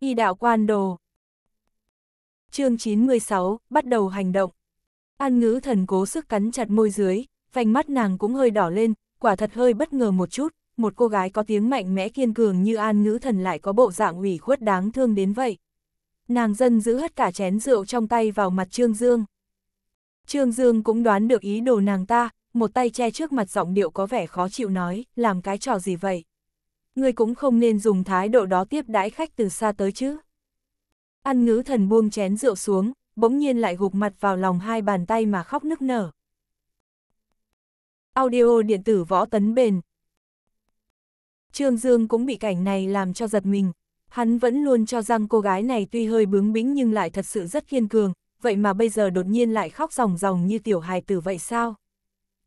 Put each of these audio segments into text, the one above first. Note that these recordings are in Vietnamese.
Y đạo quan đồ. chương 96, bắt đầu hành động. An ngữ thần cố sức cắn chặt môi dưới, vành mắt nàng cũng hơi đỏ lên, quả thật hơi bất ngờ một chút, một cô gái có tiếng mạnh mẽ kiên cường như an ngữ thần lại có bộ dạng ủy khuất đáng thương đến vậy. Nàng dân giữ hết cả chén rượu trong tay vào mặt Trương Dương. Trương Dương cũng đoán được ý đồ nàng ta, một tay che trước mặt giọng điệu có vẻ khó chịu nói, làm cái trò gì vậy? Ngươi cũng không nên dùng thái độ đó tiếp đãi khách từ xa tới chứ. Ăn ngữ thần buông chén rượu xuống, bỗng nhiên lại gục mặt vào lòng hai bàn tay mà khóc nức nở. Audio điện tử võ tấn bền. Trương Dương cũng bị cảnh này làm cho giật mình. Hắn vẫn luôn cho rằng cô gái này tuy hơi bướng bĩnh nhưng lại thật sự rất kiên cường, vậy mà bây giờ đột nhiên lại khóc ròng ròng như tiểu hài tử vậy sao?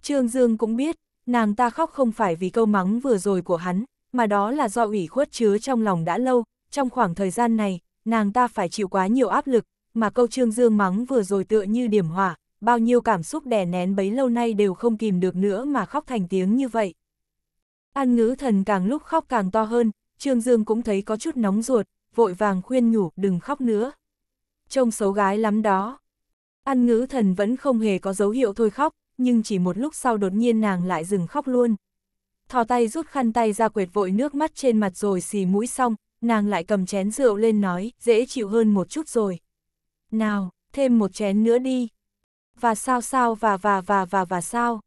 Trương Dương cũng biết, nàng ta khóc không phải vì câu mắng vừa rồi của hắn, mà đó là do ủy khuất chứa trong lòng đã lâu, trong khoảng thời gian này, nàng ta phải chịu quá nhiều áp lực, mà câu Trương Dương mắng vừa rồi tựa như điểm hỏa, bao nhiêu cảm xúc đè nén bấy lâu nay đều không kìm được nữa mà khóc thành tiếng như vậy. An ngữ thần càng lúc khóc càng to hơn, Trương Dương cũng thấy có chút nóng ruột, vội vàng khuyên nhủ đừng khóc nữa. Trông xấu gái lắm đó. An ngữ thần vẫn không hề có dấu hiệu thôi khóc, nhưng chỉ một lúc sau đột nhiên nàng lại dừng khóc luôn. Thò tay rút khăn tay ra quệt vội nước mắt trên mặt rồi xì mũi xong, nàng lại cầm chén rượu lên nói, dễ chịu hơn một chút rồi. Nào, thêm một chén nữa đi. Và sao sao và và và và và sao.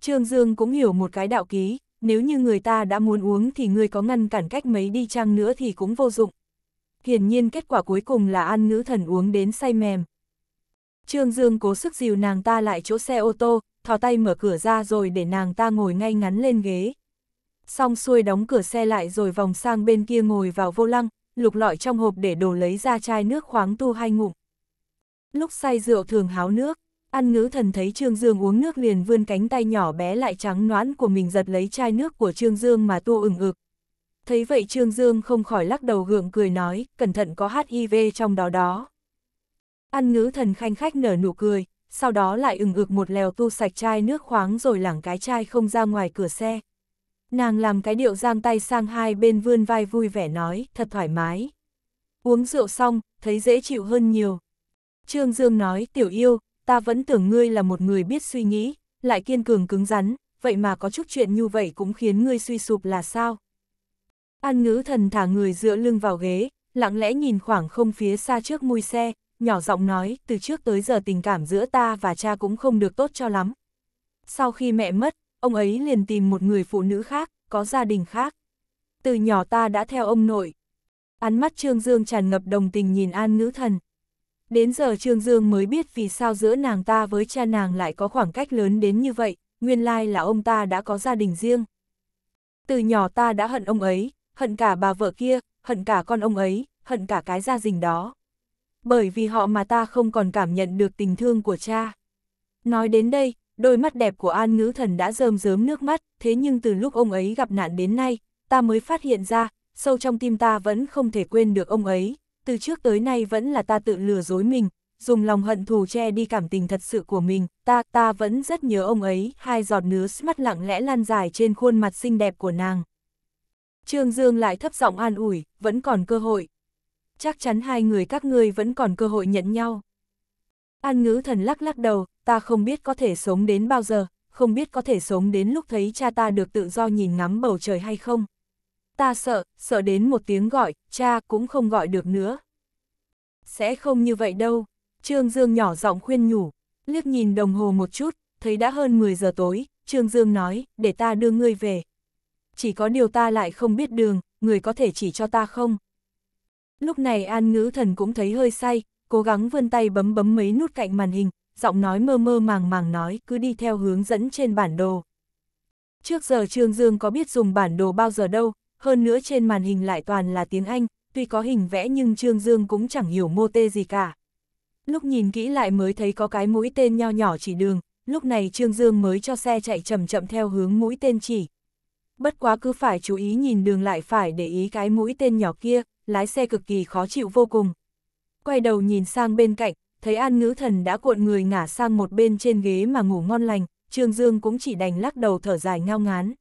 Trương Dương cũng hiểu một cái đạo ký, nếu như người ta đã muốn uống thì người có ngăn cản cách mấy đi chăng nữa thì cũng vô dụng. Hiển nhiên kết quả cuối cùng là ăn ngữ thần uống đến say mềm. Trương Dương cố sức dìu nàng ta lại chỗ xe ô tô, thò tay mở cửa ra rồi để nàng ta ngồi ngay ngắn lên ghế. Xong xuôi đóng cửa xe lại rồi vòng sang bên kia ngồi vào vô lăng, lục lọi trong hộp để đồ lấy ra chai nước khoáng tu hai ngụm. Lúc say rượu thường háo nước, ăn ngữ thần thấy Trương Dương uống nước liền vươn cánh tay nhỏ bé lại trắng noãn của mình giật lấy chai nước của Trương Dương mà tu ửng ực. Thấy vậy Trương Dương không khỏi lắc đầu gượng cười nói, cẩn thận có HIV trong đó đó. Ăn ngữ thần khanh khách nở nụ cười, sau đó lại ừng ực một lèo tu sạch chai nước khoáng rồi lẳng cái chai không ra ngoài cửa xe. Nàng làm cái điệu giang tay sang hai bên vươn vai vui vẻ nói, thật thoải mái. Uống rượu xong, thấy dễ chịu hơn nhiều. Trương Dương nói, tiểu yêu, ta vẫn tưởng ngươi là một người biết suy nghĩ, lại kiên cường cứng rắn, vậy mà có chút chuyện như vậy cũng khiến ngươi suy sụp là sao? An ngữ thần thả người dựa lưng vào ghế, lặng lẽ nhìn khoảng không phía xa trước mui xe, nhỏ giọng nói, từ trước tới giờ tình cảm giữa ta và cha cũng không được tốt cho lắm. Sau khi mẹ mất, ông ấy liền tìm một người phụ nữ khác, có gia đình khác. Từ nhỏ ta đã theo ông nội. Ánh mắt Trương Dương tràn ngập đồng tình nhìn An Ngữ Thần. Đến giờ Trương Dương mới biết vì sao giữa nàng ta với cha nàng lại có khoảng cách lớn đến như vậy, nguyên lai là ông ta đã có gia đình riêng. Từ nhỏ ta đã hận ông ấy, hận cả bà vợ kia, hận cả con ông ấy, hận cả cái gia đình đó bởi vì họ mà ta không còn cảm nhận được tình thương của cha. Nói đến đây, đôi mắt đẹp của An Ngữ Thần đã rơm rớm nước mắt, thế nhưng từ lúc ông ấy gặp nạn đến nay, ta mới phát hiện ra, sâu trong tim ta vẫn không thể quên được ông ấy, từ trước tới nay vẫn là ta tự lừa dối mình, dùng lòng hận thù che đi cảm tình thật sự của mình, ta, ta vẫn rất nhớ ông ấy, hai giọt nước mắt lặng lẽ lan dài trên khuôn mặt xinh đẹp của nàng. Trương Dương lại thấp giọng an ủi, vẫn còn cơ hội chắc chắn hai người các ngươi vẫn còn cơ hội nhận nhau. An ngữ thần lắc lắc đầu, ta không biết có thể sống đến bao giờ, không biết có thể sống đến lúc thấy cha ta được tự do nhìn ngắm bầu trời hay không. Ta sợ, sợ đến một tiếng gọi, cha cũng không gọi được nữa. Sẽ không như vậy đâu, Trương Dương nhỏ giọng khuyên nhủ, liếc nhìn đồng hồ một chút, thấy đã hơn 10 giờ tối, Trương Dương nói, để ta đưa ngươi về. Chỉ có điều ta lại không biết đường, người có thể chỉ cho ta không? Lúc này An Ngữ Thần cũng thấy hơi say, cố gắng vươn tay bấm bấm mấy nút cạnh màn hình, giọng nói mơ mơ màng màng nói cứ đi theo hướng dẫn trên bản đồ. Trước giờ Trương Dương có biết dùng bản đồ bao giờ đâu, hơn nữa trên màn hình lại toàn là tiếng Anh, tuy có hình vẽ nhưng Trương Dương cũng chẳng hiểu mô tê gì cả. Lúc nhìn kỹ lại mới thấy có cái mũi tên nho nhỏ chỉ đường, lúc này Trương Dương mới cho xe chạy chậm chậm theo hướng mũi tên chỉ. Bất quá cứ phải chú ý nhìn đường lại phải để ý cái mũi tên nhỏ kia, lái xe cực kỳ khó chịu vô cùng. Quay đầu nhìn sang bên cạnh, thấy An Ngữ Thần đã cuộn người ngả sang một bên trên ghế mà ngủ ngon lành, Trương Dương cũng chỉ đành lắc đầu thở dài ngao ngán.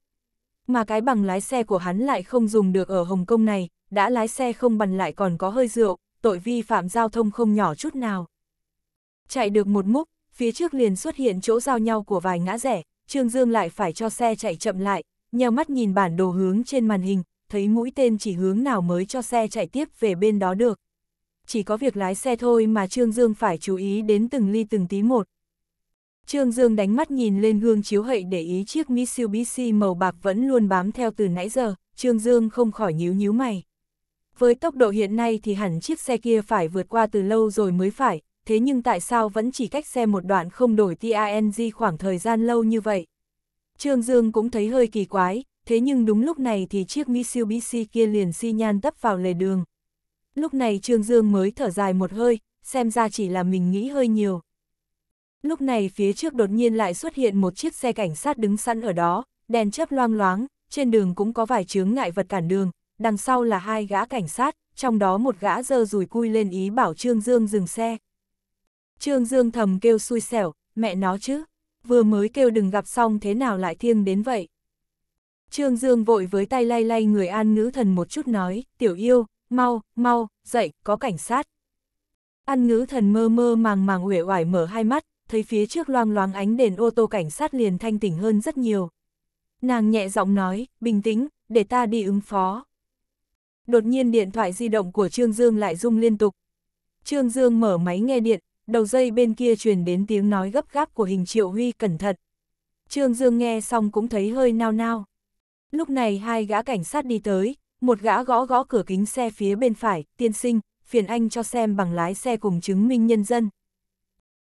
Mà cái bằng lái xe của hắn lại không dùng được ở Hồng Kông này, đã lái xe không bằng lại còn có hơi rượu, tội vi phạm giao thông không nhỏ chút nào. Chạy được một múc, phía trước liền xuất hiện chỗ giao nhau của vài ngã rẽ, Trương Dương lại phải cho xe chạy chậm lại, nheo mắt nhìn bản đồ hướng trên màn hình, thấy mũi tên chỉ hướng nào mới cho xe chạy tiếp về bên đó được. Chỉ có việc lái xe thôi mà Trương Dương phải chú ý đến từng ly từng tí một. Trương Dương đánh mắt nhìn lên gương chiếu hậy để ý chiếc Mitsubishi màu bạc vẫn luôn bám theo từ nãy giờ, Trương Dương không khỏi nhíu nhíu mày. Với tốc độ hiện nay thì hẳn chiếc xe kia phải vượt qua từ lâu rồi mới phải, thế nhưng tại sao vẫn chỉ cách xe một đoạn không đổi TANG khoảng thời gian lâu như vậy? Trương Dương cũng thấy hơi kỳ quái, thế nhưng đúng lúc này thì chiếc Mitsubishi kia liền xi nhan tấp vào lề đường. Lúc này Trương Dương mới thở dài một hơi, xem ra chỉ là mình nghĩ hơi nhiều. Lúc này phía trước đột nhiên lại xuất hiện một chiếc xe cảnh sát đứng sẵn ở đó, đèn chớp loang loáng, trên đường cũng có vài chướng ngại vật cản đường, đằng sau là hai gã cảnh sát, trong đó một gã dơ rùi cui lên ý bảo Trương Dương dừng xe. Trương Dương thầm kêu xui xẻo, mẹ nó chứ, vừa mới kêu đừng gặp xong thế nào lại thiêng đến vậy. Trương Dương vội với tay lay lay người an ngữ thần một chút nói, tiểu yêu, mau, mau, dậy, có cảnh sát. An ngữ thần mơ mơ màng màng uể oải mở hai mắt, thấy phía trước loang loáng ánh đèn ô tô cảnh sát liền thanh tỉnh hơn rất nhiều. Nàng nhẹ giọng nói, bình tĩnh, để ta đi ứng phó. Đột nhiên điện thoại di động của Trương Dương lại rung liên tục. Trương Dương mở máy nghe điện, đầu dây bên kia truyền đến tiếng nói gấp gáp của hình triệu huy cẩn thận. Trương Dương nghe xong cũng thấy hơi nao nao. Lúc này hai gã cảnh sát đi tới, một gã gõ gõ cửa kính xe phía bên phải, tiên sinh, phiền anh cho xem bằng lái xe cùng chứng minh nhân dân.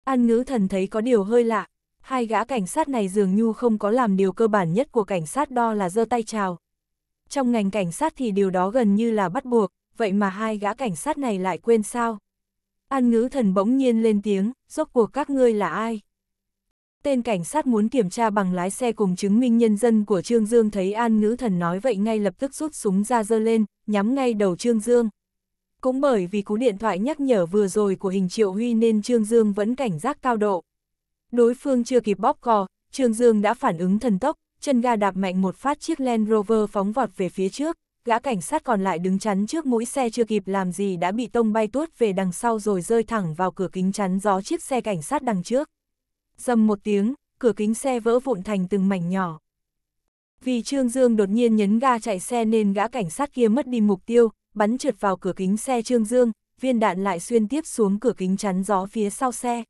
An ngữ thần thấy có điều hơi lạ, hai gã cảnh sát này dường như không có làm điều cơ bản nhất của cảnh sát đo là giơ tay chào. Trong ngành cảnh sát thì điều đó gần như là bắt buộc, vậy mà hai gã cảnh sát này lại quên sao? An ngữ thần bỗng nhiên lên tiếng, rốt cuộc các ngươi là ai? Tên cảnh sát muốn kiểm tra bằng lái xe cùng chứng minh nhân dân của Trương Dương thấy An ngữ thần nói vậy ngay lập tức rút súng ra dơ lên, nhắm ngay đầu Trương Dương. Cũng bởi vì cú điện thoại nhắc nhở vừa rồi của hình triệu huy nên Trương Dương vẫn cảnh giác cao độ. Đối phương chưa kịp bóp cò, Trương Dương đã phản ứng thần tốc, chân ga đạp mạnh một phát chiếc Land Rover phóng vọt về phía trước, gã cảnh sát còn lại đứng chắn trước mũi xe chưa kịp làm gì đã bị tông bay tuốt về đằng sau rồi rơi thẳng vào cửa kính chắn gió chiếc xe cảnh sát đằng trước. Dầm một tiếng, cửa kính xe vỡ vụn thành từng mảnh nhỏ. Vì Trương Dương đột nhiên nhấn ga chạy xe nên gã cảnh sát kia mất đi mục tiêu, bắn trượt vào cửa kính xe Trương Dương, viên đạn lại xuyên tiếp xuống cửa kính chắn gió phía sau xe.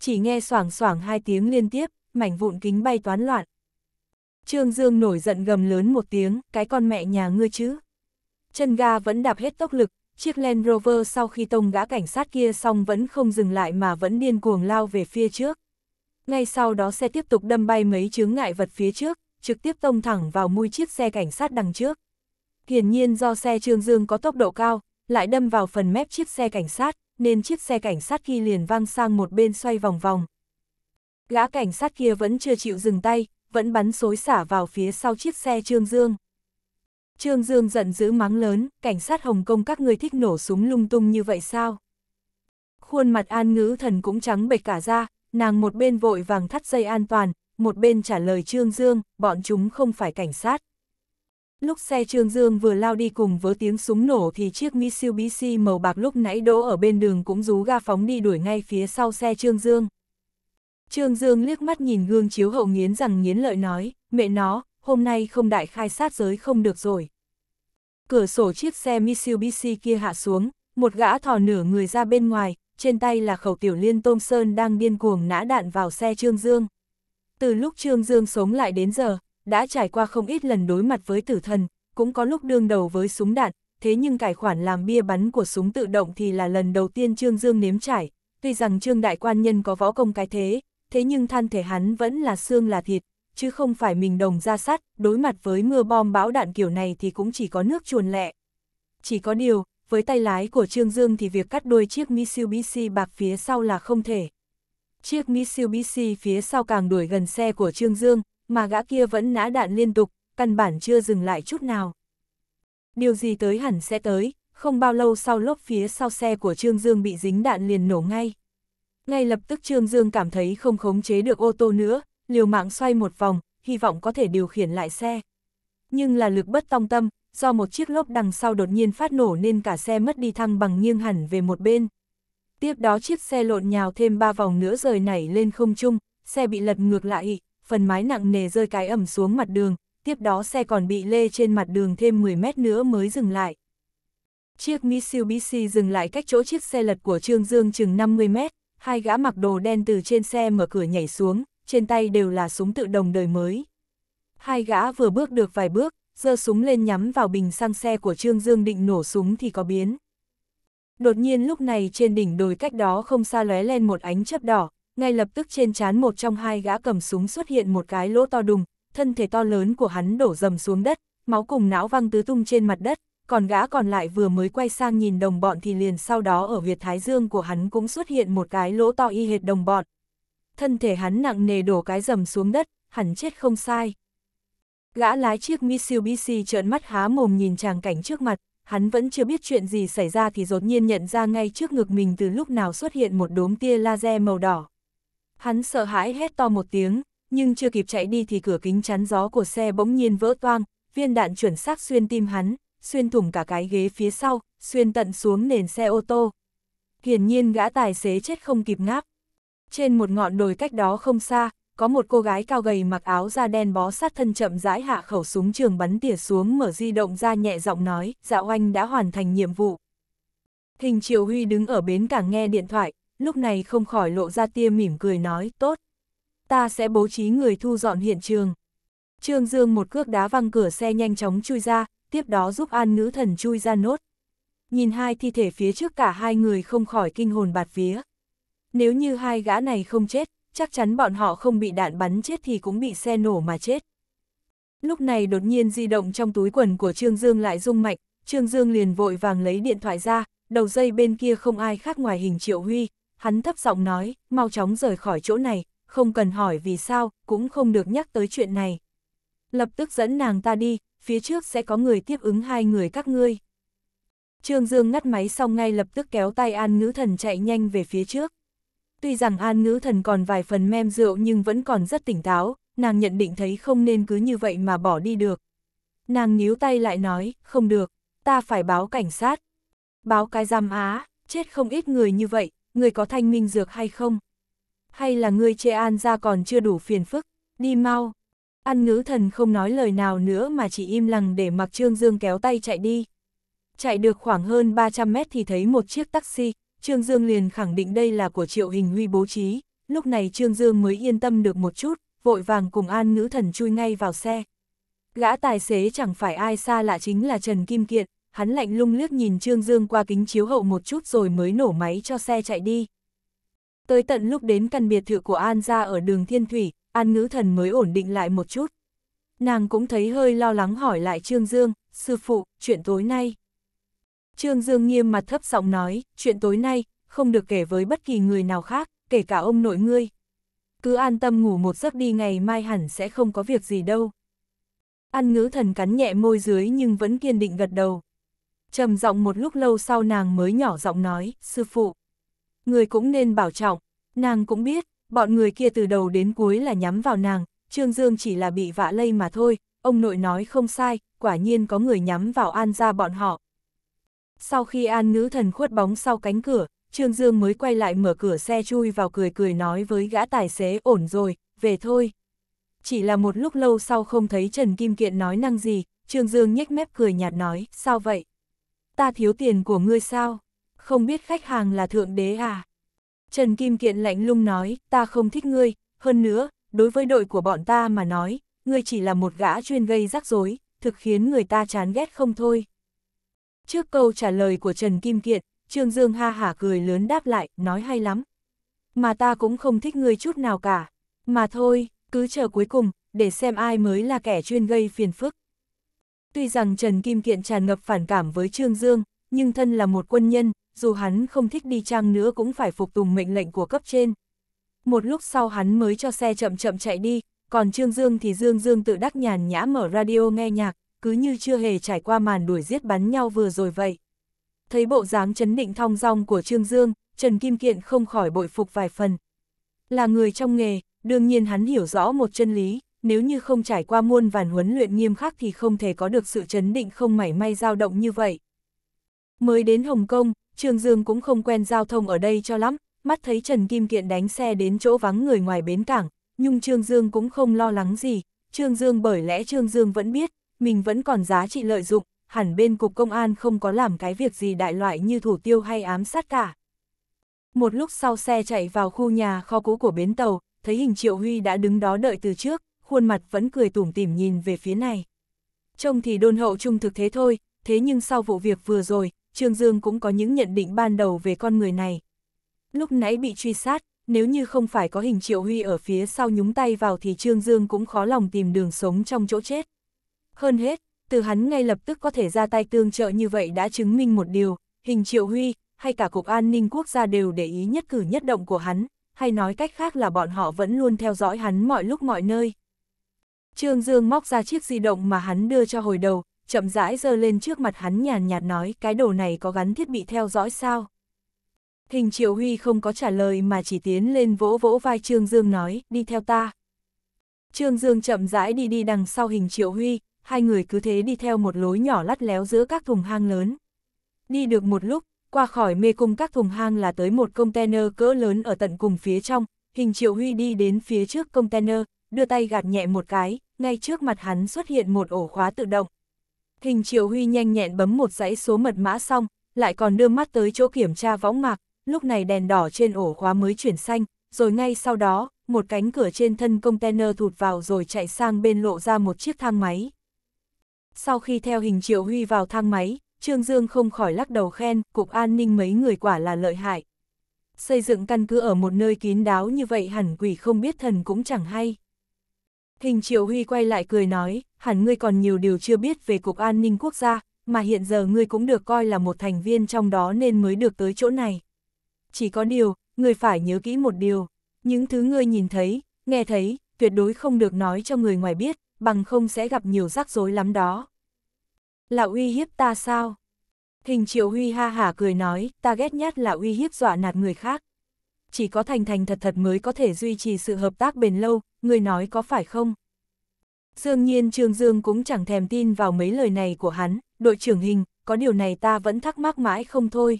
Chỉ nghe xoảng xoảng hai tiếng liên tiếp, mảnh vụn kính bay toán loạn. Trương Dương nổi giận gầm lớn một tiếng, cái con mẹ nhà ngươi chứ. Chân ga vẫn đạp hết tốc lực, chiếc Land Rover sau khi tông gã cảnh sát kia xong vẫn không dừng lại mà vẫn điên cuồng lao về phía trước. Ngay sau đó xe tiếp tục đâm bay mấy chướng ngại vật phía trước, trực tiếp tông thẳng vào mui chiếc xe cảnh sát đằng trước. Hiển nhiên do xe Trương Dương có tốc độ cao, lại đâm vào phần mép chiếc xe cảnh sát, nên chiếc xe cảnh sát kia liền văng sang một bên xoay vòng vòng. Gã cảnh sát kia vẫn chưa chịu dừng tay, vẫn bắn xối xả vào phía sau chiếc xe Trương Dương. Trương Dương giận dữ mắng lớn, cảnh sát Hồng Kông các người thích nổ súng lung tung như vậy sao? Khuôn mặt an ngữ thần cũng trắng bệch cả ra, nàng một bên vội vàng thắt dây an toàn, một bên trả lời Trương Dương, bọn chúng không phải cảnh sát. Lúc xe Trương Dương vừa lao đi cùng với tiếng súng nổ thì chiếc Mitsubishi màu bạc lúc nãy đỗ ở bên đường cũng rú ga phóng đi đuổi ngay phía sau xe Trương Dương. Trương Dương liếc mắt nhìn gương chiếu hậu nghiến rằng nghiến lợi nói, mẹ nó, hôm nay không đại khai sát giới không được rồi. Cửa sổ chiếc xe Mitsubishi kia hạ xuống, một gã thò nửa người ra bên ngoài, trên tay là khẩu tiểu liên tôm sơn đang điên cuồng nã đạn vào xe Trương Dương. Từ lúc Trương Dương sống lại đến giờ, đã trải qua không ít lần đối mặt với tử thần, cũng có lúc đương đầu với súng đạn, thế nhưng cải khoản làm bia bắn của súng tự động thì là lần đầu tiên Trương Dương nếm trải, tuy rằng Trương Đại Quan Nhân có võ công cái thế, thế nhưng than thể hắn vẫn là xương là thịt, chứ không phải mình đồng ra sắt, đối mặt với mưa bom bão đạn kiểu này thì cũng chỉ có nước chuồn lẹ. Chỉ có điều, với tay lái của Trương Dương thì việc cắt đuôi chiếc Mitsubishi bạc phía sau là không thể. Chiếc Mitsubishi phía sau càng đuổi gần xe của Trương Dương, mà gã kia vẫn nã đạn liên tục, căn bản chưa dừng lại chút nào. Điều gì tới hẳn sẽ tới, không bao lâu sau lốp phía sau xe của Trương Dương bị dính đạn liền nổ ngay. Ngay lập tức Trương Dương cảm thấy không khống chế được ô tô nữa, liều mạng xoay một vòng, hy vọng có thể điều khiển lại xe. nhưng là lực bất tong tâm, do một chiếc lốp đằng sau đột nhiên phát nổ nên cả xe mất đi thăng bằng nghiêng hẳn về một bên. Tiếp đó chiếc xe lộn nhào thêm ba vòng nữa rời nảy lên không trung, xe bị lật ngược lại, phần mái nặng nề rơi cái ẩm xuống mặt đường, tiếp đó xe còn bị lê trên mặt đường thêm 10 mét nữa mới dừng lại. Chiếc Mitsubishi dừng lại cách chỗ chiếc xe lật của Trương Dương chừng 50 mét, hai gã mặc đồ đen từ trên xe mở cửa nhảy xuống, trên tay đều là súng tự động đời mới. Hai gã vừa bước được vài bước, giơ súng lên nhắm vào bình xăng xe của Trương Dương định nổ súng thì có biến. Đột nhiên lúc này trên đỉnh đồi cách đó không xa lóe lên một ánh chớp đỏ, ngay lập tức trên trán một trong hai gã cầm súng xuất hiện một cái lỗ to đùng, thân thể to lớn của hắn đổ dầm xuống đất, máu cùng não văng tứ tung trên mặt đất, còn gã còn lại vừa mới quay sang nhìn đồng bọn thì liền sau đó ở Việt Thái Dương của hắn cũng xuất hiện một cái lỗ to y hệt đồng bọn. Thân thể hắn nặng nề đổ cái dầm xuống đất, hẳn chết không sai. Gã lái chiếc Mitsubishi trợn mắt há mồm nhìn chàng cảnh trước mặt, hắn vẫn chưa biết chuyện gì xảy ra thì đột nhiên nhận ra ngay trước ngực mình từ lúc nào xuất hiện một đốm tia laser màu đỏ. Hắn sợ hãi hét to một tiếng, nhưng chưa kịp chạy đi thì cửa kính chắn gió của xe bỗng nhiên vỡ toang, viên đạn chuẩn xác xuyên tim hắn, xuyên thủng cả cái ghế phía sau, xuyên tận xuống nền xe ô tô. Hiển nhiên gã tài xế chết không kịp ngáp. Trên một ngọn đồi cách đó không xa, có một cô gái cao gầy mặc áo da đen bó sát thân chậm rãi hạ khẩu súng trường bắn tỉa xuống mở di động ra nhẹ giọng nói, dạ oanh đã hoàn thành nhiệm vụ. Hình Triệu Huy đứng ở bến cảng nghe điện thoại, lúc này không khỏi lộ ra tia mỉm cười nói, tốt. Ta sẽ bố trí người thu dọn hiện trường. Trương Dương một cước đá văng cửa xe nhanh chóng chui ra, tiếp đó giúp an nữ thần chui ra nốt. Nhìn hai thi thể phía trước cả hai người không khỏi kinh hồn bạt vía. Nếu như hai gã này không chết, chắc chắn bọn họ không bị đạn bắn chết thì cũng bị xe nổ mà chết. Lúc này đột nhiên di động trong túi quần của Trương Dương lại rung mạnh, Trương Dương liền vội vàng lấy điện thoại ra, đầu dây bên kia không ai khác ngoài hình Triệu Huy, hắn thấp giọng nói, mau chóng rời khỏi chỗ này, không cần hỏi vì sao, cũng không được nhắc tới chuyện này. Lập tức dẫn nàng ta đi, phía trước sẽ có người tiếp ứng hai người các ngươi. Trương Dương ngắt máy xong ngay lập tức kéo tay An Ngữ Thần chạy nhanh về phía trước. Tuy rằng An Ngữ Thần còn vài phần mem rượu nhưng vẫn còn rất tỉnh táo, nàng nhận định thấy không nên cứ như vậy mà bỏ đi được. Nàng níu tay lại nói, không được, ta phải báo cảnh sát. Báo cái giam á, chết không ít người như vậy, người có thanh minh dược hay không? Hay là người chê An ra còn chưa đủ phiền phức, đi mau. An ngữ thần không nói lời nào nữa mà chỉ im lặng để mặc Trương Dương kéo tay chạy đi. Chạy được khoảng hơn 300 mét thì thấy một chiếc taxi, Trương Dương liền khẳng định đây là của Triệu Hình Huy bố trí, lúc này Trương Dương mới yên tâm được một chút, vội vàng cùng An Ngữ Thần chui ngay vào xe. Gã tài xế chẳng phải ai xa lạ chính là Trần Kim Kiệt, hắn lạnh lung liếc nhìn Trương Dương qua kính chiếu hậu một chút rồi mới nổ máy cho xe chạy đi. Tới tận lúc đến căn biệt thự của An ra ở đường Thiên Thủy, An Ngữ Thần mới ổn định lại một chút. Nàng cũng thấy hơi lo lắng hỏi lại Trương Dương, sư phụ, chuyện tối nay. Trương Dương nghiêm mặt thấp giọng nói, chuyện tối nay, không được kể với bất kỳ người nào khác, kể cả ông nội ngươi. Cứ an tâm ngủ một giấc đi ngày mai hẳn sẽ không có việc gì đâu. An ngữ thần cắn nhẹ môi dưới nhưng vẫn kiên định gật đầu. trầm giọng một lúc lâu sau nàng mới nhỏ giọng nói, sư phụ. Người cũng nên bảo trọng, nàng cũng biết, bọn người kia từ đầu đến cuối là nhắm vào nàng, Trương Dương chỉ là bị vạ lây mà thôi, ông nội nói không sai, quả nhiên có người nhắm vào an ra bọn họ. Sau khi an nữ thần khuất bóng sau cánh cửa, Trương Dương mới quay lại mở cửa xe chui vào cười cười nói với gã tài xế ổn rồi, về thôi. Chỉ là một lúc lâu sau không thấy Trần Kim Kiện nói năng gì, Trương Dương nhếch mép cười nhạt nói, sao vậy? Ta thiếu tiền của ngươi sao? Không biết khách hàng là thượng đế à? Trần Kim Kiện lạnh lung nói, ta không thích ngươi, hơn nữa, đối với đội của bọn ta mà nói, ngươi chỉ là một gã chuyên gây rắc rối, thực khiến người ta chán ghét không thôi. Trước câu trả lời của Trần Kim Kiện, Trương Dương ha hả cười lớn đáp lại, nói hay lắm. Mà ta cũng không thích ngươi chút nào cả. Mà thôi, cứ chờ cuối cùng, để xem ai mới là kẻ chuyên gây phiền phức. Tuy rằng Trần Kim Kiện tràn ngập phản cảm với Trương Dương, nhưng thân là một quân nhân, dù hắn không thích đi chăng nữa cũng phải phục tùng mệnh lệnh của cấp trên. Một lúc sau hắn mới cho xe chậm chậm chạy đi, còn Trương Dương thì Dương Dương tự đắc nhàn nhã mở radio nghe nhạc, cứ như chưa hề trải qua màn đuổi giết bắn nhau vừa rồi vậy. Thấy bộ dáng chấn định thong dong của Trương Dương, Trần Kim Kiện không khỏi bội phục vài phần. Là người trong nghề, đương nhiên hắn hiểu rõ một chân lý, nếu như không trải qua muôn vàn huấn luyện nghiêm khắc thì không thể có được sự chấn định không mảy may dao động như vậy. Mới đến Hồng Kông, Trương Dương cũng không quen giao thông ở đây cho lắm, mắt thấy Trần Kim Kiện đánh xe đến chỗ vắng người ngoài bến cảng, nhưng Trương Dương cũng không lo lắng gì, Trương Dương bởi lẽ Trương Dương vẫn biết, mình vẫn còn giá trị lợi dụng, hẳn bên cục công an không có làm cái việc gì đại loại như thủ tiêu hay ám sát cả. Một lúc sau xe chạy vào khu nhà kho cũ của bến tàu, thấy hình Triệu Huy đã đứng đó đợi từ trước, khuôn mặt vẫn cười tủm tỉm nhìn về phía này. Trông thì đôn hậu trung thực thế thôi, thế nhưng sau vụ việc vừa rồi, Trương Dương cũng có những nhận định ban đầu về con người này. Lúc nãy bị truy sát, nếu như không phải có hình Triệu Huy ở phía sau nhúng tay vào thì Trương Dương cũng khó lòng tìm đường sống trong chỗ chết. Hơn hết, từ hắn ngay lập tức có thể ra tay tương trợ như vậy đã chứng minh một điều, hình Triệu Huy, hay cả Cục An ninh Quốc gia đều để ý nhất cử nhất động của hắn, hay nói cách khác là bọn họ vẫn luôn theo dõi hắn mọi lúc mọi nơi. Trương Dương móc ra chiếc di động mà hắn đưa cho hồi đầu, chậm rãi giơ lên trước mặt hắn nhàn nhạt nói cái đồ này có gắn thiết bị theo dõi sao. Hình Triệu Huy không có trả lời mà chỉ tiến lên vỗ vỗ vai Trương Dương nói, đi theo ta. Trương Dương chậm rãi đi đi đằng sau hình Triệu Huy, hai người cứ thế đi theo một lối nhỏ lắt léo giữa các thùng hang lớn. Đi được một lúc, qua khỏi mê cung các thùng hang là tới một container cỡ lớn ở tận cùng phía trong, hình Triệu Huy đi đến phía trước container, đưa tay gạt nhẹ một cái, ngay trước mặt hắn xuất hiện một ổ khóa tự động. Hình Triệu Huy nhanh nhẹn bấm một dãy số mật mã xong, lại còn đưa mắt tới chỗ kiểm tra võng mạc, lúc này đèn đỏ trên ổ khóa mới chuyển xanh, rồi ngay sau đó, một cánh cửa trên thân container thụt vào rồi chạy sang bên lộ ra một chiếc thang máy. Sau khi theo hình Triệu Huy vào thang máy, Trương Dương không khỏi lắc đầu khen, cục an ninh mấy người quả là lợi hại. Xây dựng căn cứ ở một nơi kín đáo như vậy hẳn quỷ không biết thần cũng chẳng hay. Hình Triệu Huy quay lại cười nói, hẳn ngươi còn nhiều điều chưa biết về Cục An ninh Quốc gia, mà hiện giờ ngươi cũng được coi là một thành viên trong đó nên mới được tới chỗ này. Chỉ có điều, ngươi phải nhớ kỹ một điều, những thứ ngươi nhìn thấy, nghe thấy, tuyệt đối không được nói cho người ngoài biết, bằng không sẽ gặp nhiều rắc rối lắm đó. Là uy hiếp ta sao? Hình Triệu Huy ha hả cười nói, ta ghét nhất là uy hiếp dọa nạt người khác. Chỉ có thành thành thật thật mới có thể duy trì sự hợp tác bền lâu, người nói có phải không? Dương nhiên Trương Dương cũng chẳng thèm tin vào mấy lời này của hắn, đội trưởng hình, có điều này ta vẫn thắc mắc mãi không thôi.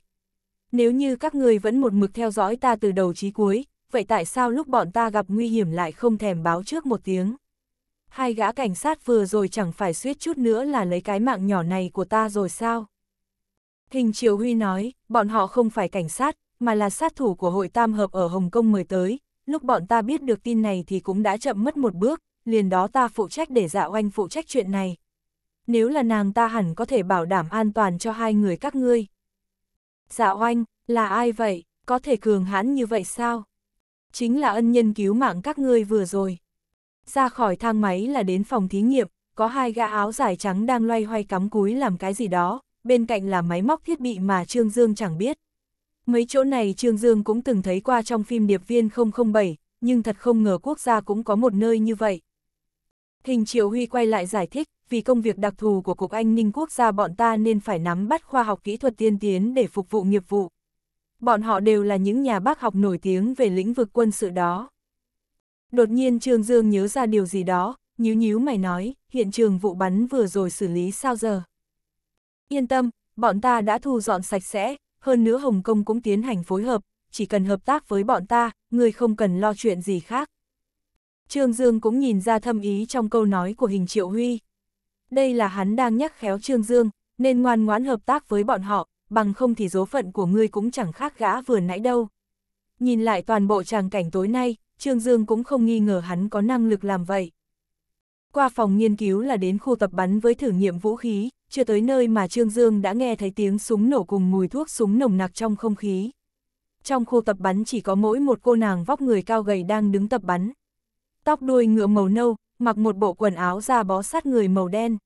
Nếu như các người vẫn một mực theo dõi ta từ đầu chí cuối, vậy tại sao lúc bọn ta gặp nguy hiểm lại không thèm báo trước một tiếng? Hai gã cảnh sát vừa rồi chẳng phải suýt chút nữa là lấy cái mạng nhỏ này của ta rồi sao? Hình Triều Huy nói, bọn họ không phải cảnh sát, mà là sát thủ của hội tam hợp ở Hồng Kông mời tới, lúc bọn ta biết được tin này thì cũng đã chậm mất một bước, liền đó ta phụ trách để dạ oanh phụ trách chuyện này. Nếu là nàng ta hẳn có thể bảo đảm an toàn cho hai người các ngươi. Dạ oanh, là ai vậy, có thể cường hãn như vậy sao? Chính là ân nhân cứu mạng các ngươi vừa rồi. Ra khỏi thang máy là đến phòng thí nghiệm, có hai gã áo dài trắng đang loay hoay cắm cúi làm cái gì đó, bên cạnh là máy móc thiết bị mà Trương Dương chẳng biết. Mấy chỗ này Trương Dương cũng từng thấy qua trong phim Điệp viên 007, nhưng thật không ngờ quốc gia cũng có một nơi như vậy. Hình Triệu Huy quay lại giải thích, vì công việc đặc thù của Cục Anh ninh Quốc gia bọn ta nên phải nắm bắt khoa học kỹ thuật tiên tiến để phục vụ nghiệp vụ. Bọn họ đều là những nhà bác học nổi tiếng về lĩnh vực quân sự đó. Đột nhiên Trương Dương nhớ ra điều gì đó, nhíu nhíu mày nói, hiện trường vụ bắn vừa rồi xử lý sao giờ? Yên tâm, bọn ta đã thu dọn sạch sẽ, hơn nữa Hồng Kông cũng tiến hành phối hợp, chỉ cần hợp tác với bọn ta, người không cần lo chuyện gì khác. Trương Dương cũng nhìn ra thâm ý trong câu nói của hình Triệu Huy. Đây là hắn đang nhắc khéo Trương Dương, nên ngoan ngoãn hợp tác với bọn họ, bằng không thì dấu phận của ngươi cũng chẳng khác gã vừa nãy đâu. Nhìn lại toàn bộ tràng cảnh tối nay, Trương Dương cũng không nghi ngờ hắn có năng lực làm vậy. Qua phòng nghiên cứu là đến khu tập bắn với thử nghiệm vũ khí, chưa tới nơi mà Trương Dương đã nghe thấy tiếng súng nổ cùng mùi thuốc súng nồng nặc trong không khí. Trong khu tập bắn chỉ có mỗi một cô nàng vóc người cao gầy đang đứng tập bắn. Tóc đuôi ngựa màu nâu, mặc một bộ quần áo da bó sát người màu đen.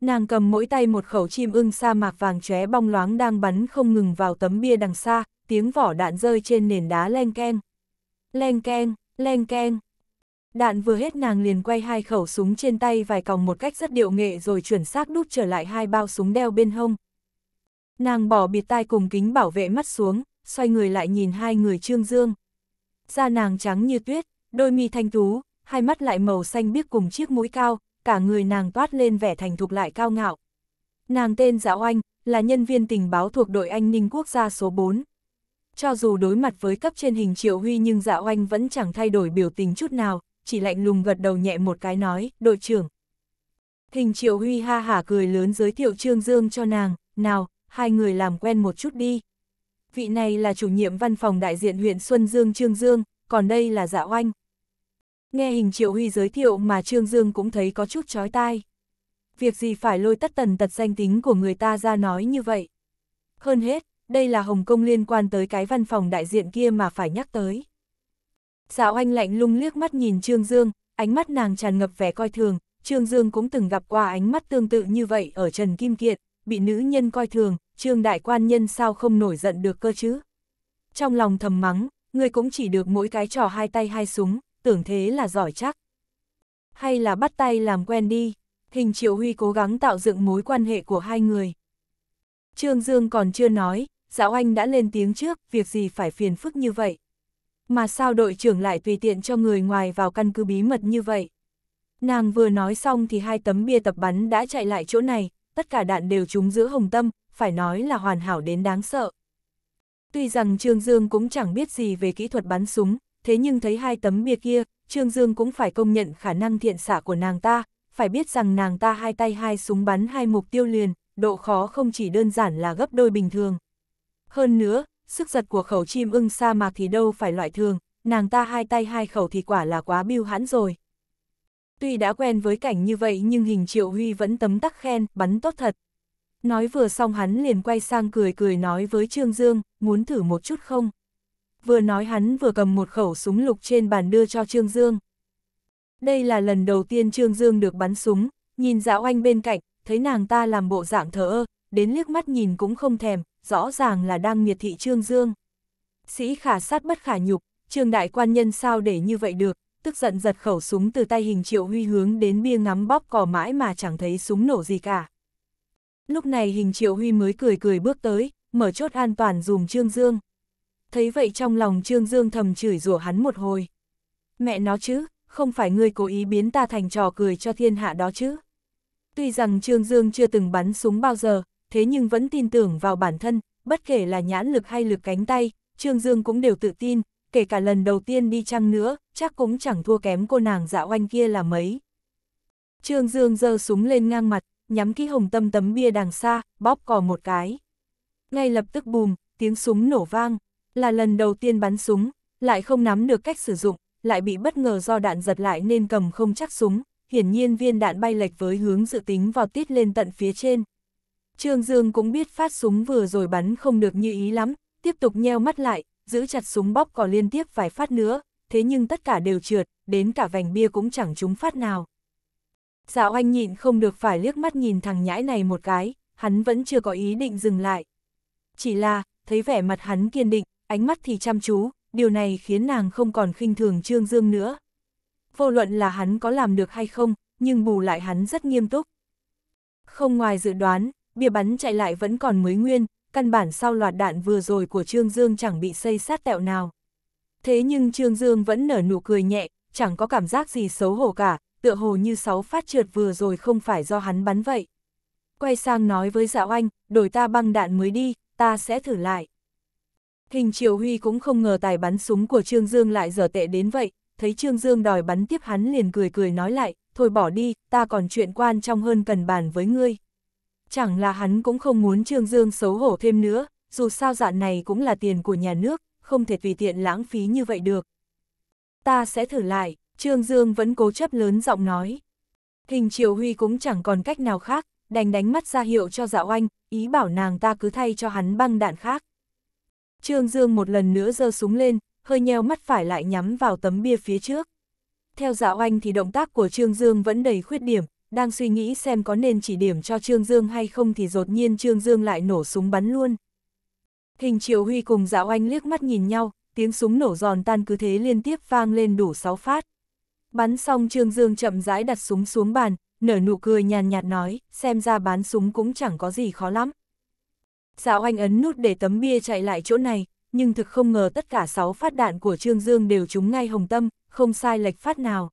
Nàng cầm mỗi tay một khẩu chim ưng sa mạc vàng chóe bong loáng đang bắn không ngừng vào tấm bia đằng xa, tiếng vỏ đạn rơi trên nền đá len keng. Len keng, len keng. Đạn vừa hết nàng liền quay hai khẩu súng trên tay vài còng một cách rất điệu nghệ rồi chuẩn xác đút trở lại hai bao súng đeo bên hông. Nàng bỏ bịt tai cùng kính bảo vệ mắt xuống, xoay người lại nhìn hai người trương dương. Da nàng trắng như tuyết, đôi mi thanh tú, hai mắt lại màu xanh biếc cùng chiếc mũi cao, cả người nàng toát lên vẻ thành thục lại cao ngạo. Nàng tên Dạ Oanh, là nhân viên tình báo thuộc đội Anh ninh quốc gia số 4. Cho dù đối mặt với cấp trên hình Triệu Huy nhưng Dạ Oanh vẫn chẳng thay đổi biểu tình chút nào, chỉ lạnh lùng gật đầu nhẹ một cái nói, đội trưởng. Hình Triệu Huy ha hả cười lớn giới thiệu Trương Dương cho nàng, nào, hai người làm quen một chút đi. Vị này là chủ nhiệm văn phòng đại diện huyện Xuân Dương Trương Dương, còn đây là Dạ Oanh. Nghe hình Triệu Huy giới thiệu mà Trương Dương cũng thấy có chút chói tai. Việc gì phải lôi tất tần tật danh tính của người ta ra nói như vậy. Hơn hết, đây là Hồng Kông liên quan tới cái văn phòng đại diện kia mà phải nhắc tới. Dạo anh lạnh lung liếc mắt nhìn Trương Dương, ánh mắt nàng tràn ngập vẻ coi thường, Trương Dương cũng từng gặp qua ánh mắt tương tự như vậy ở Trần Kim Kiệt, bị nữ nhân coi thường, Trương Đại Quan Nhân sao không nổi giận được cơ chứ. Trong lòng thầm mắng, người cũng chỉ được mỗi cái trò hai tay hai súng, tưởng thế là giỏi chắc. Hay là bắt tay làm quen đi, hình Triệu Huy cố gắng tạo dựng mối quan hệ của hai người. Trương Dương còn chưa nói, Giáo Anh đã lên tiếng trước, việc gì phải phiền phức như vậy. Mà sao đội trưởng lại tùy tiện cho người ngoài vào căn cứ bí mật như vậy? Nàng vừa nói xong thì hai tấm bia tập bắn đã chạy lại chỗ này, tất cả đạn đều trúng giữa hồng tâm, phải nói là hoàn hảo đến đáng sợ. Tuy rằng Trương Dương cũng chẳng biết gì về kỹ thuật bắn súng, thế nhưng thấy hai tấm bia kia, Trương Dương cũng phải công nhận khả năng thiện xạ của nàng ta, phải biết rằng nàng ta hai tay hai súng bắn hai mục tiêu liền, độ khó không chỉ đơn giản là gấp đôi bình thường. Hơn nữa, sức giật của khẩu chim ưng sa mạc thì đâu phải loại thường, nàng ta hai tay hai khẩu thì quả là quá biêu hãn rồi. Tuy đã quen với cảnh như vậy nhưng hình triệu huy vẫn tấm tắc khen, bắn tốt thật. Nói vừa xong hắn liền quay sang cười cười nói với Trương Dương, muốn thử một chút không? Vừa nói hắn vừa cầm một khẩu súng lục trên bàn đưa cho Trương Dương. Đây là lần đầu tiên Trương Dương được bắn súng, nhìn dạo anh bên cạnh, thấy nàng ta làm bộ dạng thờ ơ, đến liếc mắt nhìn cũng không thèm, rõ ràng là đang miệt thị Trương Dương. Sĩ khả sát bất khả nhục, Trương Đại Quan Nhân sao để như vậy được, tức giận giật khẩu súng từ tay hình triệu huy hướng đến bia ngắm bóp cò mãi mà chẳng thấy súng nổ gì cả. Lúc này hình triệu huy mới cười cười bước tới, mở chốt an toàn dùm Trương Dương. Thấy vậy trong lòng Trương Dương thầm chửi rủa hắn một hồi. Mẹ nó chứ, không phải ngươi cố ý biến ta thành trò cười cho thiên hạ đó chứ. Tuy rằng Trương Dương chưa từng bắn súng bao giờ, thế nhưng vẫn tin tưởng vào bản thân, bất kể là nhãn lực hay lực cánh tay, Trương Dương cũng đều tự tin, kể cả lần đầu tiên đi chăng nữa, chắc cũng chẳng thua kém cô nàng dạ oanh kia là mấy. Trương Dương giơ súng lên ngang mặt, nhắm kỹ hồng tâm tấm bia đằng xa, bóp cò một cái. Ngay lập tức bùm, tiếng súng nổ vang, là lần đầu tiên bắn súng, lại không nắm được cách sử dụng, lại bị bất ngờ do đạn giật lại nên cầm không chắc súng, hiển nhiên viên đạn bay lệch với hướng dự tính vào tít lên tận phía trên. Trương Dương cũng biết phát súng vừa rồi bắn không được như ý lắm, tiếp tục nheo mắt lại, giữ chặt súng bóp cò liên tiếp vài phát nữa, thế nhưng tất cả đều trượt, đến cả vành bia cũng chẳng trúng phát nào. Dạo anh nhịn không được phải liếc mắt nhìn thằng nhãi này một cái, hắn vẫn chưa có ý định dừng lại. Chỉ là, thấy vẻ mặt hắn kiên định, ánh mắt thì chăm chú, điều này khiến nàng không còn khinh thường Trương Dương nữa. Vô luận là hắn có làm được hay không, nhưng bù lại hắn rất nghiêm túc. Không ngoài dự đoán, bia bắn chạy lại vẫn còn mới nguyên, căn bản sau loạt đạn vừa rồi của Trương Dương chẳng bị xây sát tẹo nào. Thế nhưng Trương Dương vẫn nở nụ cười nhẹ, chẳng có cảm giác gì xấu hổ cả, tựa hồ như sáu phát trượt vừa rồi không phải do hắn bắn vậy. Quay sang nói với dạo anh, đổi ta băng đạn mới đi, ta sẽ thử lại. Hình Triều Huy cũng không ngờ tài bắn súng của Trương Dương lại dở tệ đến vậy, thấy Trương Dương đòi bắn tiếp hắn liền cười cười nói lại, thôi bỏ đi, ta còn chuyện quan trọng hơn cần bàn với ngươi. Chẳng là hắn cũng không muốn Trương Dương xấu hổ thêm nữa, dù sao dạn này cũng là tiền của nhà nước, không thể tùy tiện lãng phí như vậy được. Ta sẽ thử lại, Trương Dương vẫn cố chấp lớn giọng nói. Hình Triều Huy cũng chẳng còn cách nào khác, đành đánh mắt ra hiệu cho dạo anh, ý bảo nàng ta cứ thay cho hắn băng đạn khác. Trương Dương một lần nữa giơ súng lên, hơi nheo mắt phải lại nhắm vào tấm bia phía trước. Theo dạo anh thì động tác của Trương Dương vẫn đầy khuyết điểm, đang suy nghĩ xem có nên chỉ điểm cho Trương Dương hay không thì đột nhiên Trương Dương lại nổ súng bắn luôn. Hình Triệu Huy cùng dạo anh liếc mắt nhìn nhau, tiếng súng nổ giòn tan cứ thế liên tiếp vang lên đủ 6 phát. Bắn xong Trương Dương chậm rãi đặt súng xuống bàn, nở nụ cười nhàn nhạt nói, xem ra bán súng cũng chẳng có gì khó lắm. Dạo anh ấn nút để tấm bia chạy lại chỗ này, nhưng thực không ngờ tất cả 6 phát đạn của Trương Dương đều trúng ngay hồng tâm, không sai lệch phát nào.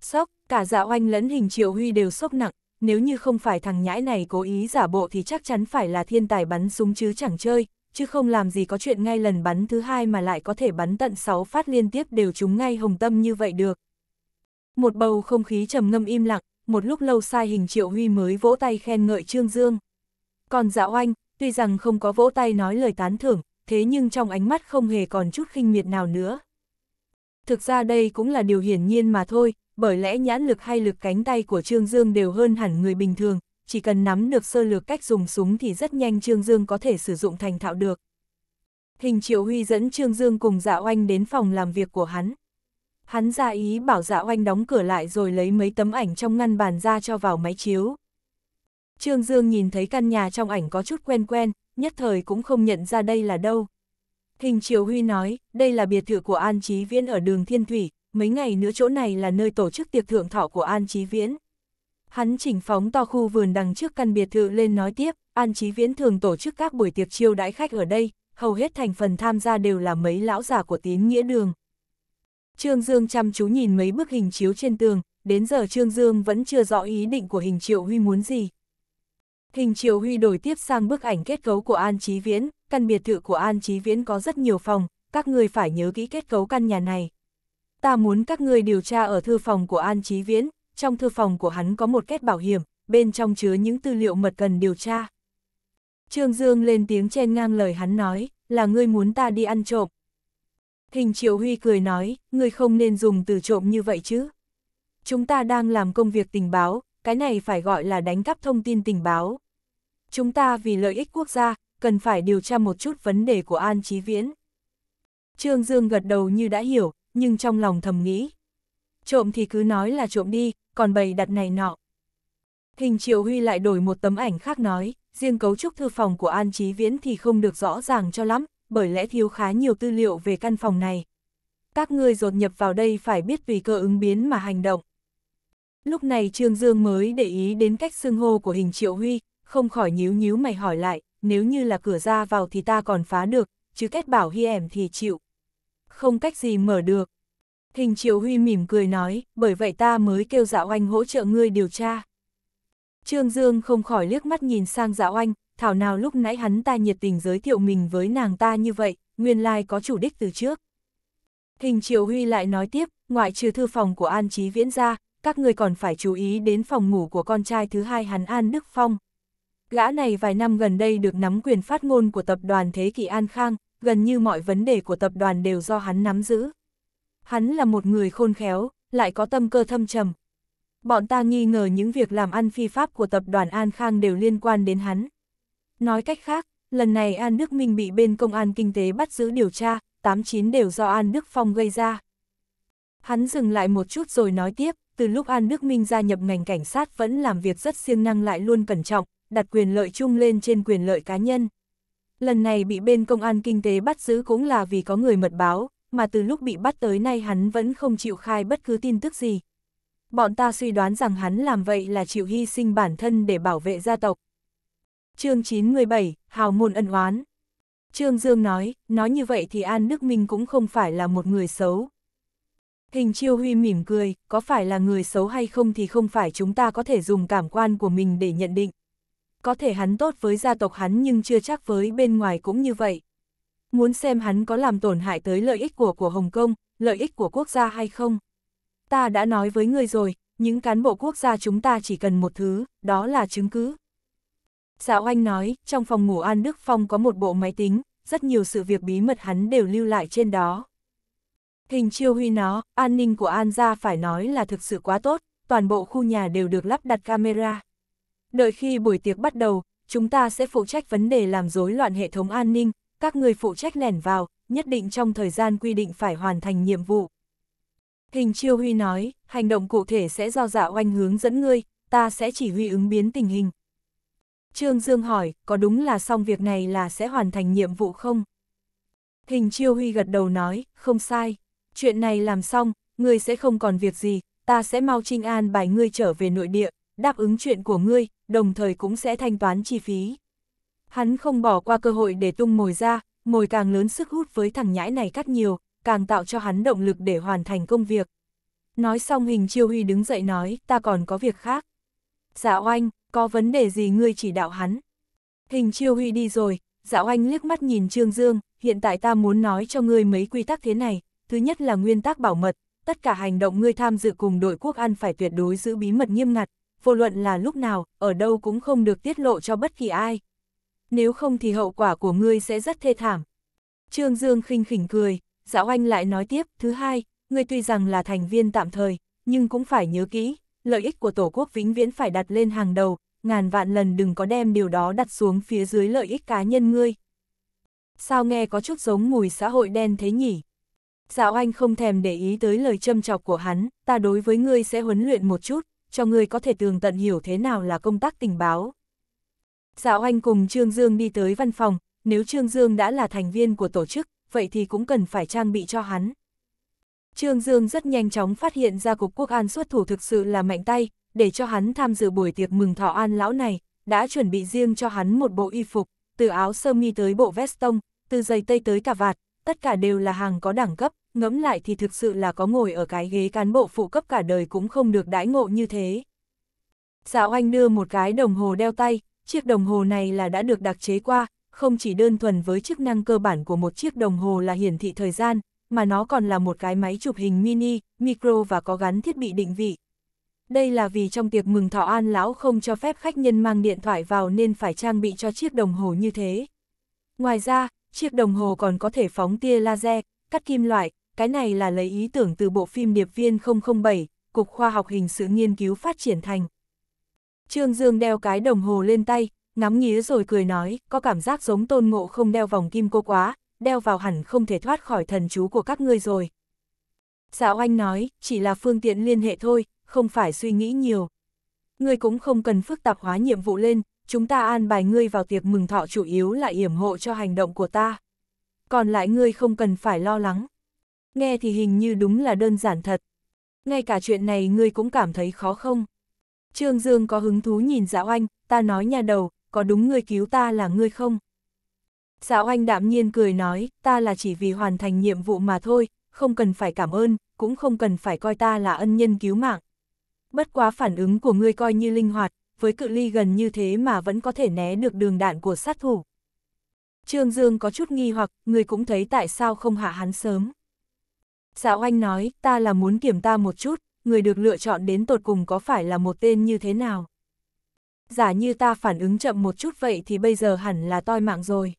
Sốc, cả dạ oanh lẫn hình triệu huy đều sốc nặng, nếu như không phải thằng nhãi này cố ý giả bộ thì chắc chắn phải là thiên tài bắn súng chứ chẳng chơi, chứ không làm gì có chuyện ngay lần bắn thứ hai mà lại có thể bắn tận 6 phát liên tiếp đều trúng ngay hồng tâm như vậy được. Một bầu không khí trầm ngâm im lặng, một lúc lâu sai hình triệu huy mới vỗ tay khen ngợi Trương Dương. Còn dạ oanh, tuy rằng không có vỗ tay nói lời tán thưởng, thế nhưng trong ánh mắt không hề còn chút khinh miệt nào nữa. Thực ra đây cũng là điều hiển nhiên mà thôi, bởi lẽ nhãn lực hay lực cánh tay của Trương Dương đều hơn hẳn người bình thường, chỉ cần nắm được sơ lược cách dùng súng thì rất nhanh Trương Dương có thể sử dụng thành thạo được. Hình Triệu Huy dẫn Trương Dương cùng Dạ Oanh đến phòng làm việc của hắn. Hắn ra ý bảo Dạ Oanh đóng cửa lại rồi lấy mấy tấm ảnh trong ngăn bàn ra cho vào máy chiếu. Trương Dương nhìn thấy căn nhà trong ảnh có chút quen quen, nhất thời cũng không nhận ra đây là đâu. Hình Triều Huy nói, đây là biệt thự của An Chí Viễn ở đường Thiên Thủy, mấy ngày nữa chỗ này là nơi tổ chức tiệc thượng thọ của An Chí Viễn. Hắn chỉnh phóng to khu vườn đằng trước căn biệt thự lên nói tiếp, An Chí Viễn thường tổ chức các buổi tiệc chiêu đãi khách ở đây, hầu hết thành phần tham gia đều là mấy lão già của tín nghĩa đường. Trương Dương chăm chú nhìn mấy bức hình chiếu trên tường, đến giờ Trương Dương vẫn chưa rõ ý định của hình triệu huy muốn gì. Hình triệu huy đổi tiếp sang bức ảnh kết cấu của An Chí Viễn, căn biệt thự của An Chí Viễn có rất nhiều phòng, các người phải nhớ kỹ kết cấu căn nhà này. Ta muốn các người điều tra ở thư phòng của An Chí Viễn, trong thư phòng của hắn có một kết bảo hiểm, bên trong chứa những tư liệu mật cần điều tra. Trương Dương lên tiếng chen ngang lời hắn nói, là ngươi muốn ta đi ăn trộm. Hình Triệu Huy cười nói, ngươi không nên dùng từ trộm như vậy chứ. Chúng ta đang làm công việc tình báo, cái này phải gọi là đánh cắp thông tin tình báo. Chúng ta vì lợi ích quốc gia, cần phải điều tra một chút vấn đề của An Chí Viễn. Trương Dương gật đầu như đã hiểu, nhưng trong lòng thầm nghĩ. Trộm thì cứ nói là trộm đi, còn bày đặt này nọ. Hình Triệu Huy lại đổi một tấm ảnh khác nói, riêng cấu trúc thư phòng của An Chí Viễn thì không được rõ ràng cho lắm, bởi lẽ thiếu khá nhiều tư liệu về căn phòng này. Các ngươi dột nhập vào đây phải biết tùy cơ ứng biến mà hành động. Lúc này Trương Dương mới để ý đến cách xưng hô của hình Triệu Huy, không khỏi nhíu nhíu mày hỏi lại, nếu như là cửa ra vào thì ta còn phá được, chứ kết bảo hi ẻm thì chịu. Không cách gì mở được. Hình Triệu Huy mỉm cười nói, bởi vậy ta mới kêu dạo anh hỗ trợ ngươi điều tra. Trương Dương không khỏi liếc mắt nhìn sang dạo anh, thảo nào lúc nãy hắn ta nhiệt tình giới thiệu mình với nàng ta như vậy, nguyên lai có chủ đích từ trước. Hình Triệu Huy lại nói tiếp, ngoại trừ thư phòng của An chí Viễn ra, các người còn phải chú ý đến phòng ngủ của con trai thứ hai hắn An Đức Phong. Gã này vài năm gần đây được nắm quyền phát ngôn của tập đoàn Thế kỷ An Khang, gần như mọi vấn đề của tập đoàn đều do hắn nắm giữ. Hắn là một người khôn khéo, lại có tâm cơ thâm trầm. Bọn ta nghi ngờ những việc làm ăn phi pháp của tập đoàn An Khang đều liên quan đến hắn. Nói cách khác, lần này An Đức Minh bị bên công an kinh tế bắt giữ điều tra, 89 đều do An Đức Phong gây ra. Hắn dừng lại một chút rồi nói tiếp, từ lúc An Đức Minh gia nhập ngành cảnh sát vẫn làm việc rất siêng năng lại luôn cẩn trọng, đặt quyền lợi chung lên trên quyền lợi cá nhân. Lần này bị bên công an kinh tế bắt giữ cũng là vì có người mật báo, mà từ lúc bị bắt tới nay hắn vẫn không chịu khai bất cứ tin tức gì. Bọn ta suy đoán rằng hắn làm vậy là chịu hy sinh bản thân để bảo vệ gia tộc. chương 917, Hào môn ân oán. Trương Dương nói, nói như vậy thì An Đức Minh cũng không phải là một người xấu. Hình chiêu huy mỉm cười, có phải là người xấu hay không thì không phải chúng ta có thể dùng cảm quan của mình để nhận định. Có thể hắn tốt với gia tộc hắn nhưng chưa chắc với bên ngoài cũng như vậy. Muốn xem hắn có làm tổn hại tới lợi ích của của Hồng Kông, lợi ích của quốc gia hay không. Ta đã nói với người rồi, những cán bộ quốc gia chúng ta chỉ cần một thứ, đó là chứng cứ. Dạ Oanh nói, trong phòng ngủ An Đức Phong có một bộ máy tính, rất nhiều sự việc bí mật hắn đều lưu lại trên đó. Hình chiêu huy nó, an ninh của An gia phải nói là thực sự quá tốt, toàn bộ khu nhà đều được lắp đặt camera. Đợi khi buổi tiệc bắt đầu, chúng ta sẽ phụ trách vấn đề làm rối loạn hệ thống an ninh, các người phụ trách lẻn vào, nhất định trong thời gian quy định phải hoàn thành nhiệm vụ. Hình Chiêu Huy nói, hành động cụ thể sẽ do dạ oanh hướng dẫn ngươi, ta sẽ chỉ huy ứng biến tình hình. Trương Dương hỏi, có đúng là xong việc này là sẽ hoàn thành nhiệm vụ không? Hình Chiêu Huy gật đầu nói, không sai, chuyện này làm xong, ngươi sẽ không còn việc gì, ta sẽ mau trinh an bài ngươi trở về nội địa, đáp ứng chuyện của ngươi, đồng thời cũng sẽ thanh toán chi phí. Hắn không bỏ qua cơ hội để tung mồi ra, mồi càng lớn sức hút với thằng nhãi này cắt nhiều, càng tạo cho hắn động lực để hoàn thành công việc. Nói xong hình chiêu huy đứng dậy nói, ta còn có việc khác. Dạ oanh, có vấn đề gì ngươi chỉ đạo hắn? Hình chiêu huy đi rồi, dạ oanh liếc mắt nhìn Trương Dương, hiện tại ta muốn nói cho ngươi mấy quy tắc thế này, thứ nhất là nguyên tắc bảo mật, tất cả hành động ngươi tham dự cùng đội quốc an phải tuyệt đối giữ bí mật nghiêm ngặt, vô luận là lúc nào, ở đâu cũng không được tiết lộ cho bất kỳ ai. Nếu không thì hậu quả của ngươi sẽ rất thê thảm. Trương Dương khinh khỉnh cười, dạ oanh lại nói tiếp, thứ hai, ngươi tuy rằng là thành viên tạm thời, nhưng cũng phải nhớ kỹ, lợi ích của Tổ quốc vĩnh viễn phải đặt lên hàng đầu, ngàn vạn lần đừng có đem điều đó đặt xuống phía dưới lợi ích cá nhân ngươi. Sao nghe có chút giống mùi xã hội đen thế nhỉ? Dạo anh không thèm để ý tới lời châm chọc của hắn, ta đối với ngươi sẽ huấn luyện một chút, cho ngươi có thể tường tận hiểu thế nào là công tác tình báo. Dạo anh cùng Trương Dương đi tới văn phòng, nếu Trương Dương đã là thành viên của tổ chức, vậy thì cũng cần phải trang bị cho hắn. Trương Dương rất nhanh chóng phát hiện ra Cục Quốc an xuất thủ thực sự là mạnh tay, để cho hắn tham dự buổi tiệc mừng thọ an lão này, đã chuẩn bị riêng cho hắn một bộ y phục, từ áo sơ mi tới bộ vest tông, từ giày tây tới cà vạt, tất cả đều là hàng có đẳng cấp, ngẫm lại thì thực sự là có ngồi ở cái ghế cán bộ phụ cấp cả đời cũng không được đãi ngộ như thế. Dạo anh đưa một cái đồng hồ đeo tay, chiếc đồng hồ này là đã được đặc chế qua, không chỉ đơn thuần với chức năng cơ bản của một chiếc đồng hồ là hiển thị thời gian, mà nó còn là một cái máy chụp hình mini, micro và có gắn thiết bị định vị. Đây là vì trong tiệc mừng thọ an lão không cho phép khách nhân mang điện thoại vào nên phải trang bị cho chiếc đồng hồ như thế. Ngoài ra, chiếc đồng hồ còn có thể phóng tia laser, cắt kim loại, cái này là lấy ý tưởng từ bộ phim Điệp viên 007, Cục Khoa học Hình sự Nghiên cứu phát triển thành. Trương Dương đeo cái đồng hồ lên tay, ngắm nghía rồi cười nói, có cảm giác giống tôn ngộ không đeo vòng kim cô quá, đeo vào hẳn không thể thoát khỏi thần chú của các ngươi rồi. Dạ oanh nói, chỉ là phương tiện liên hệ thôi, không phải suy nghĩ nhiều. Ngươi cũng không cần phức tạp hóa nhiệm vụ lên, chúng ta an bài ngươi vào tiệc mừng thọ chủ yếu là yểm hộ cho hành động của ta. Còn lại ngươi không cần phải lo lắng. Nghe thì hình như đúng là đơn giản thật. Ngay cả chuyện này ngươi cũng cảm thấy khó không? Trương Dương có hứng thú nhìn Dạ Oanh, ta nói nhà đầu, có đúng ngươi cứu ta là ngươi không? Dạ Oanh đạm nhiên cười nói, ta là chỉ vì hoàn thành nhiệm vụ mà thôi, không cần phải cảm ơn, cũng không cần phải coi ta là ân nhân cứu mạng. Bất quá phản ứng của ngươi coi như linh hoạt, với cự ly gần như thế mà vẫn có thể né được đường đạn của sát thủ. Trương Dương có chút nghi hoặc, người cũng thấy tại sao không hạ hắn sớm. Dạo anh nói, ta là muốn kiểm ta một chút, người được lựa chọn đến tột cùng có phải là một tên như thế nào. Giả như ta phản ứng chậm một chút vậy thì bây giờ hẳn là toi mạng rồi.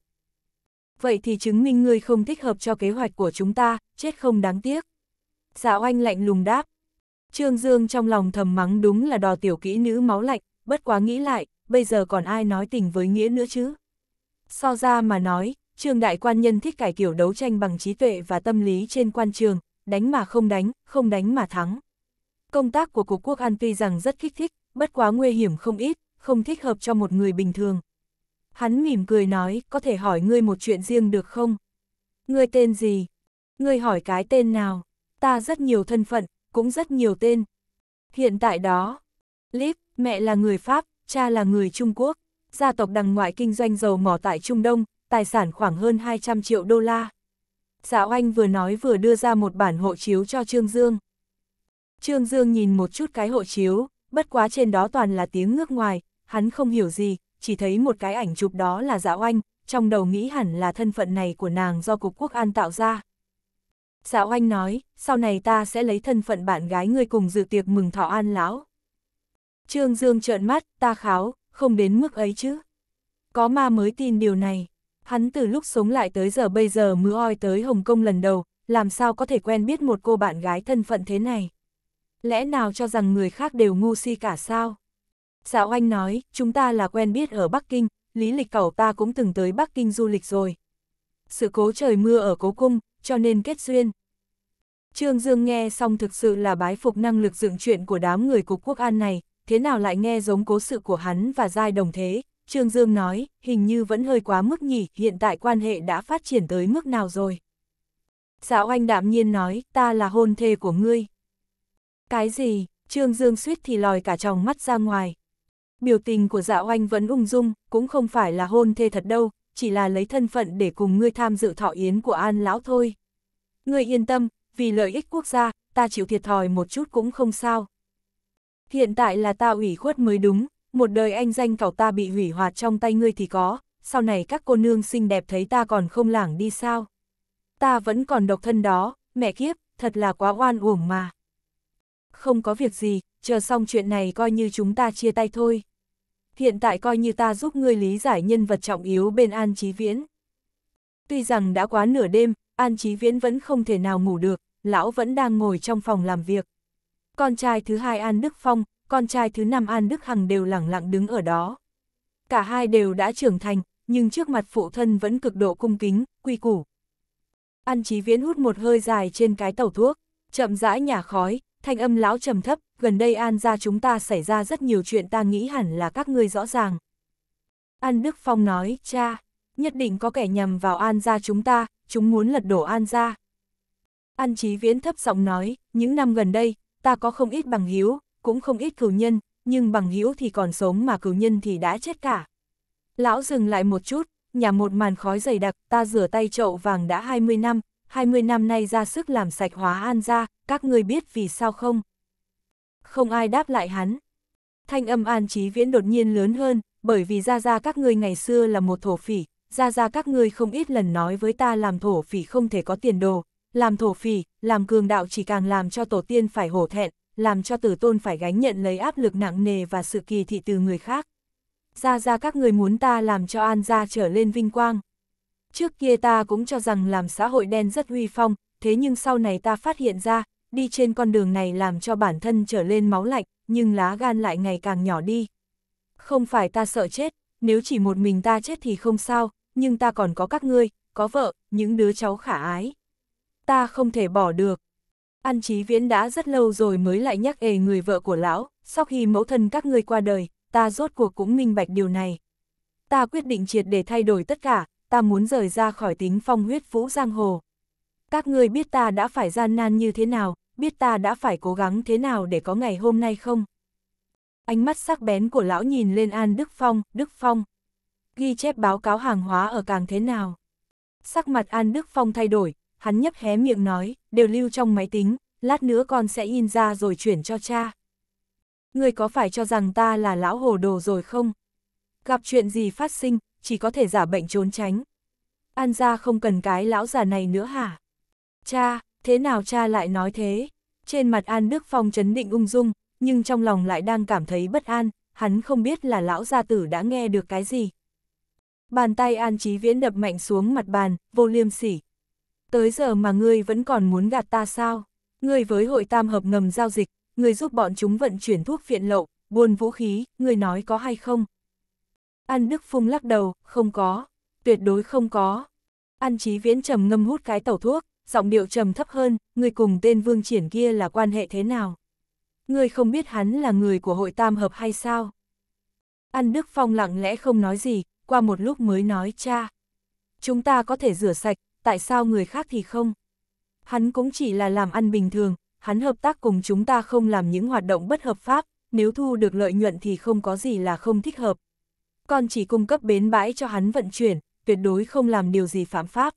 Vậy thì chứng minh ngươi không thích hợp cho kế hoạch của chúng ta, chết không đáng tiếc. Dạo anh lạnh lùng đáp. Trương Dương trong lòng thầm mắng đúng là đò tiểu kỹ nữ máu lạnh, bất quá nghĩ lại, bây giờ còn ai nói tình với nghĩa nữa chứ. So ra mà nói, Trương Đại Quan Nhân thích cải kiểu đấu tranh bằng trí tuệ và tâm lý trên quan trường, đánh mà không đánh, không đánh mà thắng. Công tác của Cục Quốc an tuy rằng rất kích thích, bất quá nguy hiểm không ít, không thích hợp cho một người bình thường. Hắn mỉm cười nói, có thể hỏi ngươi một chuyện riêng được không? Ngươi tên gì? Ngươi hỏi cái tên nào? Ta rất nhiều thân phận, cũng rất nhiều tên. Hiện tại đó, Lip, mẹ là người Pháp, cha là người Trung Quốc, gia tộc đằng ngoại kinh doanh dầu mỏ tại Trung Đông, tài sản khoảng hơn 200 triệu đô la. Dạ Oanh vừa nói vừa đưa ra một bản hộ chiếu cho Trương Dương. Trương Dương nhìn một chút cái hộ chiếu, bất quá trên đó toàn là tiếng nước ngoài, hắn không hiểu gì, chỉ thấy một cái ảnh chụp đó là Dạ Oanh, trong đầu nghĩ hẳn là thân phận này của nàng do Cục Quốc an tạo ra. Dạ Oanh nói, sau này ta sẽ lấy thân phận bạn gái ngươi cùng dự tiệc mừng thọ an lão. Trương Dương trợn mắt, ta kháo, không đến mức ấy chứ. Có ma mới tin điều này. Hắn từ lúc sống lại tới giờ bây giờ mưa oi tới Hồng Kông lần đầu, làm sao có thể quen biết một cô bạn gái thân phận thế này. Lẽ nào cho rằng người khác đều ngu si cả sao? Dạo anh nói, chúng ta là quen biết ở Bắc Kinh, lý lịch cẩu ta cũng từng tới Bắc Kinh du lịch rồi. Sự cố trời mưa ở cố cung, cho nên kết duyên. Trương Dương nghe xong thực sự là bái phục năng lực dựng chuyện của đám người cục quốc an này, thế nào lại nghe giống cố sự của hắn và giai đồng thế, Trương Dương nói, hình như vẫn hơi quá mức nhỉ, hiện tại quan hệ đã phát triển tới mức nào rồi. Dạ Giáo anh đạm nhiên nói, ta là hôn thê của ngươi. Cái gì, Trương Dương suýt thì lòi cả tròng mắt ra ngoài. Biểu tình của dạo anh vẫn ung dung, cũng không phải là hôn thê thật đâu, chỉ là lấy thân phận để cùng ngươi tham dự thọ yến của An Lão thôi. Ngươi yên tâm, vì lợi ích quốc gia, ta chịu thiệt thòi một chút cũng không sao. Hiện tại là ta ủy khuất mới đúng, một đời anh danh cậu ta bị hủy hoạt trong tay ngươi thì có, sau này các cô nương xinh đẹp thấy ta còn không lảng đi sao. Ta vẫn còn độc thân đó, mẹ kiếp, thật là quá oan uổng mà. Không có việc gì, chờ xong chuyện này coi như chúng ta chia tay thôi. Hiện tại coi như ta giúp ngươi lý giải nhân vật trọng yếu bên An Chí Viễn. Tuy rằng đã quá nửa đêm, An Chí Viễn vẫn không thể nào ngủ được, lão vẫn đang ngồi trong phòng làm việc. Con trai thứ hai An Đức Phong, con trai thứ năm An Đức Hằng đều lẳng lặng đứng ở đó. Cả hai đều đã trưởng thành, nhưng trước mặt phụ thân vẫn cực độ cung kính, quy củ. An Chí Viễn hút một hơi dài trên cái tàu thuốc, chậm rãi nhả khói, thanh âm lão trầm thấp, gần đây An ra chúng ta xảy ra rất nhiều chuyện ta nghĩ hẳn là các ngươi rõ ràng. An Đức Phong nói, cha, nhất định có kẻ nhầm vào An ra chúng ta, chúng muốn lật đổ An ra. An Chí Viễn thấp giọng nói, những năm gần đây, ta có không ít bằng hiếu, cũng không ít cửu nhân, nhưng bằng hữu thì còn sống mà cửu nhân thì đã chết cả. Lão dừng lại một chút, nhà một màn khói dày đặc, ta rửa tay chậu vàng đã 20 năm, 20 năm nay ra sức làm sạch hóa an ra, các người biết vì sao không? Không ai đáp lại hắn. Thanh âm an trí viễn đột nhiên lớn hơn, bởi vì ra ra các ngươi ngày xưa là một thổ phỉ, ra ra các ngươi không ít lần nói với ta làm thổ phỉ không thể có tiền đồ, làm thổ phỉ, làm cường đạo chỉ càng làm cho tổ tiên phải hổ thẹn, làm cho tử tôn phải gánh nhận lấy áp lực nặng nề và sự kỳ thị từ người khác. Ra ra các người muốn ta làm cho An gia trở lên vinh quang. Trước kia ta cũng cho rằng làm xã hội đen rất huy phong, thế nhưng sau này ta phát hiện ra, đi trên con đường này làm cho bản thân trở lên máu lạnh, nhưng lá gan lại ngày càng nhỏ đi. Không phải ta sợ chết, nếu chỉ một mình ta chết thì không sao, nhưng ta còn có các ngươi, có vợ, những đứa cháu khả ái. Ta không thể bỏ được. An Chí Viễn đã rất lâu rồi mới lại nhắc ề người vợ của lão, sau khi mẫu thân các ngươi qua đời, ta rốt cuộc cũng minh bạch điều này. Ta quyết định triệt để thay đổi tất cả, ta muốn rời ra khỏi tính phong huyết vũ giang hồ. Các ngươi biết ta đã phải gian nan như thế nào, biết ta đã phải cố gắng thế nào để có ngày hôm nay không? Ánh mắt sắc bén của lão nhìn lên An Đức Phong, Đức Phong. Ghi chép báo cáo hàng hóa ở càng thế nào? Sắc mặt An Đức Phong thay đổi, hắn nhấp hé miệng nói, đều lưu trong máy tính, lát nữa con sẽ in ra rồi chuyển cho cha. Người có phải cho rằng ta là lão hồ đồ rồi không? Gặp chuyện gì phát sinh, chỉ có thể giả bệnh trốn tránh. An ra không cần cái lão già này nữa hả? Cha, thế nào cha lại nói thế? Trên mặt An Đức Phong chấn định ung dung, nhưng trong lòng lại đang cảm thấy bất an, hắn không biết là lão gia tử đã nghe được cái gì. Bàn tay An Chí Viễn đập mạnh xuống mặt bàn, vô liêm sỉ. Tới giờ mà ngươi vẫn còn muốn gạt ta sao? Ngươi với hội tam hợp ngầm giao dịch, ngươi giúp bọn chúng vận chuyển thuốc phiện lậu, buôn vũ khí, ngươi nói có hay không? An Đức Phung lắc đầu, không có, tuyệt đối không có. An Chí Viễn trầm ngâm hút cái tẩu thuốc, giọng điệu trầm thấp hơn, ngươi cùng tên vương triển kia là quan hệ thế nào? Ngươi không biết hắn là người của hội tam hợp hay sao? An Đức Phong lặng lẽ không nói gì, qua một lúc mới nói cha. Chúng ta có thể rửa sạch, tại sao người khác thì không? Hắn cũng chỉ là làm ăn bình thường, hắn hợp tác cùng chúng ta không làm những hoạt động bất hợp pháp, nếu thu được lợi nhuận thì không có gì là không thích hợp. Còn chỉ cung cấp bến bãi cho hắn vận chuyển, tuyệt đối không làm điều gì phạm pháp.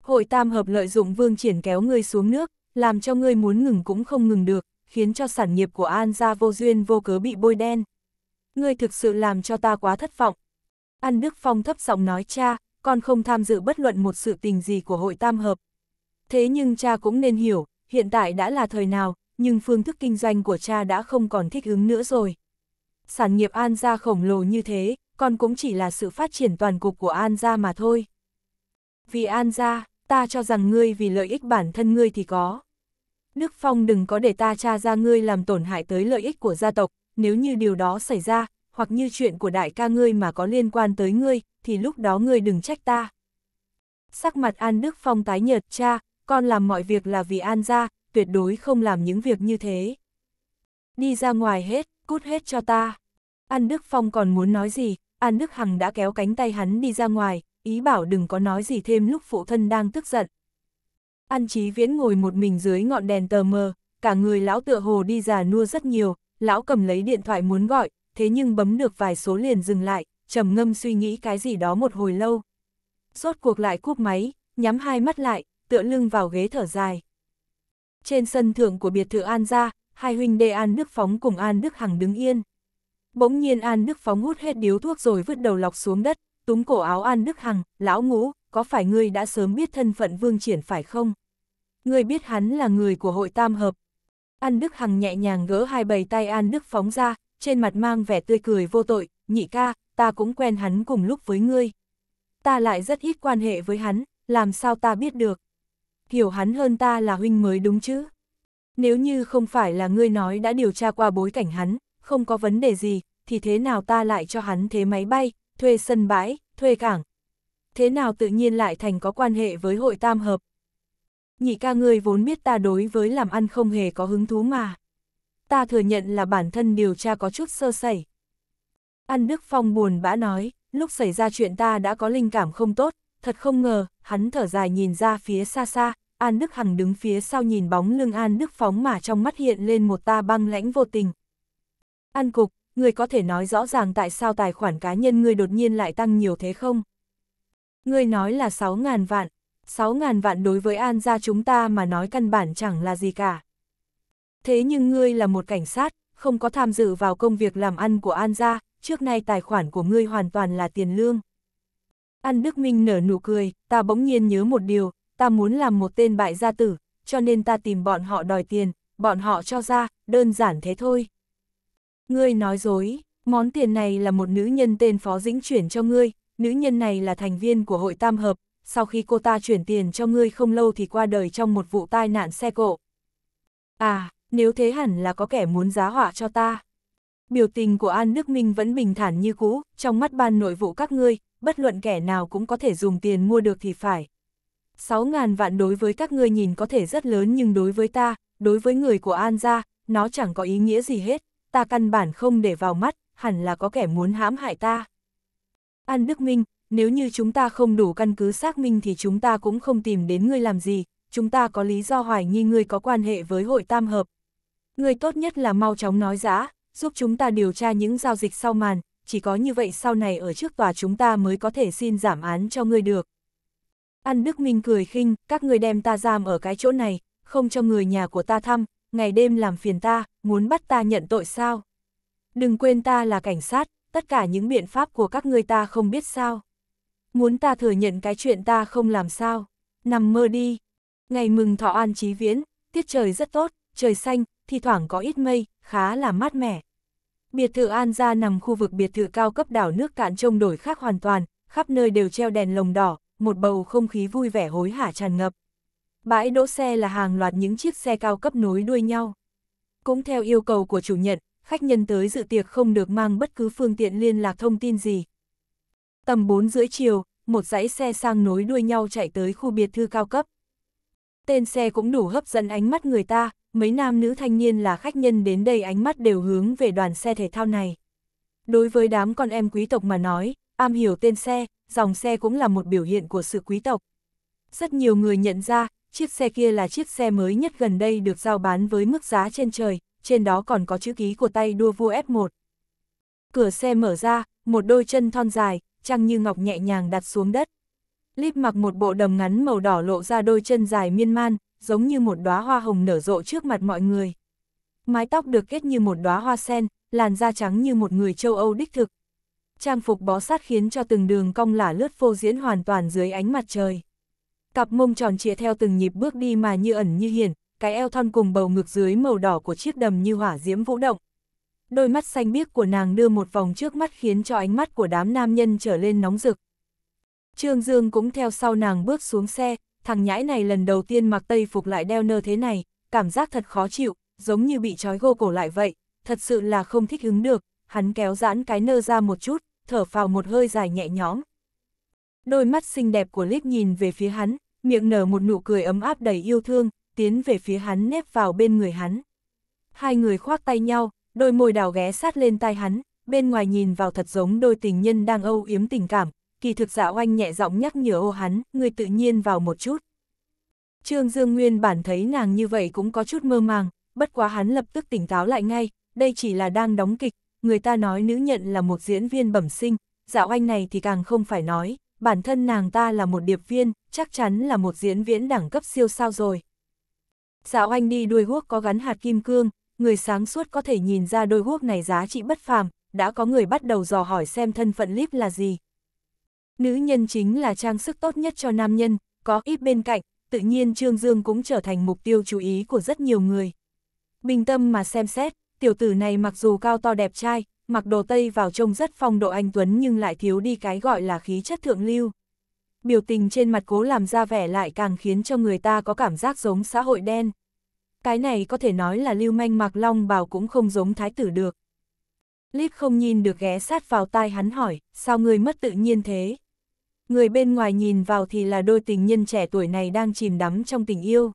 Hội tam hợp lợi dụng vương triển kéo ngươi xuống nước, làm cho ngươi muốn ngừng cũng không ngừng được, khiến cho sản nghiệp của An gia vô duyên vô cớ bị bôi đen. Ngươi thực sự làm cho ta quá thất vọng. An Đức Phong thấp giọng nói cha, con không tham dự bất luận một sự tình gì của hội tam hợp. Thế nhưng cha cũng nên hiểu, hiện tại đã là thời nào, nhưng phương thức kinh doanh của cha đã không còn thích ứng nữa rồi. Sản nghiệp An gia khổng lồ như thế, con cũng chỉ là sự phát triển toàn cục của An gia mà thôi. Vì An gia, ta cho rằng ngươi vì lợi ích bản thân ngươi thì có. Đức Phong đừng có để ta tra ra ngươi làm tổn hại tới lợi ích của gia tộc, nếu như điều đó xảy ra, hoặc như chuyện của đại ca ngươi mà có liên quan tới ngươi, thì lúc đó ngươi đừng trách ta. Sắc mặt An Đức Phong tái nhợt cha, con làm mọi việc là vì An gia, tuyệt đối không làm những việc như thế. Đi ra ngoài hết, cút hết cho ta. An Đức Phong còn muốn nói gì, An Đức Hằng đã kéo cánh tay hắn đi ra ngoài, ý bảo đừng có nói gì thêm lúc phụ thân đang tức giận. An Chí Viễn ngồi một mình dưới ngọn đèn tờ mờ, cả người lão tựa hồ đi già nua rất nhiều, lão cầm lấy điện thoại muốn gọi, thế nhưng bấm được vài số liền dừng lại, trầm ngâm suy nghĩ cái gì đó một hồi lâu. Rốt cuộc lại cúp máy, nhắm hai mắt lại, tựa lưng vào ghế thở dài. Trên sân thượng của biệt thự An gia, hai huynh đệ An Đức Phóng cùng An Đức Hằng đứng yên. Bỗng nhiên An Đức Phóng hút hết điếu thuốc rồi vứt đầu lọc xuống đất, túm cổ áo An Đức Hằng, lão ngũ, có phải ngươi đã sớm biết thân phận Vương Triển phải không? Ngươi biết hắn là người của hội tam hợp. An Đức Hằng nhẹ nhàng gỡ hai bầy tay An Đức Phóng ra, trên mặt mang vẻ tươi cười vô tội, nhị ca, ta cũng quen hắn cùng lúc với ngươi. Ta lại rất ít quan hệ với hắn, làm sao ta biết được? Hiểu hắn hơn ta là huynh mới đúng chứ? Nếu như không phải là ngươi nói đã điều tra qua bối cảnh hắn, không có vấn đề gì, thì thế nào ta lại cho hắn thế máy bay, thuê sân bãi, thuê cảng? Thế nào tự nhiên lại thành có quan hệ với hội tam hợp? Nhị ca ngươi vốn biết ta đối với làm ăn không hề có hứng thú mà. Ta thừa nhận là bản thân điều tra có chút sơ sẩy. An Đức Phong buồn bã nói, lúc xảy ra chuyện ta đã có linh cảm không tốt, thật không ngờ, hắn thở dài nhìn ra phía xa xa, An Đức Hằng đứng phía sau nhìn bóng lưng An Đức Phóng mà trong mắt hiện lên một ta băng lãnh vô tình. An Cục, người có thể nói rõ ràng tại sao tài khoản cá nhân người đột nhiên lại tăng nhiều thế không? Người nói là 6.000 vạn, 6.000 vạn đối với An gia chúng ta mà nói căn bản chẳng là gì cả. Thế nhưng ngươi là một cảnh sát, không có tham dự vào công việc làm ăn của An gia, trước nay tài khoản của ngươi hoàn toàn là tiền lương. An Đức Minh nở nụ cười, ta bỗng nhiên nhớ một điều, ta muốn làm một tên bại gia tử, cho nên ta tìm bọn họ đòi tiền, bọn họ cho ra, đơn giản thế thôi. Ngươi nói dối, món tiền này là một nữ nhân tên Phó Dĩnh chuyển cho ngươi, nữ nhân này là thành viên của hội tam hợp, sau khi cô ta chuyển tiền cho ngươi không lâu thì qua đời trong một vụ tai nạn xe cộ. À, nếu thế hẳn là có kẻ muốn giá họa cho ta. Biểu tình của An Đức Minh vẫn bình thản như cũ, trong mắt ban nội vụ các ngươi, bất luận kẻ nào cũng có thể dùng tiền mua được thì phải. 6.000 vạn đối với các ngươi nhìn có thể rất lớn nhưng đối với ta, đối với người của An gia, nó chẳng có ý nghĩa gì hết, ta căn bản không để vào mắt, hẳn là có kẻ muốn hãm hại ta. An Đức Minh, nếu như chúng ta không đủ căn cứ xác minh thì chúng ta cũng không tìm đến ngươi làm gì, chúng ta có lý do hoài nghi ngươi có quan hệ với hội tam hợp. Ngươi tốt nhất là mau chóng nói giã, giúp chúng ta điều tra những giao dịch sau màn, chỉ có như vậy sau này ở trước tòa chúng ta mới có thể xin giảm án cho ngươi được. An Đức Minh cười khinh, các người đem ta giam ở cái chỗ này, không cho người nhà của ta thăm, ngày đêm làm phiền ta, muốn bắt ta nhận tội sao? Đừng quên ta là cảnh sát, tất cả những biện pháp của các người ta không biết sao. Muốn ta thừa nhận cái chuyện ta không làm sao, nằm mơ đi. Ngày mừng thọ an chí viễn, tiết trời rất tốt, trời xanh, thi thoảng có ít mây, khá là mát mẻ. Biệt thự An Gia nằm khu vực biệt thự cao cấp đảo nước cạn trông đổi khác hoàn toàn, khắp nơi đều treo đèn lồng đỏ, một bầu không khí vui vẻ hối hả tràn ngập. Bãi đỗ xe là hàng loạt những chiếc xe cao cấp nối đuôi nhau. Cũng theo yêu cầu của chủ nhận, khách nhân tới dự tiệc không được mang bất cứ phương tiện liên lạc thông tin gì. Tầm 4 rưỡi chiều, một dãy xe sang nối đuôi nhau chạy tới khu biệt thư cao cấp. Tên xe cũng đủ hấp dẫn ánh mắt người ta, mấy nam nữ thanh niên là khách nhân đến đây ánh mắt đều hướng về đoàn xe thể thao này. Đối với đám con em quý tộc mà nói, am hiểu tên xe, dòng xe cũng là một biểu hiện của sự quý tộc. Rất nhiều người nhận ra, chiếc xe kia là chiếc xe mới nhất gần đây được giao bán với mức giá trên trời, trên đó còn có chữ ký của tay đua vua F1. Cửa xe mở ra, một đôi chân thon dài, trăng như ngọc nhẹ nhàng đặt xuống đất. Líp mặc một bộ đầm ngắn màu đỏ lộ ra đôi chân dài miên man, giống như một đóa hoa hồng nở rộ trước mặt mọi người. Mái tóc được kết như một đóa hoa sen, làn da trắng như một người châu Âu đích thực. Trang phục bó sát khiến cho từng đường cong lả lướt phô diễn hoàn toàn dưới ánh mặt trời. Cặp mông tròn trịa theo từng nhịp bước đi mà như ẩn như hiển, cái eo thon cùng bầu ngực dưới màu đỏ của chiếc đầm như hỏa diễm vũ động. Đôi mắt xanh biếc của nàng đưa một vòng trước mắt khiến cho ánh mắt của đám nam nhân trở lên nóng rực. Trương Dương cũng theo sau nàng bước xuống xe, thằng nhãi này lần đầu tiên mặc tây phục lại đeo nơ thế này, cảm giác thật khó chịu, giống như bị trói gô cổ lại vậy, thật sự là không thích ứng được, hắn kéo giãn cái nơ ra một chút, thở phào một hơi dài nhẹ nhõm. Đôi mắt xinh đẹp của Lip nhìn về phía hắn, miệng nở một nụ cười ấm áp đầy yêu thương, tiến về phía hắn nếp vào bên người hắn. Hai người khoác tay nhau, đôi môi đào ghé sát lên tai hắn, bên ngoài nhìn vào thật giống đôi tình nhân đang âu yếm tình cảm, kỳ thực dạ oanh nhẹ giọng nhắc nhở ô hắn, người tự nhiên vào một chút. Trương Dương Nguyên bản thấy nàng như vậy cũng có chút mơ màng, bất quá hắn lập tức tỉnh táo lại ngay, đây chỉ là đang đóng kịch, người ta nói nữ nhận là một diễn viên bẩm sinh, dạ oanh này thì càng không phải nói, bản thân nàng ta là một điệp viên, chắc chắn là một diễn viễn đẳng cấp siêu sao rồi. Dạo anh đi đuôi guốc có gắn hạt kim cương, người sáng suốt có thể nhìn ra đôi guốc này giá trị bất phàm, đã có người bắt đầu dò hỏi xem thân phận Líp là gì. Nữ nhân chính là trang sức tốt nhất cho nam nhân, có ít bên cạnh, tự nhiên Trương Dương cũng trở thành mục tiêu chú ý của rất nhiều người. Bình tâm mà xem xét, tiểu tử này mặc dù cao to đẹp trai, mặc đồ tây vào trông rất phong độ anh Tuấn nhưng lại thiếu đi cái gọi là khí chất thượng lưu. Biểu tình trên mặt cố làm ra vẻ lại càng khiến cho người ta có cảm giác giống xã hội đen. Cái này có thể nói là lưu manh mặc long bào cũng không giống thái tử được. Lít không nhìn được ghé sát vào tai hắn hỏi, sao người mất tự nhiên thế? Người bên ngoài nhìn vào thì là đôi tình nhân trẻ tuổi này đang chìm đắm trong tình yêu.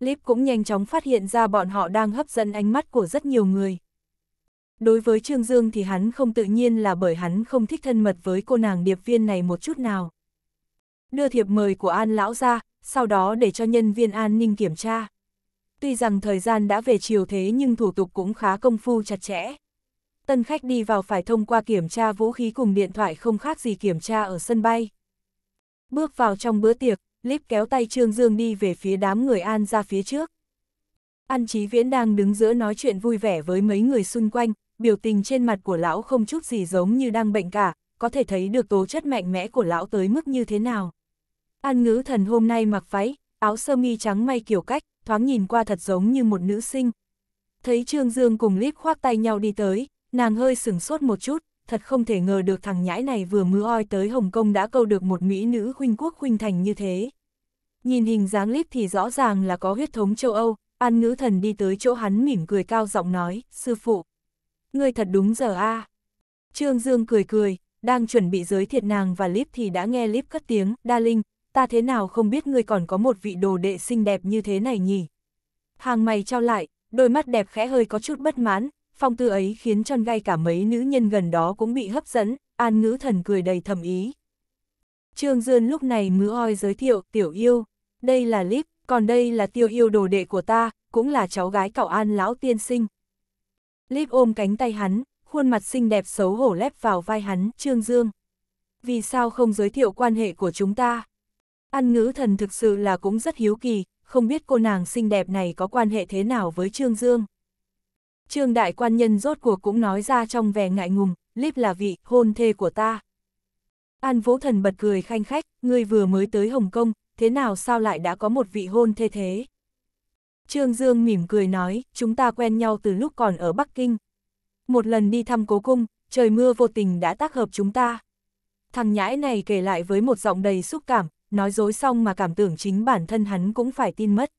Lip cũng nhanh chóng phát hiện ra bọn họ đang hấp dẫn ánh mắt của rất nhiều người. Đối với Trương Dương thì hắn không tự nhiên là bởi hắn không thích thân mật với cô nàng điệp viên này một chút nào. Đưa thiệp mời của An Lão ra, sau đó để cho nhân viên an ninh kiểm tra. Tuy rằng thời gian đã về chiều thế nhưng thủ tục cũng khá công phu chặt chẽ. Tân khách đi vào phải thông qua kiểm tra vũ khí cùng điện thoại không khác gì kiểm tra ở sân bay. Bước vào trong bữa tiệc, Líp kéo tay Trương Dương đi về phía đám người An ra phía trước. An Chí Viễn đang đứng giữa nói chuyện vui vẻ với mấy người xung quanh, biểu tình trên mặt của lão không chút gì giống như đang bệnh cả, có thể thấy được tố chất mạnh mẽ của lão tới mức như thế nào. An ngữ thần hôm nay mặc váy, áo sơ mi trắng may kiểu cách, thoáng nhìn qua thật giống như một nữ sinh. Thấy Trương Dương cùng Líp khoác tay nhau đi tới, nàng hơi sửng sốt một chút, thật không thể ngờ được thằng nhãi này vừa mưa oi tới Hồng Kông đã câu được một mỹ nữ huynh quốc huynh thành như thế. Nhìn hình dáng Líp thì rõ ràng là có huyết thống châu Âu, An ngữ thần đi tới chỗ hắn mỉm cười cao giọng nói, sư phụ. Ngươi thật đúng giờ a Trương Dương cười cười, đang chuẩn bị giới thiệu nàng và Líp thì đã nghe Líp cất tiếng, đa linh, ta thế nào không biết ngươi còn có một vị đồ đệ xinh đẹp như thế này nhỉ? Hàng mày trao lại, đôi mắt đẹp khẽ hơi có chút bất mãn, phong tư ấy khiến cho ngay cả mấy nữ nhân gần đó cũng bị hấp dẫn, an ngữ thần cười đầy thầm ý. Trương Dương lúc này mứa oi giới thiệu, tiểu yêu, đây là Líp, còn đây là tiêu yêu đồ đệ của ta, cũng là cháu gái cậu an lão tiên sinh. Líp ôm cánh tay hắn, khuôn mặt xinh đẹp xấu hổ lép vào vai hắn, Trương Dương. Vì sao không giới thiệu quan hệ của chúng ta? An ngữ thần thực sự là cũng rất hiếu kỳ, không biết cô nàng xinh đẹp này có quan hệ thế nào với Trương Dương. Trương đại quan nhân rốt cuộc cũng nói ra trong vẻ ngại ngùng, Líp là vị hôn thê của ta. An Vũ Thần bật cười khanh khách, ngươi vừa mới tới Hồng Kông, thế nào sao lại đã có một vị hôn thê thế? Trương Dương mỉm cười nói, chúng ta quen nhau từ lúc còn ở Bắc Kinh. Một lần đi thăm cố cung, trời mưa vô tình đã tác hợp chúng ta. Thằng nhãi này kể lại với một giọng đầy xúc cảm, nói dối xong mà cảm tưởng chính bản thân hắn cũng phải tin mất.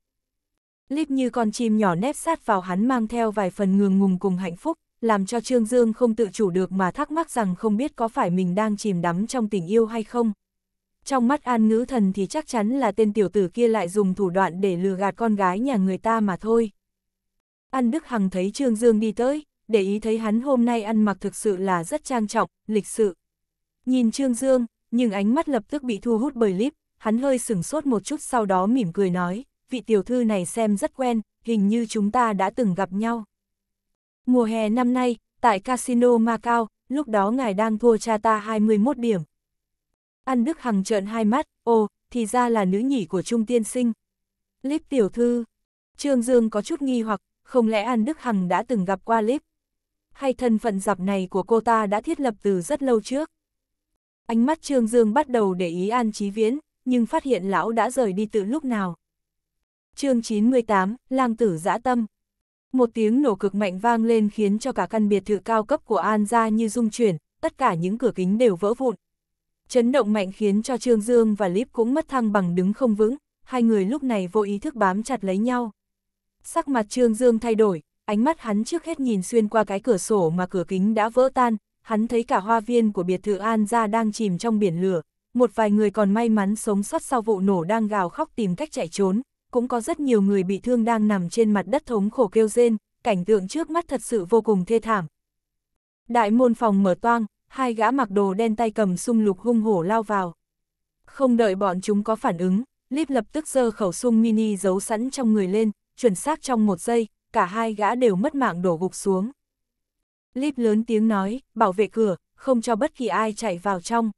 Líp như con chim nhỏ nép sát vào hắn mang theo vài phần ngường ngùng cùng hạnh phúc, làm cho Trương Dương không tự chủ được mà thắc mắc rằng không biết có phải mình đang chìm đắm trong tình yêu hay không. Trong mắt an ngữ thần thì chắc chắn là tên tiểu tử kia lại dùng thủ đoạn để lừa gạt con gái nhà người ta mà thôi. An Đức Hằng thấy Trương Dương đi tới, để ý thấy hắn hôm nay ăn mặc thực sự là rất trang trọng, lịch sự. Nhìn Trương Dương, nhưng ánh mắt lập tức bị thu hút bởi Líp, hắn hơi sửng sốt một chút sau đó mỉm cười nói, vị tiểu thư này xem rất quen, hình như chúng ta đã từng gặp nhau. Mùa hè năm nay, tại Casino Macau, lúc đó ngài đang thua cha ta 21 điểm. An Đức Hằng trợn hai mắt, ồ, thì ra là nữ nhỉ của Trung Tiên Sinh. Líp tiểu thư. Trương Dương có chút nghi hoặc, không lẽ An Đức Hằng đã từng gặp qua Líp? Hay thân phận dập này của cô ta đã thiết lập từ rất lâu trước? Ánh mắt Trương Dương bắt đầu để ý An Chí Viễn, nhưng phát hiện lão đã rời đi từ lúc nào chương 98, lang tử dã tâm. Một tiếng nổ cực mạnh vang lên khiến cho cả căn biệt thự cao cấp của An gia như rung chuyển, tất cả những cửa kính đều vỡ vụn. Chấn động mạnh khiến cho Trương Dương và Líp cũng mất thăng bằng đứng không vững, hai người lúc này vô ý thức bám chặt lấy nhau. Sắc mặt Trương Dương thay đổi, ánh mắt hắn trước hết nhìn xuyên qua cái cửa sổ mà cửa kính đã vỡ tan, hắn thấy cả hoa viên của biệt thự An gia đang chìm trong biển lửa, một vài người còn may mắn sống sót sau vụ nổ đang gào khóc tìm cách chạy trốn, cũng có rất nhiều người bị thương đang nằm trên mặt đất thống khổ kêu rên, cảnh tượng trước mắt thật sự vô cùng thê thảm. Đại môn phòng mở toang, hai gã mặc đồ đen tay cầm sung lục hung hổ lao vào. Không đợi bọn chúng có phản ứng, lip lập tức giơ khẩu sung mini giấu sẵn trong người lên, chuẩn xác trong một giây, cả hai gã đều mất mạng đổ gục xuống. lip lớn tiếng nói, bảo vệ cửa, không cho bất kỳ ai chạy vào trong.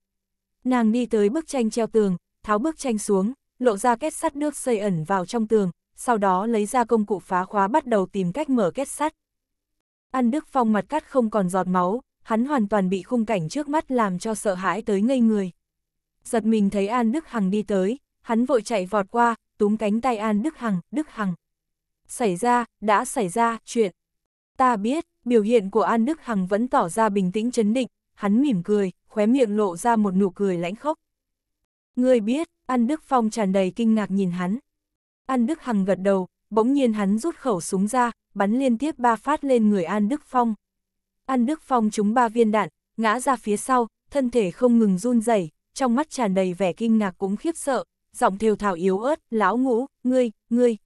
Nàng đi tới bức tranh treo tường, tháo bức tranh xuống, lộ ra kết sắt nước xây ẩn vào trong tường, sau đó lấy ra công cụ phá khóa bắt đầu tìm cách mở kết sắt. An Đức Phong mặt cắt không còn giọt máu, hắn hoàn toàn bị khung cảnh trước mắt làm cho sợ hãi tới ngây người. Giật mình thấy An Đức Hằng đi tới, hắn vội chạy vọt qua, túm cánh tay An Đức Hằng, Đức Hằng. Xảy ra, đã xảy ra, chuyện. Ta biết, biểu hiện của An Đức Hằng vẫn tỏ ra bình tĩnh chấn định, hắn mỉm cười, khóe miệng lộ ra một nụ cười lãnh khốc. Ngươi biết, An Đức Phong tràn đầy kinh ngạc nhìn hắn. An Đức Hằng gật đầu, bỗng nhiên hắn rút khẩu súng ra, bắn liên tiếp ba phát lên người An Đức Phong. An Đức Phong trúng ba viên đạn, ngã ra phía sau, thân thể không ngừng run rẩy, trong mắt tràn đầy vẻ kinh ngạc cũng khiếp sợ, giọng thều thào yếu ớt, lão ngũ, ngươi, ngươi.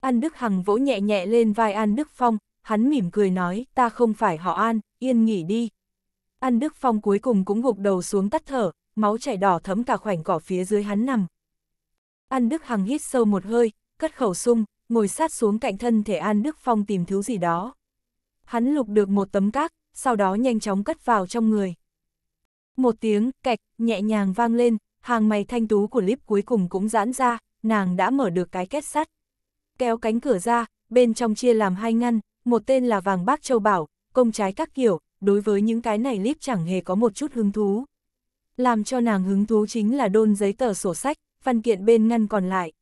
An Đức Hằng vỗ nhẹ nhẹ lên vai An Đức Phong, hắn mỉm cười nói, ta không phải họ An, yên nghỉ đi. An Đức Phong cuối cùng cũng gục đầu xuống tắt thở, máu chảy đỏ thấm cả khoảnh cỏ phía dưới hắn nằm. An Đức Hằng hít sâu một hơi, cất khẩu sung, ngồi sát xuống cạnh thân thể An Đức Phong tìm thứ gì đó. Hắn lục được một tấm cát, sau đó nhanh chóng cất vào trong người. Một tiếng cạch nhẹ nhàng vang lên, hàng mày thanh tú của líp cuối cùng cũng giãn ra, nàng đã mở được cái kết sắt. Kéo cánh cửa ra, bên trong chia làm hai ngăn, một tên là vàng bác châu bảo, công trái các kiểu, đối với những cái này líp chẳng hề có một chút hứng thú. Làm cho nàng hứng thú chính là đôn giấy tờ sổ sách, văn kiện bên ngăn còn lại.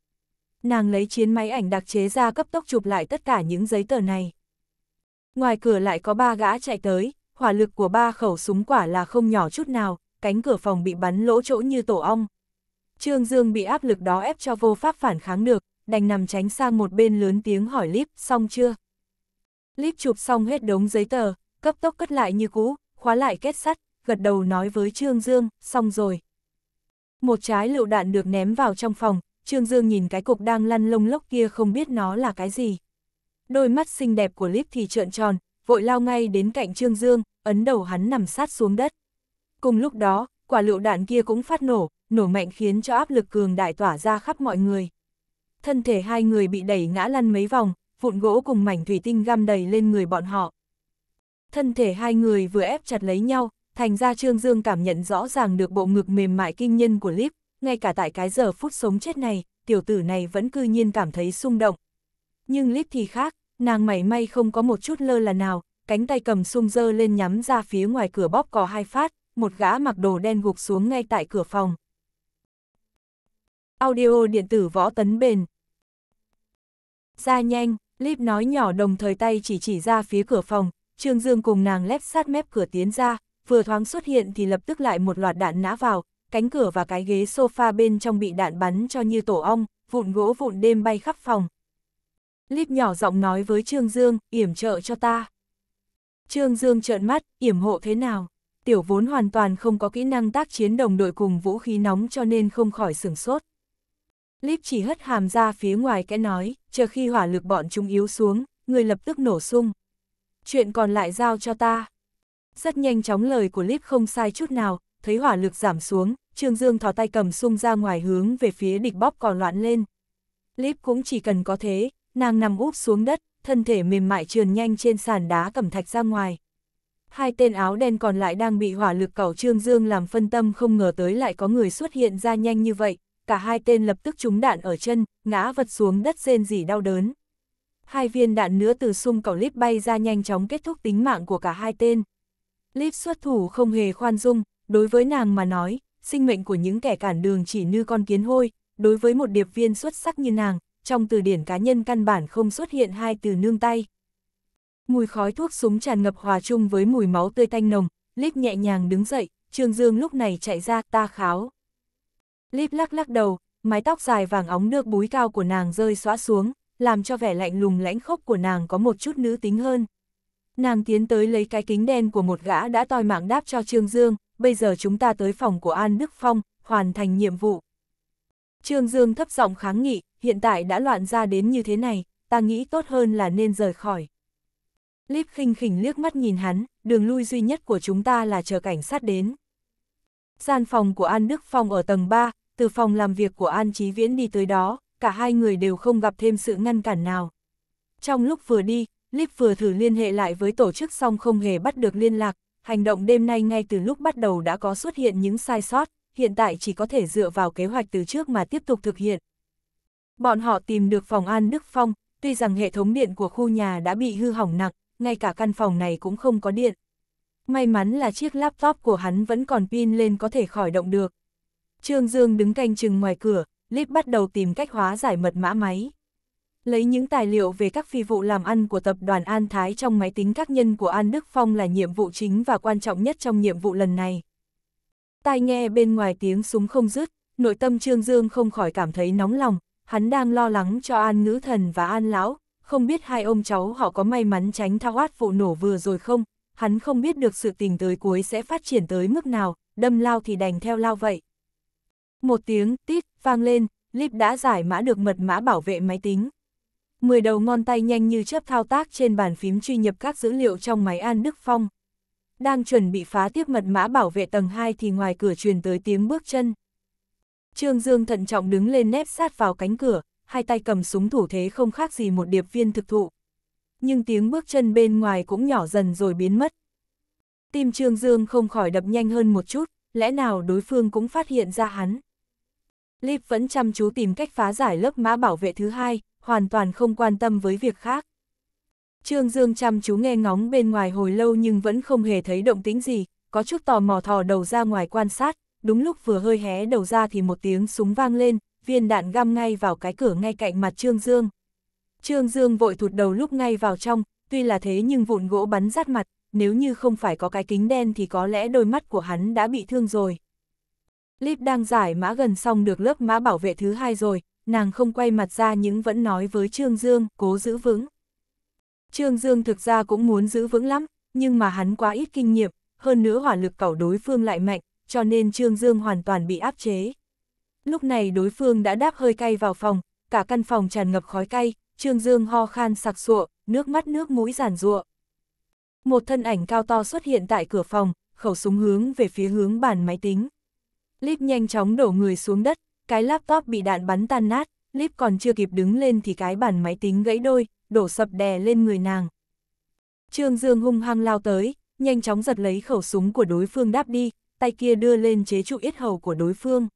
Nàng lấy chiến máy ảnh đặc chế ra cấp tốc chụp lại tất cả những giấy tờ này. Ngoài cửa lại có ba gã chạy tới, hỏa lực của ba khẩu súng quả là không nhỏ chút nào, cánh cửa phòng bị bắn lỗ chỗ như tổ ong. Trương Dương bị áp lực đó ép cho vô pháp phản kháng được, đành nằm tránh sang một bên lớn tiếng hỏi Líp, xong chưa? Líp chụp xong hết đống giấy tờ, cấp tốc cất lại như cũ, khóa lại kết sắt, gật đầu nói với Trương Dương, xong rồi. Một trái lựu đạn được ném vào trong phòng, Trương Dương nhìn cái cục đang lăn lông lốc kia không biết nó là cái gì. Đôi mắt xinh đẹp của Líp thì trợn tròn, vội lao ngay đến cạnh Trương Dương, ấn đầu hắn nằm sát xuống đất. Cùng lúc đó, quả lựu đạn kia cũng phát nổ, nổ mạnh khiến cho áp lực cường đại tỏa ra khắp mọi người. Thân thể hai người bị đẩy ngã lăn mấy vòng, vụn gỗ cùng mảnh thủy tinh găm đầy lên người bọn họ. Thân thể hai người vừa ép chặt lấy nhau, thành ra Trương Dương cảm nhận rõ ràng được bộ ngực mềm mại kinh nhân của lip ngay cả tại cái giờ phút sống chết này, tiểu tử này vẫn cư nhiên cảm thấy xung động. Nhưng lip thì khác, nàng mảy may không có một chút lơ là nào, cánh tay cầm sung dơ lên nhắm ra phía ngoài cửa bóp cò hai phát, một gã mặc đồ đen gục xuống ngay tại cửa phòng. Audio điện tử võ tấn bền. Ra nhanh, lip nói nhỏ đồng thời tay chỉ chỉ ra phía cửa phòng, Trương Dương cùng nàng lép sát mép cửa tiến ra, vừa thoáng xuất hiện thì lập tức lại một loạt đạn nã vào, cánh cửa và cái ghế sofa bên trong bị đạn bắn cho như tổ ong, vụn gỗ vụn đêm bay khắp phòng. Líp nhỏ giọng nói với Trương Dương, yểm trợ cho ta. Trương Dương trợn mắt, yểm hộ thế nào? Tiểu vốn hoàn toàn không có kỹ năng tác chiến đồng đội cùng vũ khí nóng cho nên không khỏi sửng sốt. Líp chỉ hất hàm ra phía ngoài cái nói, chờ khi hỏa lực bọn chúng yếu xuống, người lập tức nổ sung. Chuyện còn lại giao cho ta. Rất nhanh chóng lời của Lip không sai chút nào, thấy hỏa lực giảm xuống, Trương Dương thò tay cầm sung ra ngoài hướng về phía địch bóp còn loạn lên. Lip cũng chỉ cần có thế, nàng nằm úp xuống đất, thân thể mềm mại trườn nhanh trên sàn đá cẩm thạch ra ngoài. Hai tên áo đen còn lại đang bị hỏa lực cẩu Trương Dương làm phân tâm không ngờ tới lại có người xuất hiện ra nhanh như vậy, cả hai tên lập tức trúng đạn ở chân, ngã vật xuống đất rên rỉ đau đớn. Hai viên đạn nữa từ sung cẩu Lip bay ra nhanh chóng kết thúc tính mạng của cả hai tên. Liv xuất thủ không hề khoan dung, đối với nàng mà nói, sinh mệnh của những kẻ cản đường chỉ như con kiến hôi, đối với một điệp viên xuất sắc như nàng, trong từ điển cá nhân căn bản không xuất hiện hai từ nương tay. Mùi khói thuốc súng tràn ngập hòa chung với mùi máu tươi tanh nồng, Lip nhẹ nhàng đứng dậy, Trương Dương lúc này chạy ra ta kháo. Lip lắc lắc đầu, mái tóc dài vàng óng nước búi cao của nàng rơi xóa xuống, làm cho vẻ lạnh lùng lãnh khốc của nàng có một chút nữ tính hơn. Nàng tiến tới lấy cái kính đen của một gã đã toi mạng đáp cho Trương Dương, bây giờ chúng ta tới phòng của An Đức Phong, hoàn thành nhiệm vụ. Trương Dương thấp giọng kháng nghị, hiện tại đã loạn ra đến như thế này, ta nghĩ tốt hơn là nên rời khỏi. Líp khinh khỉnh liếc mắt nhìn hắn, đường lui duy nhất của chúng ta là chờ cảnh sát đến. Gian phòng của An Đức Phong ở tầng 3, từ phòng làm việc của An Chí Viễn đi tới đó, cả hai người đều không gặp thêm sự ngăn cản nào. Trong lúc vừa đi, Lip vừa thử liên hệ lại với tổ chức xong không hề bắt được liên lạc, hành động đêm nay ngay từ lúc bắt đầu đã có xuất hiện những sai sót, hiện tại chỉ có thể dựa vào kế hoạch từ trước mà tiếp tục thực hiện. Bọn họ tìm được phòng An Đức Phong, tuy rằng hệ thống điện của khu nhà đã bị hư hỏng nặng, ngay cả căn phòng này cũng không có điện. May mắn là chiếc laptop của hắn vẫn còn pin lên có thể khỏi động được. Trương Dương đứng canh chừng ngoài cửa, Lip bắt đầu tìm cách hóa giải mật mã máy. Lấy những tài liệu về các phi vụ làm ăn của tập đoàn An Thái trong máy tính các nhân của An Đức Phong là nhiệm vụ chính và quan trọng nhất trong nhiệm vụ lần này. Tai nghe bên ngoài tiếng súng không dứt, nội tâm Trương Dương không khỏi cảm thấy nóng lòng, hắn đang lo lắng cho An Ngữ Thần và An Lão, không biết hai ông cháu họ có may mắn tránh thao át vụ nổ vừa rồi không, hắn không biết được sự tình tới cuối sẽ phát triển tới mức nào, đâm lao thì đành theo lao vậy. Một tiếng tít vang lên, Lip đã giải mã được mật mã bảo vệ máy tính. Mười đầu ngón tay nhanh như chớp thao tác trên bàn phím truy nhập các dữ liệu trong máy An Đức Phong. Đang chuẩn bị phá tiếp mật mã bảo vệ tầng 2 thì ngoài cửa truyền tới tiếng bước chân. Trương Dương thận trọng đứng lên nép sát vào cánh cửa, hai tay cầm súng thủ thế không khác gì một điệp viên thực thụ. Nhưng tiếng bước chân bên ngoài cũng nhỏ dần rồi biến mất. Tim Trương Dương không khỏi đập nhanh hơn một chút, lẽ nào đối phương cũng phát hiện ra hắn. Lip vẫn chăm chú tìm cách phá giải lớp mã bảo vệ thứ hai, hoàn toàn không quan tâm với việc khác. Trương Dương chăm chú nghe ngóng bên ngoài hồi lâu nhưng vẫn không hề thấy động tĩnh gì, có chút tò mò thò đầu ra ngoài quan sát, đúng lúc vừa hơi hé đầu ra thì một tiếng súng vang lên, viên đạn găm ngay vào cái cửa ngay cạnh mặt Trương Dương. Trương Dương vội thụt đầu lúc ngay vào trong, tuy là thế nhưng vụn gỗ bắn rát mặt, nếu như không phải có cái kính đen thì có lẽ đôi mắt của hắn đã bị thương rồi. Lip đang giải mã gần xong được lớp mã bảo vệ thứ hai rồi, nàng không quay mặt ra nhưng vẫn nói với Trương Dương, cố giữ vững. Trương Dương thực ra cũng muốn giữ vững lắm, nhưng mà hắn quá ít kinh nghiệm, hơn nữa hỏa lực cẩu đối phương lại mạnh, cho nên Trương Dương hoàn toàn bị áp chế. Lúc này đối phương đã đáp hơi cay vào phòng, cả căn phòng tràn ngập khói cay, Trương Dương ho khan sặc sụa, nước mắt nước mũi giàn ruộng. Một thân ảnh cao to xuất hiện tại cửa phòng, khẩu súng hướng về phía hướng bàn máy tính. Lip nhanh chóng đổ người xuống đất, cái laptop bị đạn bắn tan nát, Lip còn chưa kịp đứng lên thì cái bàn máy tính gãy đôi, đổ sập đè lên người nàng. Trương Dương hung hăng lao tới, nhanh chóng giật lấy khẩu súng của đối phương đáp đi, tay kia đưa lên chế trụ yết hầu của đối phương.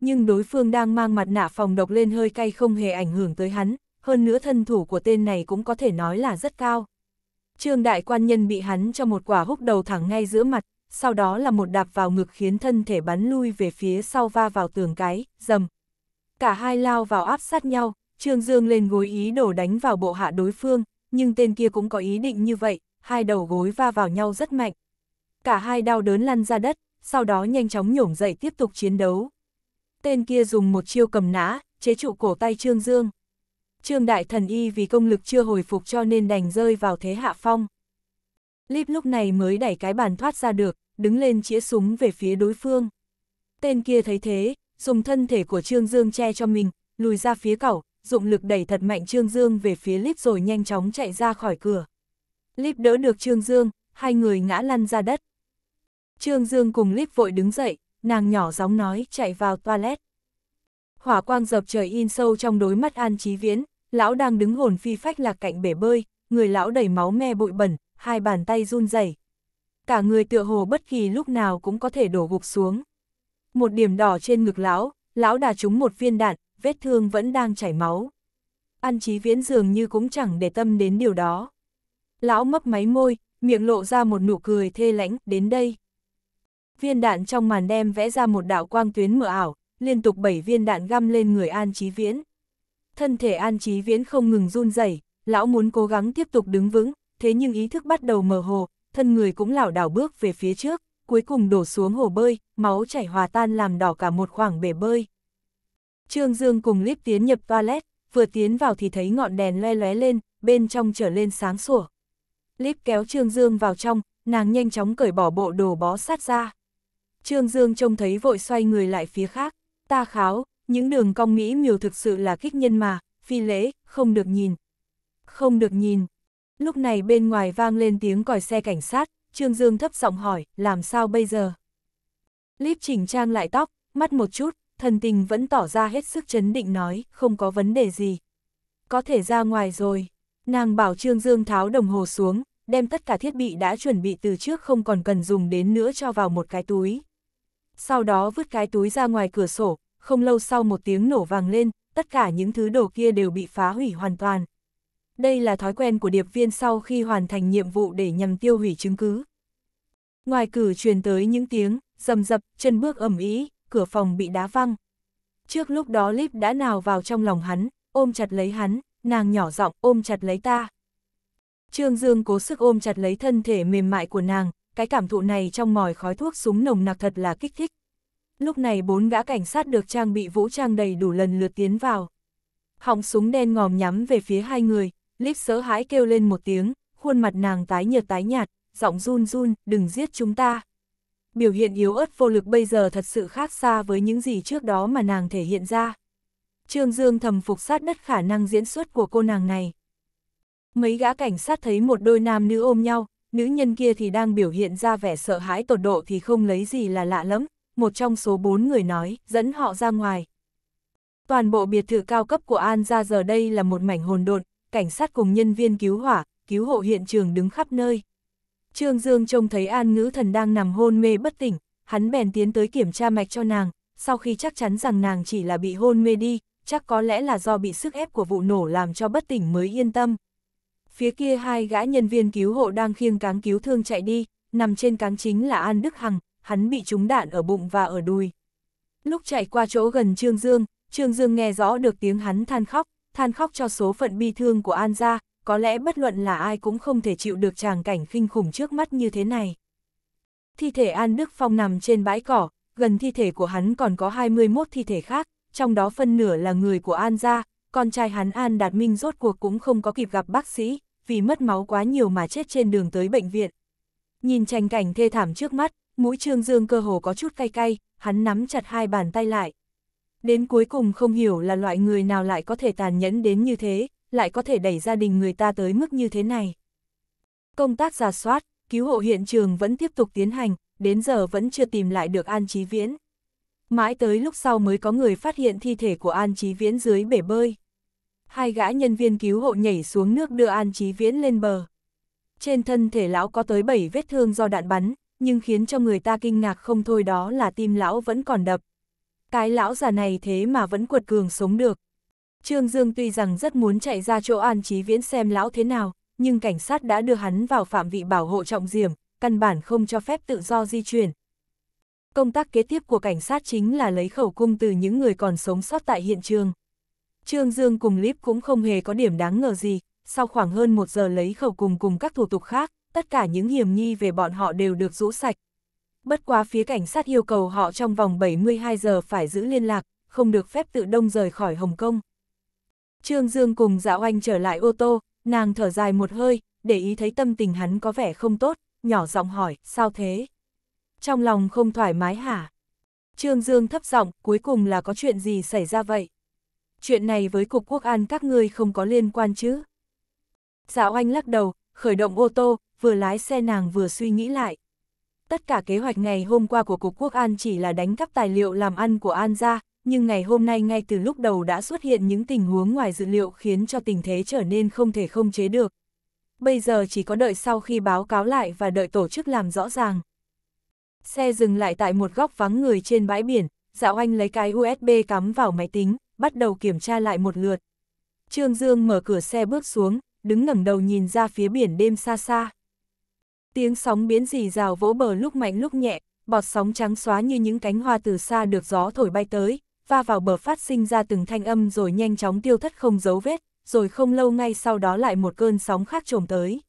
Nhưng đối phương đang mang mặt nạ phòng độc lên hơi cay không hề ảnh hưởng tới hắn, hơn nữa thân thủ của tên này cũng có thể nói là rất cao. Trương đại quan nhân bị hắn cho một quả húc đầu thẳng ngay giữa mặt, sau đó là một đạp vào ngực khiến thân thể bắn lui về phía sau va vào tường cái, dầm. Cả hai lao vào áp sát nhau, Trương Dương lên gối ý đổ đánh vào bộ hạ đối phương, nhưng tên kia cũng có ý định như vậy, hai đầu gối va vào nhau rất mạnh. Cả hai đau đớn lăn ra đất, sau đó nhanh chóng nhổm dậy tiếp tục chiến đấu. Tên kia dùng một chiêu cầm nã, chế trụ cổ tay Trương Dương. Trương Đại Thần Y vì công lực chưa hồi phục cho nên đành rơi vào thế hạ phong. Lip lúc này mới đẩy cái bàn thoát ra được, đứng lên chĩa súng về phía đối phương. Tên kia thấy thế, dùng thân thể của Trương Dương che cho mình, lùi ra phía cẩu, dụng lực đẩy thật mạnh Trương Dương về phía Lip rồi nhanh chóng chạy ra khỏi cửa. Lip đỡ được Trương Dương, hai người ngã lăn ra đất. Trương Dương cùng Lip vội đứng dậy, nàng nhỏ gióng nói chạy vào toilet. Hỏa quang dập trời in sâu trong đôi mắt An Chí Viễn, lão đang đứng hồn phi phách lạc cạnh bể bơi, người lão đầy máu me bụi bẩn, hai bàn tay run rẩy. Cả người tựa hồ bất kỳ lúc nào cũng có thể đổ gục xuống. Một điểm đỏ trên ngực lão, lão đà trúng một viên đạn, vết thương vẫn đang chảy máu. An Chí Viễn dường như cũng chẳng để tâm đến điều đó. Lão mấp máy môi, miệng lộ ra một nụ cười thê lãnh, đến đây. Viên đạn trong màn đêm vẽ ra một đạo quang tuyến mờ ảo, liên tục bảy viên đạn găm lên người An Chí Viễn. Thân thể An Chí Viễn không ngừng run rẩy, lão muốn cố gắng tiếp tục đứng vững, thế nhưng ý thức bắt đầu mờ hồ, thân người cũng lảo đảo bước về phía trước, cuối cùng đổ xuống hồ bơi, máu chảy hòa tan làm đỏ cả một khoảng bể bơi. Trương Dương cùng Líp tiến nhập toilet, vừa tiến vào thì thấy ngọn đèn le lóe lên, bên trong trở lên sáng sủa. Líp kéo Trương Dương vào trong, nàng nhanh chóng cởi bỏ bộ đồ bó sát ra. Trương Dương trông thấy vội xoay người lại phía khác, ta kháo, những đường cong mỹ miều thực sự là kích nhân mà, phi lễ, không được nhìn. Không được nhìn. Lúc này bên ngoài vang lên tiếng còi xe cảnh sát, Trương Dương thấp giọng hỏi, làm sao bây giờ? Líp chỉnh trang lại tóc, mắt một chút, thần tình vẫn tỏ ra hết sức chấn định nói, không có vấn đề gì. Có thể ra ngoài rồi. Nàng bảo Trương Dương tháo đồng hồ xuống, đem tất cả thiết bị đã chuẩn bị từ trước không còn cần dùng đến nữa cho vào một cái túi. Sau đó vứt cái túi ra ngoài cửa sổ, không lâu sau một tiếng nổ vàng lên, tất cả những thứ đồ kia đều bị phá hủy hoàn toàn. Đây là thói quen của điệp viên sau khi hoàn thành nhiệm vụ để nhằm tiêu hủy chứng cứ. Ngoài cử truyền tới những tiếng, rầm rập, chân bước ẩm ý, cửa phòng bị đá văng. Trước lúc đó lip đã nào vào trong lòng hắn, ôm chặt lấy hắn, nàng nhỏ giọng ôm chặt lấy ta. Trương Dương cố sức ôm chặt lấy thân thể mềm mại của nàng, cái cảm thụ này trong mòi khói thuốc súng nồng nặc thật là kích thích. Lúc này bốn gã cảnh sát được trang bị vũ trang đầy đủ lần lượt tiến vào. Họng súng đen ngòm nhắm về phía hai người, Líp sợ hãi kêu lên một tiếng, khuôn mặt nàng tái nhợt tái nhạt, giọng run run, đừng giết chúng ta. Biểu hiện yếu ớt vô lực bây giờ thật sự khác xa với những gì trước đó mà nàng thể hiện ra. Trương Dương thầm phục sát đất khả năng diễn xuất của cô nàng này. Mấy gã cảnh sát thấy một đôi nam nữ ôm nhau, nữ nhân kia thì đang biểu hiện ra vẻ sợ hãi tột độ thì không lấy gì là lạ lắm, một trong số bốn người nói, dẫn họ ra ngoài. Toàn bộ biệt thự cao cấp của An ra giờ đây là một mảnh hồn độn, cảnh sát cùng nhân viên cứu hỏa, cứu hộ hiện trường đứng khắp nơi. Trương Dương trông thấy An Ngữ Thần đang nằm hôn mê bất tỉnh, hắn bèn tiến tới kiểm tra mạch cho nàng, sau khi chắc chắn rằng nàng chỉ là bị hôn mê đi, chắc có lẽ là do bị sức ép của vụ nổ làm cho bất tỉnh mới yên tâm. Phía kia hai gã nhân viên cứu hộ đang khiêng cáng cứu thương chạy đi, nằm trên cáng chính là An Đức Hằng, hắn bị trúng đạn ở bụng và ở đùi. Lúc chạy qua chỗ gần Trương Dương, Trương Dương nghe rõ được tiếng hắn than khóc, than khóc cho số phận bi thương của An gia, có lẽ bất luận là ai cũng không thể chịu được tràng cảnh kinh khủng trước mắt như thế này. Thi thể An Đức Phong nằm trên bãi cỏ, gần thi thể của hắn còn có 21 thi thể khác, trong đó phân nửa là người của An gia, con trai hắn An Đạt Minh rốt cuộc cũng không có kịp gặp bác sĩ, vì mất máu quá nhiều mà chết trên đường tới bệnh viện. Nhìn tranh cảnh thê thảm trước mắt, mũi Trương Dương cơ hồ có chút cay cay, hắn nắm chặt hai bàn tay lại. Đến cuối cùng không hiểu là loại người nào lại có thể tàn nhẫn đến như thế, lại có thể đẩy gia đình người ta tới mức như thế này. Công tác giả soát, cứu hộ hiện trường vẫn tiếp tục tiến hành, đến giờ vẫn chưa tìm lại được An Chí Viễn. Mãi tới lúc sau mới có người phát hiện thi thể của An Chí Viễn dưới bể bơi. Hai gã nhân viên cứu hộ nhảy xuống nước đưa An Chí Viễn lên bờ. Trên thân thể lão có tới 7 vết thương do đạn bắn, nhưng khiến cho người ta kinh ngạc không thôi đó là tim lão vẫn còn đập. Cái lão già này thế mà vẫn quật cường sống được. Trương Dương tuy rằng rất muốn chạy ra chỗ An Chí Viễn xem lão thế nào, nhưng cảnh sát đã đưa hắn vào phạm vị bảo hộ trọng diểm, căn bản không cho phép tự do di chuyển. Công tác kế tiếp của cảnh sát chính là lấy khẩu cung từ những người còn sống sót tại hiện trường. Trương Dương cùng Líp cũng không hề có điểm đáng ngờ gì, sau khoảng hơn một giờ lấy khẩu cùng cùng các thủ tục khác, tất cả những hiểm nghi về bọn họ đều được rũ sạch. Bất quá phía cảnh sát yêu cầu họ trong vòng 72 giờ phải giữ liên lạc, không được phép tự đông rời khỏi Hồng Kông. Trương Dương cùng dạo anh trở lại ô tô, nàng thở dài một hơi, để ý thấy tâm tình hắn có vẻ không tốt, nhỏ giọng hỏi, sao thế? Trong lòng không thoải mái hả? Trương Dương thấp giọng, cuối cùng là có chuyện gì xảy ra vậy? Chuyện này với Cục Quốc an các ngươi không có liên quan chứ? Dạo anh lắc đầu, khởi động ô tô, vừa lái xe nàng vừa suy nghĩ lại. Tất cả kế hoạch ngày hôm qua của Cục Quốc an chỉ là đánh cắp tài liệu làm ăn của An gia, nhưng ngày hôm nay ngay từ lúc đầu đã xuất hiện những tình huống ngoài dự liệu khiến cho tình thế trở nên không thể không chế được. Bây giờ chỉ có đợi sau khi báo cáo lại và đợi tổ chức làm rõ ràng. Xe dừng lại tại một góc vắng người trên bãi biển, dạo anh lấy cái USB cắm vào máy tính, bắt đầu kiểm tra lại một lượt. Trương Dương mở cửa xe bước xuống, đứng ngẩng đầu nhìn ra phía biển đêm xa xa. Tiếng sóng biến dì rào vỗ bờ lúc mạnh lúc nhẹ, bọt sóng trắng xóa như những cánh hoa từ xa được gió thổi bay tới, va vào bờ phát sinh ra từng thanh âm rồi nhanh chóng tiêu thất không dấu vết, rồi không lâu ngay sau đó lại một cơn sóng khác trồm tới.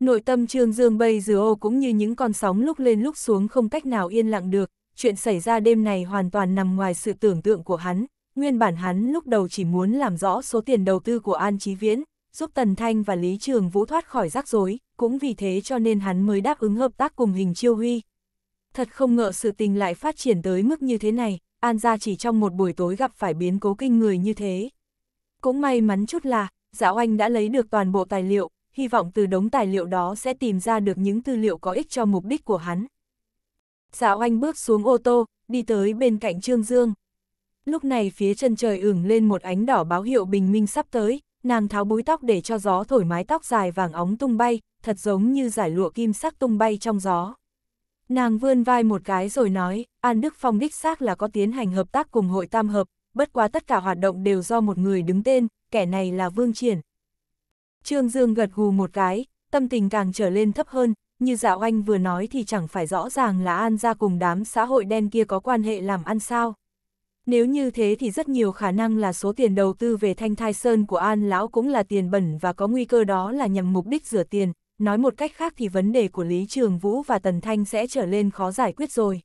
Nội tâm Trương Dương bây giờ ô cũng như những con sóng lúc lên lúc xuống không cách nào yên lặng được, chuyện xảy ra đêm này hoàn toàn nằm ngoài sự tưởng tượng của hắn, nguyên bản hắn lúc đầu chỉ muốn làm rõ số tiền đầu tư của An Chí Viễn, giúp Tần Thanh và Lý Trường Vũ thoát khỏi rắc rối, cũng vì thế cho nên hắn mới đáp ứng hợp tác cùng hình chiêu huy. Thật không ngờ sự tình lại phát triển tới mức như thế này, An gia chỉ trong một buổi tối gặp phải biến cố kinh người như thế. Cũng may mắn chút là, Dạo Anh đã lấy được toàn bộ tài liệu, hy vọng từ đống tài liệu đó sẽ tìm ra được những tư liệu có ích cho mục đích của hắn. Dạo Anh bước xuống ô tô, đi tới bên cạnh Trương Dương. Lúc này phía chân trời ửng lên một ánh đỏ báo hiệu bình minh sắp tới, nàng tháo búi tóc để cho gió thổi mái tóc dài vàng óng tung bay, thật giống như giải lụa kim sắc tung bay trong gió. Nàng vươn vai một cái rồi nói, An Đức Phong đích xác là có tiến hành hợp tác cùng hội tam hợp, bất quá tất cả hoạt động đều do một người đứng tên, kẻ này là Vương Triển. Trương Dương gật gù một cái, tâm tình càng trở lên thấp hơn, như dạo anh vừa nói thì chẳng phải rõ ràng là An ra cùng đám xã hội đen kia có quan hệ làm ăn sao. Nếu như thế thì rất nhiều khả năng là số tiền đầu tư về thanh thai sơn của An Lão cũng là tiền bẩn và có nguy cơ đó là nhằm mục đích rửa tiền, nói một cách khác thì vấn đề của Lý Trường Vũ và Tần Thanh sẽ trở lên khó giải quyết rồi.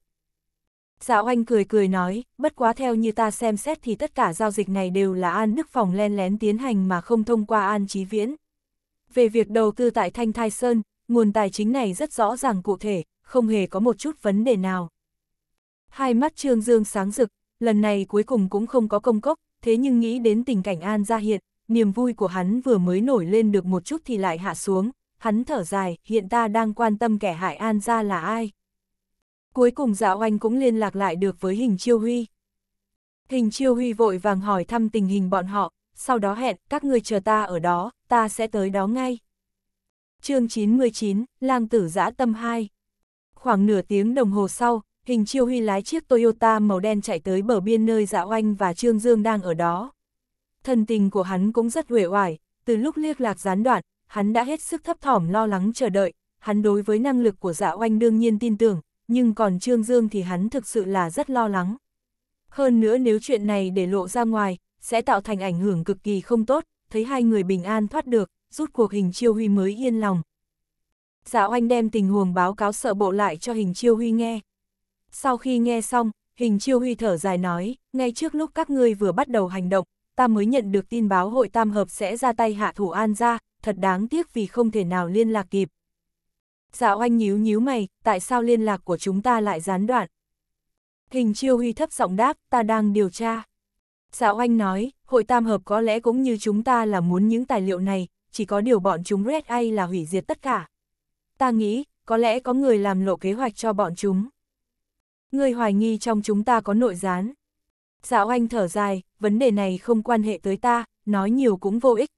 Dạo anh cười cười nói, bất quá theo như ta xem xét thì tất cả giao dịch này đều là An Đức Phòng len lén tiến hành mà không thông qua An Chí Viễn. Về việc đầu tư tại Thanh Thai Sơn, nguồn tài chính này rất rõ ràng cụ thể, không hề có một chút vấn đề nào. Hai mắt Trương Dương sáng rực, lần này cuối cùng cũng không có công cốc, thế nhưng nghĩ đến tình cảnh An ra hiện, niềm vui của hắn vừa mới nổi lên được một chút thì lại hạ xuống, hắn thở dài, hiện ta đang quan tâm kẻ hại An ra là ai. Cuối cùng dạo anh cũng liên lạc lại được với hình chiêu huy. Hình chiêu huy vội vàng hỏi thăm tình hình bọn họ, sau đó hẹn các người chờ ta ở đó, ta sẽ tới đó ngay. chương 99, lang tử giã tâm 2. Khoảng nửa tiếng đồng hồ sau, hình chiêu huy lái chiếc Toyota màu đen chạy tới bờ biên nơi Dạ Oanh và Trương Dương đang ở đó. Thần tình của hắn cũng rất uể oải, từ lúc liếc lạc gián đoạn, hắn đã hết sức thấp thỏm lo lắng chờ đợi, hắn đối với năng lực của dạ oanh đương nhiên tin tưởng, nhưng còn Trương Dương thì hắn thực sự là rất lo lắng. Hơn nữa nếu chuyện này để lộ ra ngoài, sẽ tạo thành ảnh hưởng cực kỳ không tốt, thấy hai người bình an thoát được, rút cuộc hình chiêu huy mới yên lòng. Dạ oanh đem tình huống báo cáo sợ bộ lại cho hình chiêu huy nghe. Sau khi nghe xong, hình chiêu huy thở dài nói, ngay trước lúc các ngươi vừa bắt đầu hành động, ta mới nhận được tin báo hội tam hợp sẽ ra tay hạ thủ an ra, thật đáng tiếc vì không thể nào liên lạc kịp. Dạ oanh nhíu nhíu mày, tại sao liên lạc của chúng ta lại gián đoạn? Hình chiêu huy thấp giọng đáp, ta đang điều tra. Dạ oanh nói, hội tam hợp có lẽ cũng như chúng ta là muốn những tài liệu này, chỉ có điều bọn chúng Red Eye là hủy diệt tất cả. Ta nghĩ, có lẽ có người làm lộ kế hoạch cho bọn chúng. Người hoài nghi trong chúng ta có nội gián. Dạo anh thở dài, vấn đề này không quan hệ tới ta, nói nhiều cũng vô ích.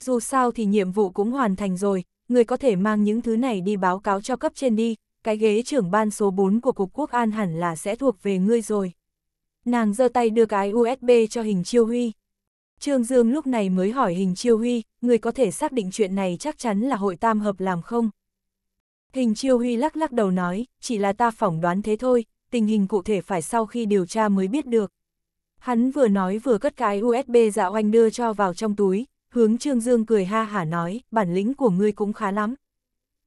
Dù sao thì nhiệm vụ cũng hoàn thành rồi, người có thể mang những thứ này đi báo cáo cho cấp trên đi, cái ghế trưởng ban số 4 của Cục Quốc An hẳn là sẽ thuộc về ngươi rồi. Nàng giơ tay đưa cái USB cho hình chiêu huy. Trương Dương lúc này mới hỏi hình chiêu huy, người có thể xác định chuyện này chắc chắn là hội tam hợp làm không? Hình chiêu huy lắc lắc đầu nói, chỉ là ta phỏng đoán thế thôi, tình hình cụ thể phải sau khi điều tra mới biết được. Hắn vừa nói vừa cất cái USB dạ anh đưa cho vào trong túi, hướng Trương Dương cười ha hả nói, bản lĩnh của ngươi cũng khá lắm.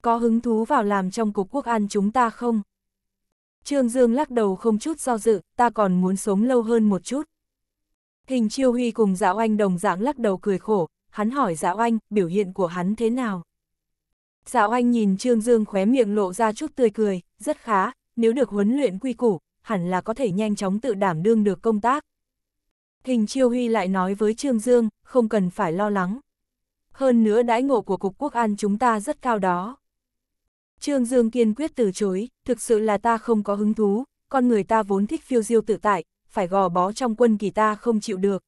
Có hứng thú vào làm trong cục quốc an chúng ta không? Trương Dương lắc đầu không chút do dự, ta còn muốn sống lâu hơn một chút. Hình chiêu huy cùng Dạ anh đồng dạng lắc đầu cười khổ, hắn hỏi Dạ anh, biểu hiện của hắn thế nào? Dạ anh nhìn Trương Dương khóe miệng lộ ra chút tươi cười, rất khá, nếu được huấn luyện quy củ, hẳn là có thể nhanh chóng tự đảm đương được công tác. Hình Chiêu Huy lại nói với Trương Dương, không cần phải lo lắng. Hơn nữa đãi ngộ của Cục Quốc an chúng ta rất cao đó. Trương Dương kiên quyết từ chối, thực sự là ta không có hứng thú, con người ta vốn thích phiêu diêu tự tại, phải gò bó trong quân kỳ ta không chịu được.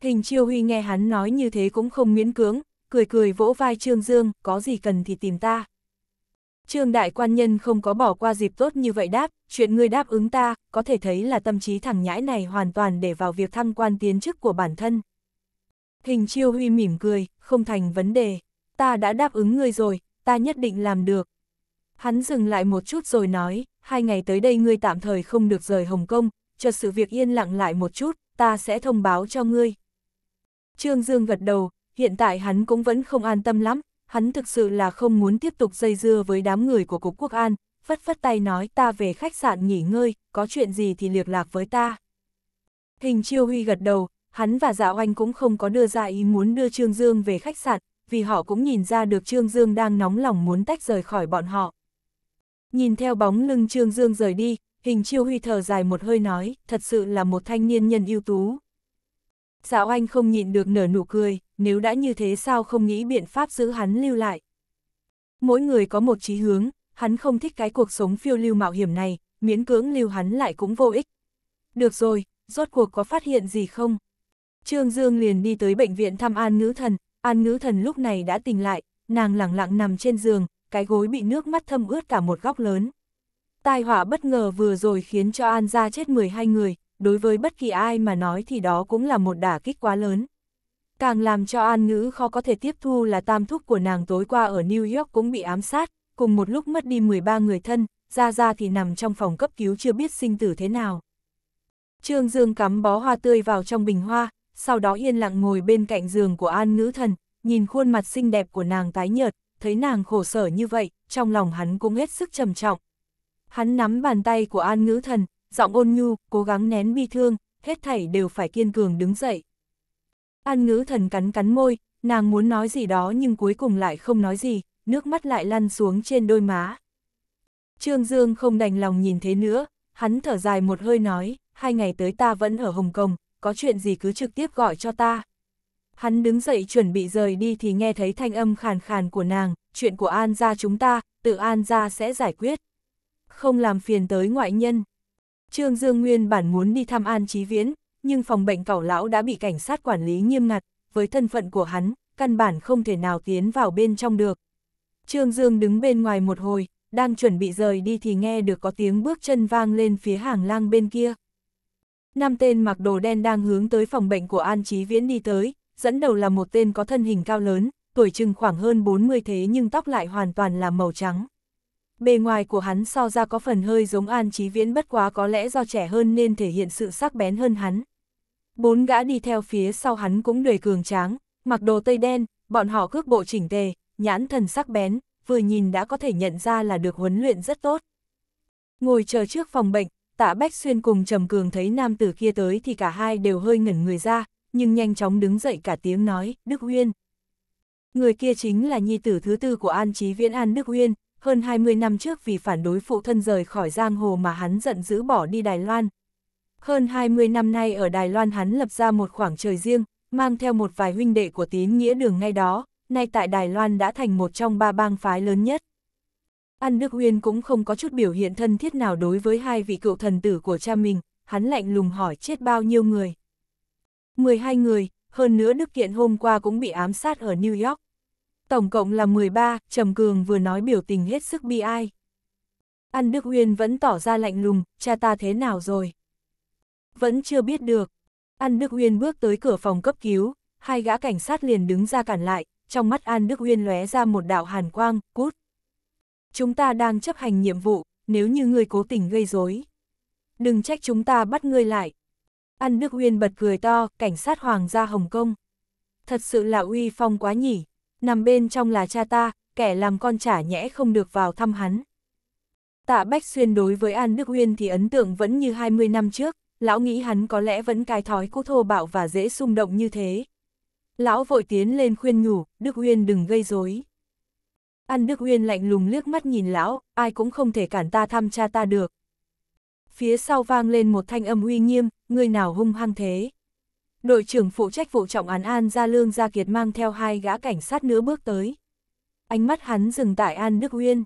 Hình Chiêu Huy nghe hắn nói như thế cũng không miễn cưỡng, cười cười vỗ vai Trương Dương, có gì cần thì tìm ta. Trương đại quan nhân không có bỏ qua dịp tốt như vậy đáp, chuyện ngươi đáp ứng ta, có thể thấy là tâm trí thằng nhãi này hoàn toàn để vào việc thăng quan tiến chức của bản thân. Hình chiêu huy mỉm cười, không thành vấn đề, ta đã đáp ứng ngươi rồi, ta nhất định làm được. Hắn dừng lại một chút rồi nói, hai ngày tới đây ngươi tạm thời không được rời Hồng Kông, cho sự việc yên lặng lại một chút, ta sẽ thông báo cho ngươi. Trương Dương gật đầu, hiện tại hắn cũng vẫn không an tâm lắm, hắn thực sự là không muốn tiếp tục dây dưa với đám người của Cục Quốc An, phất phất tay nói ta về khách sạn nghỉ ngơi, có chuyện gì thì liệt lạc với ta. Hình chiêu huy gật đầu, hắn và dạo anh cũng không có đưa ra ý muốn đưa Trương Dương về khách sạn, vì họ cũng nhìn ra được Trương Dương đang nóng lòng muốn tách rời khỏi bọn họ. Nhìn theo bóng lưng Trương Dương rời đi, hình chiêu huy thở dài một hơi nói, thật sự là một thanh niên nhân ưu tú. Dạo anh không nhịn được nở nụ cười, nếu đã như thế sao không nghĩ biện pháp giữ hắn lưu lại. Mỗi người có một chí hướng, hắn không thích cái cuộc sống phiêu lưu mạo hiểm này, miễn cưỡng lưu hắn lại cũng vô ích. Được rồi, rốt cuộc có phát hiện gì không? Trương Dương liền đi tới bệnh viện thăm An Ngữ Thần, An Ngữ Thần lúc này đã tỉnh lại, nàng lặng lặng nằm trên giường, cái gối bị nước mắt thâm ướt cả một góc lớn. Tai họa bất ngờ vừa rồi khiến cho An gia chết 12 người, đối với bất kỳ ai mà nói thì đó cũng là một đả kích quá lớn. Càng làm cho An Ngữ khó có thể tiếp thu là tam thúc của nàng tối qua ở New York cũng bị ám sát, cùng một lúc mất đi 13 người thân, ra ra thì nằm trong phòng cấp cứu chưa biết sinh tử thế nào. Trương Dương cắm bó hoa tươi vào trong bình hoa, sau đó yên lặng ngồi bên cạnh giường của An Ngữ Thần, nhìn khuôn mặt xinh đẹp của nàng tái nhợt, thấy nàng khổ sở như vậy, trong lòng hắn cũng hết sức trầm trọng. Hắn nắm bàn tay của An Ngữ Thần, giọng ôn nhu, cố gắng nén bi thương, hết thảy đều phải kiên cường đứng dậy. An Ngữ Thần cắn cắn môi, nàng muốn nói gì đó nhưng cuối cùng lại không nói gì, nước mắt lại lăn xuống trên đôi má. Trương Dương không đành lòng nhìn thế nữa, hắn thở dài một hơi nói, hai ngày tới ta vẫn ở Hồng Kông, có chuyện gì cứ trực tiếp gọi cho ta. Hắn đứng dậy chuẩn bị rời đi thì nghe thấy thanh âm khàn khàn của nàng, chuyện của An gia chúng ta, tự An gia sẽ giải quyết. Không làm phiền tới ngoại nhân. Trương Dương Nguyên bản muốn đi thăm An Chí Viễn, nhưng phòng bệnh cẩu lão đã bị cảnh sát quản lý nghiêm ngặt, với thân phận của hắn, căn bản không thể nào tiến vào bên trong được. Trương Dương đứng bên ngoài một hồi, đang chuẩn bị rời đi thì nghe được có tiếng bước chân vang lên phía hàng lang bên kia. Năm tên mặc đồ đen đang hướng tới phòng bệnh của An Chí Viễn đi tới, dẫn đầu là một tên có thân hình cao lớn, tuổi chừng khoảng hơn 40 thế nhưng tóc lại hoàn toàn là màu trắng. Bề ngoài của hắn so ra có phần hơi giống An Chí Viễn bất quá có lẽ do trẻ hơn nên thể hiện sự sắc bén hơn hắn. Bốn gã đi theo phía sau hắn cũng đầy cường tráng, mặc đồ tây đen, bọn họ cước bộ chỉnh tề, nhãn thần sắc bén, vừa nhìn đã có thể nhận ra là được huấn luyện rất tốt. Ngồi chờ trước phòng bệnh, tạ Bách Xuyên cùng Trầm Cường thấy nam tử kia tới thì cả hai đều hơi ngẩn người ra, nhưng nhanh chóng đứng dậy cả tiếng nói, Đức Huyên. Người kia chính là nhi tử thứ tư của An Chí Viễn An Đức Huyên, hơn 20 năm trước vì phản đối phụ thân rời khỏi giang hồ mà hắn giận dữ bỏ đi Đài Loan. Hơn 20 năm nay ở Đài Loan hắn lập ra một khoảng trời riêng, mang theo một vài huynh đệ của tín nghĩa đường ngay đó, nay tại Đài Loan đã thành một trong ba bang phái lớn nhất. An Đức Huyên cũng không có chút biểu hiện thân thiết nào đối với hai vị cựu thần tử của cha mình, hắn lạnh lùng hỏi chết bao nhiêu người. 12 người, hơn nữa Đức Kiện hôm qua cũng bị ám sát ở New York. Tổng cộng là 13, Trầm Cường vừa nói biểu tình hết sức bi ai. An Đức Huyên vẫn tỏ ra lạnh lùng, cha ta thế nào rồi? Vẫn chưa biết được. An Đức uyên bước tới cửa phòng cấp cứu, hai gã cảnh sát liền đứng ra cản lại, trong mắt An Đức uyên lóe ra một đạo hàn quang, cút. Chúng ta đang chấp hành nhiệm vụ, nếu như ngươi cố tình gây rối, Đừng trách chúng ta bắt ngươi lại. An Đức uyên bật cười to, cảnh sát Hoàng gia Hồng Kông. Thật sự là uy phong quá nhỉ, nằm bên trong là cha ta, kẻ làm con trả nhẽ không được vào thăm hắn. Tạ Bách Xuyên đối với An Đức uyên thì ấn tượng vẫn như 20 năm trước, lão nghĩ hắn có lẽ vẫn cái thói cũ thô bạo và dễ xung động như thế. Lão vội tiến lên khuyên nhủ, Đức Huyên đừng gây rối. An Đức Huyên lạnh lùng liếc mắt nhìn lão, ai cũng không thể cản ta thăm cha ta được. Phía sau vang lên một thanh âm uy nghiêm, người nào hung hăng thế. Đội trưởng phụ trách vụ trọng án An Gia Lương Gia Kiệt mang theo hai gã cảnh sát nữa bước tới. Ánh mắt hắn dừng tại An Đức Huyên.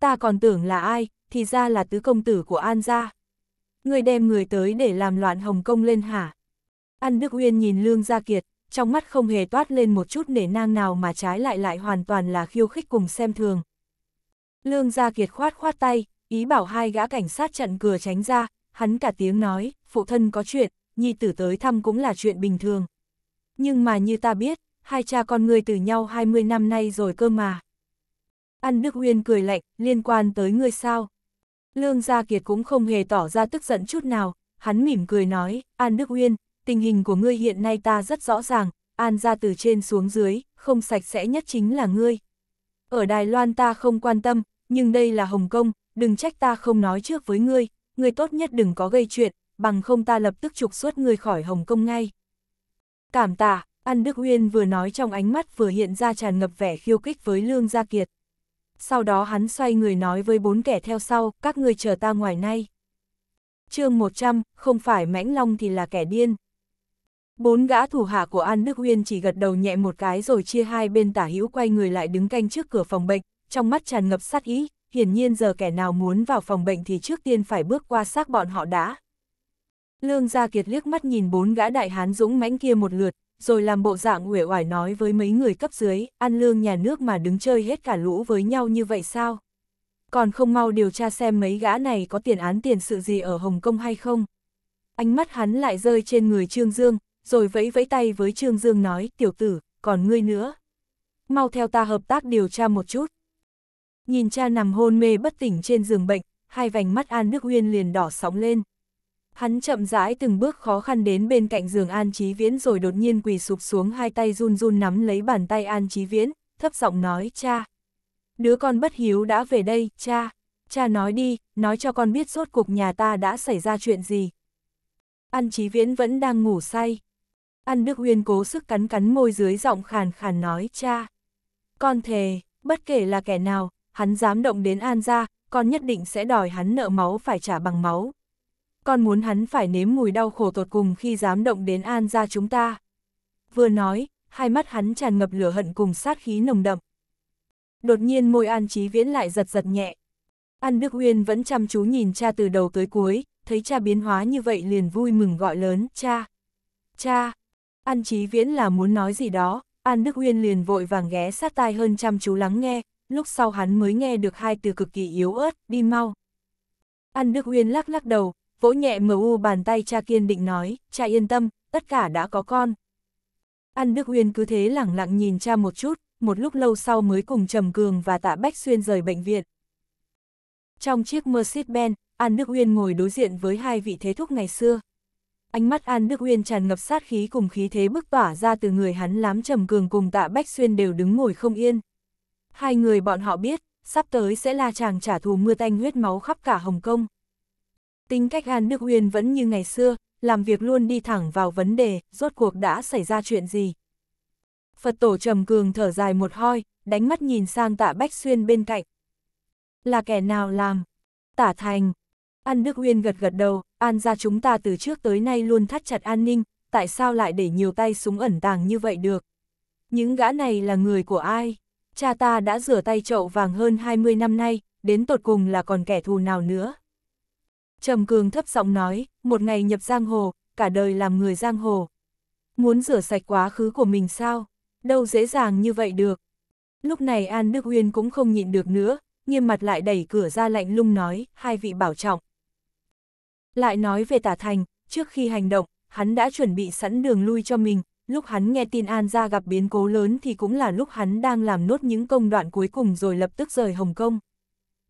Ta còn tưởng là ai, thì ra là tứ công tử của An Gia. Người đem người tới để làm loạn Hồng Kông lên hả? An Đức Uyên nhìn Lương Gia Kiệt, trong mắt không hề toát lên một chút nể nang nào mà trái lại lại hoàn toàn là khiêu khích cùng xem thường. Lương Gia Kiệt khoát khoát tay, ý bảo hai gã cảnh sát chặn cửa tránh ra, hắn cả tiếng nói, phụ thân có chuyện, nhi tử tới thăm cũng là chuyện bình thường. Nhưng mà như ta biết, hai cha con người từ nhau 20 năm nay rồi cơ mà. An Đức Uyên cười lạnh, liên quan tới ngươi sao? Lương Gia Kiệt cũng không hề tỏ ra tức giận chút nào, hắn mỉm cười nói, An Đức Uyên, tình hình của ngươi hiện nay ta rất rõ ràng, An ra từ trên xuống dưới, không sạch sẽ nhất chính là ngươi. Ở Đài Loan ta không quan tâm, nhưng đây là Hồng Kông, đừng trách ta không nói trước với ngươi, ngươi tốt nhất đừng có gây chuyện, bằng không ta lập tức trục xuất ngươi khỏi Hồng Kông ngay. Cảm tạ, An Đức Uyên vừa nói trong ánh mắt vừa hiện ra tràn ngập vẻ khiêu kích với Lương Gia Kiệt. Sau đó hắn xoay người nói với bốn kẻ theo sau, các người chờ ta ngoài nay. chương 100, không phải mãnh long thì là kẻ điên. Bốn gã thủ hạ của An Đức Uyên chỉ gật đầu nhẹ một cái rồi chia hai bên tả hữu quay người lại đứng canh trước cửa phòng bệnh, trong mắt tràn ngập sát ý, hiển nhiên giờ kẻ nào muốn vào phòng bệnh thì trước tiên phải bước qua xác bọn họ đã. Lương Gia Kiệt liếc mắt nhìn bốn gã đại hán dũng mãnh kia một lượt, rồi làm bộ dạng uể oải nói với mấy người cấp dưới, ăn lương nhà nước mà đứng chơi hết cả lũ với nhau như vậy sao? Còn không mau điều tra xem mấy gã này có tiền án tiền sự gì ở Hồng Kông hay không? Ánh mắt hắn lại rơi trên người Trương Dương, rồi vẫy vẫy tay với Trương Dương nói, tiểu tử, còn ngươi nữa. Mau theo ta hợp tác điều tra một chút. Nhìn cha nằm hôn mê bất tỉnh trên giường bệnh, hai vành mắt An Đức Uyên liền đỏ sóng lên. Hắn chậm rãi từng bước khó khăn đến bên cạnh giường An Chí Viễn rồi đột nhiên quỳ sụp xuống hai tay run run nắm lấy bàn tay An Chí Viễn, thấp giọng nói, cha. Đứa con bất hiếu đã về đây, cha. Cha nói đi, nói cho con biết rốt cuộc nhà ta đã xảy ra chuyện gì. An Chí Viễn vẫn đang ngủ say. An Đức Uyên cố sức cắn cắn môi dưới giọng khàn khàn nói, cha. Con thề, bất kể là kẻ nào, hắn dám động đến An gia, con nhất định sẽ đòi hắn nợ máu phải trả bằng máu. Con muốn hắn phải nếm mùi đau khổ tột cùng khi dám động đến An gia chúng ta. Vừa nói, hai mắt hắn tràn ngập lửa hận cùng sát khí nồng đậm. Đột nhiên môi An Chí Viễn lại giật giật nhẹ. An Đức Uyên vẫn chăm chú nhìn cha từ đầu tới cuối, thấy cha biến hóa như vậy liền vui mừng gọi lớn, cha. Cha. An Chí Viễn là muốn nói gì đó, An Đức Uyên liền vội vàng ghé sát tai hơn chăm chú lắng nghe, lúc sau hắn mới nghe được hai từ cực kỳ yếu ớt, đi mau. An Đức Uyên lắc lắc đầu, vỗ nhẹ mờ u bàn tay cha kiên định nói, cha yên tâm, tất cả đã có con. An Đức Uyên cứ thế lẳng lặng nhìn cha một chút, một lúc lâu sau mới cùng Trầm Cường và Tạ Bách Xuyên rời bệnh viện. Trong chiếc Mercedes-Benz, An Đức Uyên ngồi đối diện với hai vị thế thúc ngày xưa. Ánh mắt An Đức Uyên tràn ngập sát khí cùng khí thế bức tỏa ra từ người hắn lám Trầm Cường cùng Tạ Bách Xuyên đều đứng ngồi không yên. Hai người bọn họ biết, sắp tới sẽ là chàng trả thù mưa tanh huyết máu khắp cả Hồng Kông. Tính cách An Đức Uyên vẫn như ngày xưa, làm việc luôn đi thẳng vào vấn đề, rốt cuộc đã xảy ra chuyện gì. Phật tổ trầm cường thở dài một hoi, đánh mắt nhìn sang tạ Bách Xuyên bên cạnh. Là kẻ nào làm? Tả thành. An Đức Uyên gật gật đầu, an ra chúng ta từ trước tới nay luôn thắt chặt an ninh, tại sao lại để nhiều tay súng ẩn tàng như vậy được? Những gã này là người của ai? Cha ta đã rửa tay chậu vàng hơn 20 năm nay, đến tột cùng là còn kẻ thù nào nữa? Trầm Cường thấp giọng nói, một ngày nhập giang hồ, cả đời làm người giang hồ. Muốn rửa sạch quá khứ của mình sao? Đâu dễ dàng như vậy được. Lúc này An Đức Uyên cũng không nhịn được nữa, nghiêm mặt lại đẩy cửa ra lạnh lung nói, hai vị bảo trọng. Lại nói về tả thành, trước khi hành động, hắn đã chuẩn bị sẵn đường lui cho mình, lúc hắn nghe tin An ra gặp biến cố lớn thì cũng là lúc hắn đang làm nốt những công đoạn cuối cùng rồi lập tức rời Hồng Kông.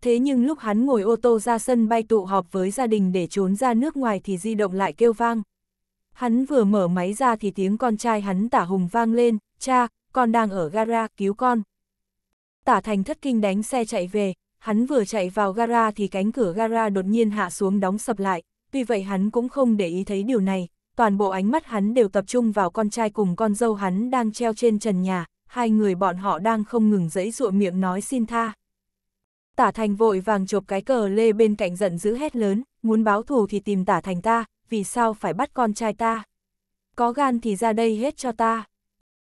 Thế nhưng lúc hắn ngồi ô tô ra sân bay tụ họp với gia đình để trốn ra nước ngoài thì di động lại kêu vang. Hắn vừa mở máy ra thì tiếng con trai hắn tả hùng vang lên, cha, con đang ở gara, cứu con. Tả thành thất kinh đánh xe chạy về, hắn vừa chạy vào gara thì cánh cửa gara đột nhiên hạ xuống đóng sập lại, tuy vậy hắn cũng không để ý thấy điều này, toàn bộ ánh mắt hắn đều tập trung vào con trai cùng con dâu hắn đang treo trên trần nhà, hai người bọn họ đang không ngừng dẫy dụa miệng nói xin tha. Tả thành vội vàng chộp cái cờ lê bên cạnh giận dữ hét lớn, muốn báo thù thì tìm tả thành ta, vì sao phải bắt con trai ta? Có gan thì ra đây hết cho ta.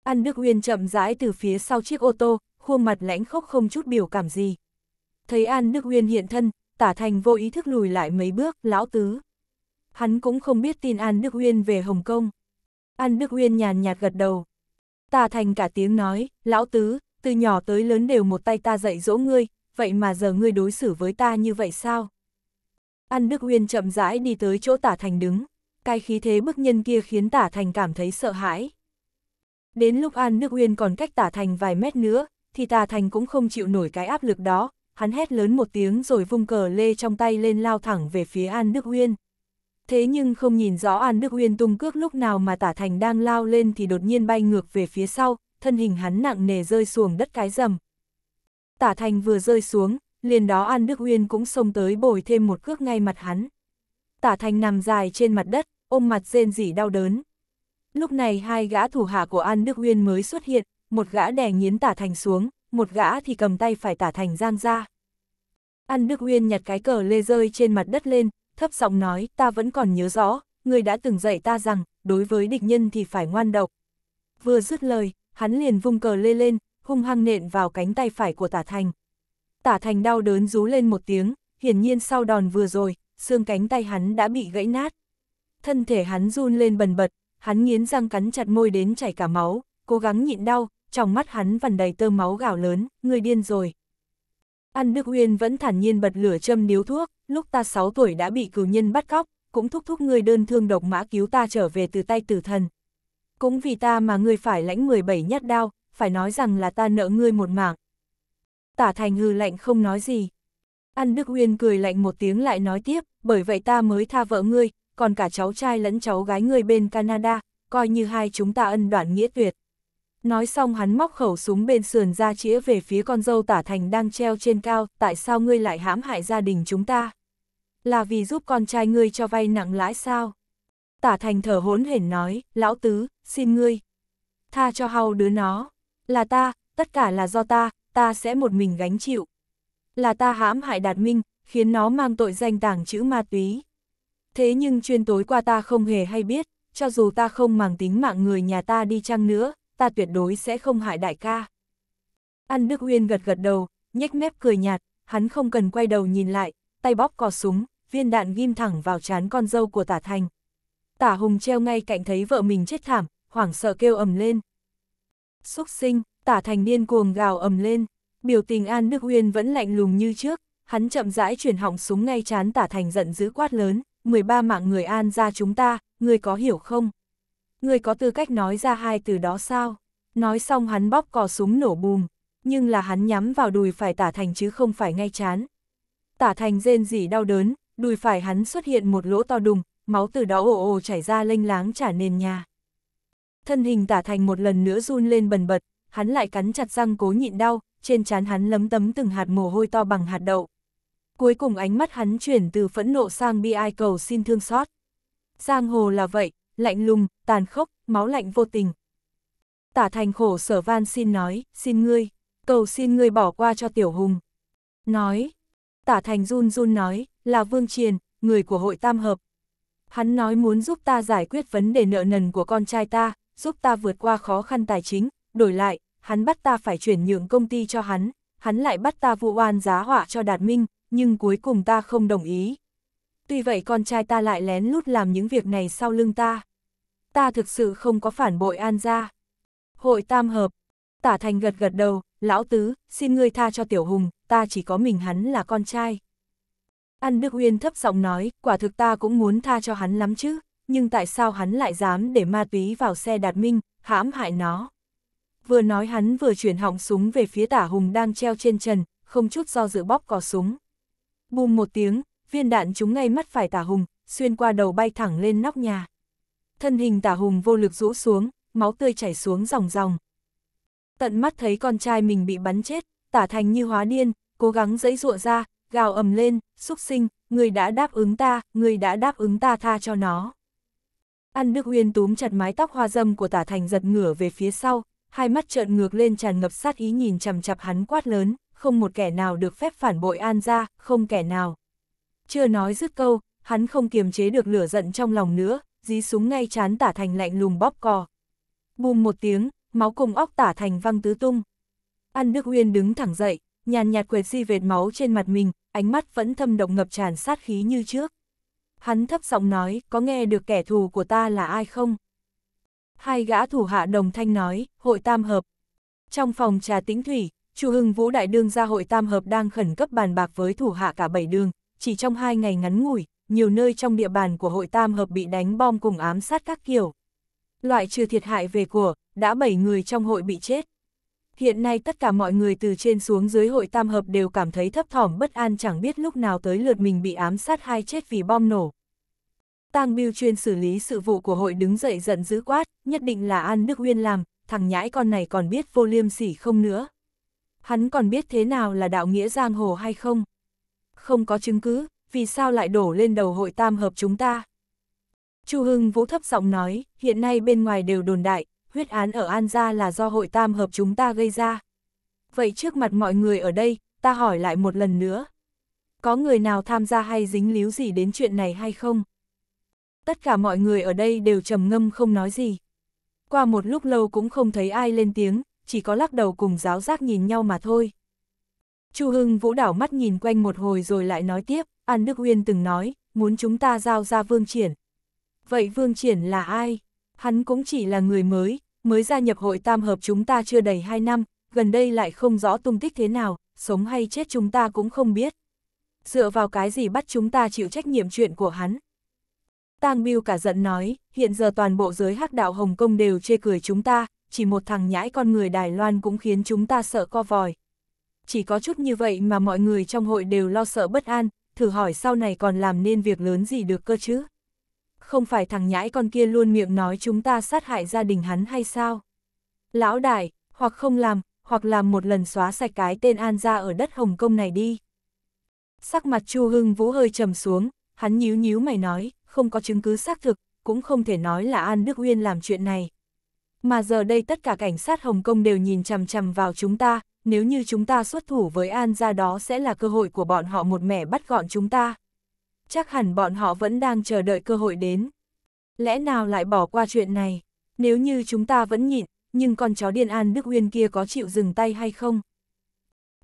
An Đức Uyên chậm rãi từ phía sau chiếc ô tô, khuôn mặt lãnh khốc không chút biểu cảm gì. Thấy An Đức Uyên hiện thân, tả thành vô ý thức lùi lại mấy bước, lão tứ. Hắn cũng không biết tin An Đức Uyên về Hồng Kông. An Đức Uyên nhàn nhạt gật đầu. Tả thành cả tiếng nói, lão tứ, từ nhỏ tới lớn đều một tay ta dạy dỗ ngươi, vậy mà giờ ngươi đối xử với ta như vậy sao? An Đức Uyên chậm rãi đi tới chỗ tả thành đứng, cái khí thế bức nhân kia khiến tả thành cảm thấy sợ hãi. Đến lúc An Đức Uyên còn cách tả thành vài mét nữa, thì tả thành cũng không chịu nổi cái áp lực đó, hắn hét lớn một tiếng rồi vung cờ lê trong tay lên lao thẳng về phía An Đức Uyên. Thế nhưng không nhìn rõ An Đức Uyên tung cước lúc nào mà tả thành đang lao lên thì đột nhiên bay ngược về phía sau, thân hình hắn nặng nề rơi xuống đất cái rầm. Tả thành vừa rơi xuống, liền đó An Đức Uyên cũng xông tới bồi thêm một cước ngay mặt hắn. Tả thành nằm dài trên mặt đất, ôm mặt rên rỉ đau đớn. Lúc này hai gã thủ hạ của An Đức Uyên mới xuất hiện, một gã đè nghiến tả thành xuống, một gã thì cầm tay phải tả thành giang ra. An Đức Uyên nhặt cái cờ lê rơi trên mặt đất lên, thấp giọng nói, ta vẫn còn nhớ rõ, người đã từng dạy ta rằng, đối với địch nhân thì phải ngoan độc. Vừa dứt lời, hắn liền vung cờ lê lên, hung hăng nện vào cánh tay phải của tả thành. Tả thành đau đớn rú lên một tiếng, hiển nhiên sau đòn vừa rồi, xương cánh tay hắn đã bị gãy nát. Thân thể hắn run lên bần bật, hắn nghiến răng cắn chặt môi đến chảy cả máu, cố gắng nhịn đau, trong mắt hắn vằn đầy tơ máu gào lớn, người điên rồi. An Đức Uyên vẫn thản nhiên bật lửa châm điếu thuốc, lúc ta 6 tuổi đã bị cừu nhân bắt cóc, cũng thúc thúc ngươi đơn thương độc mã cứu ta trở về từ tay tử thần. Cũng vì ta mà ngươi phải lãnh 17 nhát đao, phải nói rằng là ta nợ ngươi một mạng. Tả thành hư lạnh không nói gì. An Đức Uyên cười lạnh một tiếng lại nói tiếp, bởi vậy ta mới tha vợ ngươi, còn cả cháu trai lẫn cháu gái ngươi bên Canada, coi như hai chúng ta ân đoạn nghĩa tuyệt. Nói xong hắn móc khẩu súng bên sườn ra chĩa về phía con dâu tả thành đang treo trên cao, tại sao ngươi lại hãm hại gia đình chúng ta? Là vì giúp con trai ngươi cho vay nặng lãi sao? Tả thành thở hốn hển nói, lão tứ, xin ngươi. Tha cho hau đứa nó. Là ta, tất cả là do ta, ta sẽ một mình gánh chịu. Là ta hãm hại đạt minh, khiến nó mang tội danh tàng chữ ma túy. Thế nhưng chuyên tối qua ta không hề hay biết, cho dù ta không màng tính mạng người nhà ta đi chăng nữa, ta tuyệt đối sẽ không hại đại ca. An Đức Uyên gật gật đầu, nhếch mép cười nhạt, hắn không cần quay đầu nhìn lại, tay bóp cò súng, viên đạn ghim thẳng vào trán con dâu của tả thành. Tả Hùng treo ngay cạnh thấy vợ mình chết thảm, hoảng sợ kêu ầm lên. Xúc sinh, tả thành niên cuồng gào ầm lên, biểu tình An Đức Uyên vẫn lạnh lùng như trước, hắn chậm rãi chuyển họng súng ngay chán tả thành giận dữ quát lớn, 13 mạng người An ra chúng ta, người có hiểu không? Người có tư cách nói ra hai từ đó sao? Nói xong hắn bóp cò súng nổ bùm, nhưng là hắn nhắm vào đùi phải tả thành chứ không phải ngay chán. Tả thành rên rỉ đau đớn, đùi phải hắn xuất hiện một lỗ to đùng, máu từ đó ồ ồ chảy ra lênh láng trả nền nhà. Thân hình tả thành một lần nữa run lên bần bật, hắn lại cắn chặt răng cố nhịn đau, trên trán hắn lấm tấm từng hạt mồ hôi to bằng hạt đậu. Cuối cùng ánh mắt hắn chuyển từ phẫn nộ sang bi ai cầu xin thương xót. Giang hồ là vậy, lạnh lùng, tàn khốc, máu lạnh vô tình. Tả thành khổ sở van xin nói, xin ngươi, cầu xin ngươi bỏ qua cho tiểu hùng. Nói, tả thành run run nói, là Vương Triền, người của hội tam hợp. Hắn nói muốn giúp ta giải quyết vấn đề nợ nần của con trai ta, giúp ta vượt qua khó khăn tài chính, đổi lại, hắn bắt ta phải chuyển nhượng công ty cho hắn, hắn lại bắt ta vụ oan giá họa cho Đạt Minh, nhưng cuối cùng ta không đồng ý. Tuy vậy con trai ta lại lén lút làm những việc này sau lưng ta. Ta thực sự không có phản bội an gia. Hội tam hợp, tả thành gật gật đầu, lão tứ, xin ngươi tha cho tiểu hùng, ta chỉ có mình hắn là con trai. An Đức Uyên thấp giọng nói, quả thực ta cũng muốn tha cho hắn lắm chứ, nhưng tại sao hắn lại dám để ma túy vào xe đạt minh, hãm hại nó. Vừa nói hắn vừa chuyển họng súng về phía tả hùng đang treo trên trần, không chút do dự bóp cò súng. Bùm một tiếng, viên đạn trúng ngay mắt phải tả hùng, xuyên qua đầu bay thẳng lên nóc nhà. Thân hình tả hùng vô lực rũ xuống, máu tươi chảy xuống dòng dòng. Tận mắt thấy con trai mình bị bắn chết, tả thành như hóa điên, cố gắng dẫy dụa ra, gào ầm lên, xúc sinh, người đã đáp ứng ta, người đã đáp ứng ta tha cho nó. An Đức Uyên túm chặt mái tóc hoa dâm của tả thành giật ngửa về phía sau, hai mắt trợn ngược lên tràn ngập sát ý nhìn chằm chặp hắn quát lớn, không một kẻ nào được phép phản bội An ra, không kẻ nào. Chưa nói dứt câu, hắn không kiềm chế được lửa giận trong lòng nữa, dí súng ngay chán tả thành lạnh lùng bóp cò. Bùm một tiếng, máu cùng óc tả thành văng tứ tung. An Đức Uyên đứng thẳng dậy, nhàn nhạt quệt di vệt máu trên mặt mình, ánh mắt vẫn thâm động ngập tràn sát khí như trước. Hắn thấp giọng nói, có nghe được kẻ thù của ta là ai không? Hai gã thủ hạ đồng thanh nói, hội tam hợp. Trong phòng trà tĩnh thủy, Chu Hưng Vũ Đại Đương ra hội tam hợp đang khẩn cấp bàn bạc với thủ hạ cả bảy đường, chỉ trong hai ngày ngắn ngủi, nhiều nơi trong địa bàn của hội tam hợp bị đánh bom cùng ám sát các kiểu. Loại trừ thiệt hại về của, đã bảy người trong hội bị chết. Hiện nay tất cả mọi người từ trên xuống dưới hội tam hợp đều cảm thấy thấp thỏm bất an chẳng biết lúc nào tới lượt mình bị ám sát hay chết vì bom nổ. Tang Biêu chuyên xử lý sự vụ của hội đứng dậy giận dữ quát, nhất định là An Đức Uyên làm, thằng nhãi con này còn biết vô liêm sỉ không nữa. Hắn còn biết thế nào là đạo nghĩa giang hồ hay không? Không có chứng cứ, vì sao lại đổ lên đầu hội tam hợp chúng ta? Chu Hưng Vũ thấp giọng nói, hiện nay bên ngoài đều đồn đại, huyết án ở An Gia là do hội tam hợp chúng ta gây ra. Vậy trước mặt mọi người ở đây, ta hỏi lại một lần nữa. Có người nào tham gia hay dính líu gì đến chuyện này hay không? Tất cả mọi người ở đây đều trầm ngâm không nói gì. Qua một lúc lâu cũng không thấy ai lên tiếng, chỉ có lắc đầu cùng giáo giác nhìn nhau mà thôi. Chu Hưng Vũ đảo mắt nhìn quanh một hồi rồi lại nói tiếp, An Đức Uyên từng nói, muốn chúng ta giao ra Vương Triển. Vậy Vương Triển là ai? Hắn cũng chỉ là người mới, mới gia nhập hội tam hợp chúng ta chưa đầy 2 năm, gần đây lại không rõ tung tích thế nào, sống hay chết chúng ta cũng không biết. Dựa vào cái gì bắt chúng ta chịu trách nhiệm chuyện của hắn? Tang bưu cả giận nói, hiện giờ toàn bộ giới hắc đạo Hồng Kông đều chê cười chúng ta, chỉ một thằng nhãi con người Đài Loan cũng khiến chúng ta sợ co vòi. Chỉ có chút như vậy mà mọi người trong hội đều lo sợ bất an, thử hỏi sau này còn làm nên việc lớn gì được cơ chứ? Không phải thằng nhãi con kia luôn miệng nói chúng ta sát hại gia đình hắn hay sao? Lão đại, hoặc không làm, hoặc làm một lần xóa sạch cái tên An ra ở đất Hồng Kông này đi. Sắc mặt Chu Hưng Vũ hơi trầm xuống, hắn nhíu nhíu mày nói, không có chứng cứ xác thực, cũng không thể nói là An Đức Uyên làm chuyện này. Mà giờ đây tất cả cảnh sát Hồng Kông đều nhìn chằm chằm vào chúng ta, nếu như chúng ta xuất thủ với An ra đó sẽ là cơ hội của bọn họ một mẻ bắt gọn chúng ta. Chắc hẳn bọn họ vẫn đang chờ đợi cơ hội đến. Lẽ nào lại bỏ qua chuyện này? Nếu như chúng ta vẫn nhịn, nhưng con chó điên An Đức Uyên kia có chịu dừng tay hay không?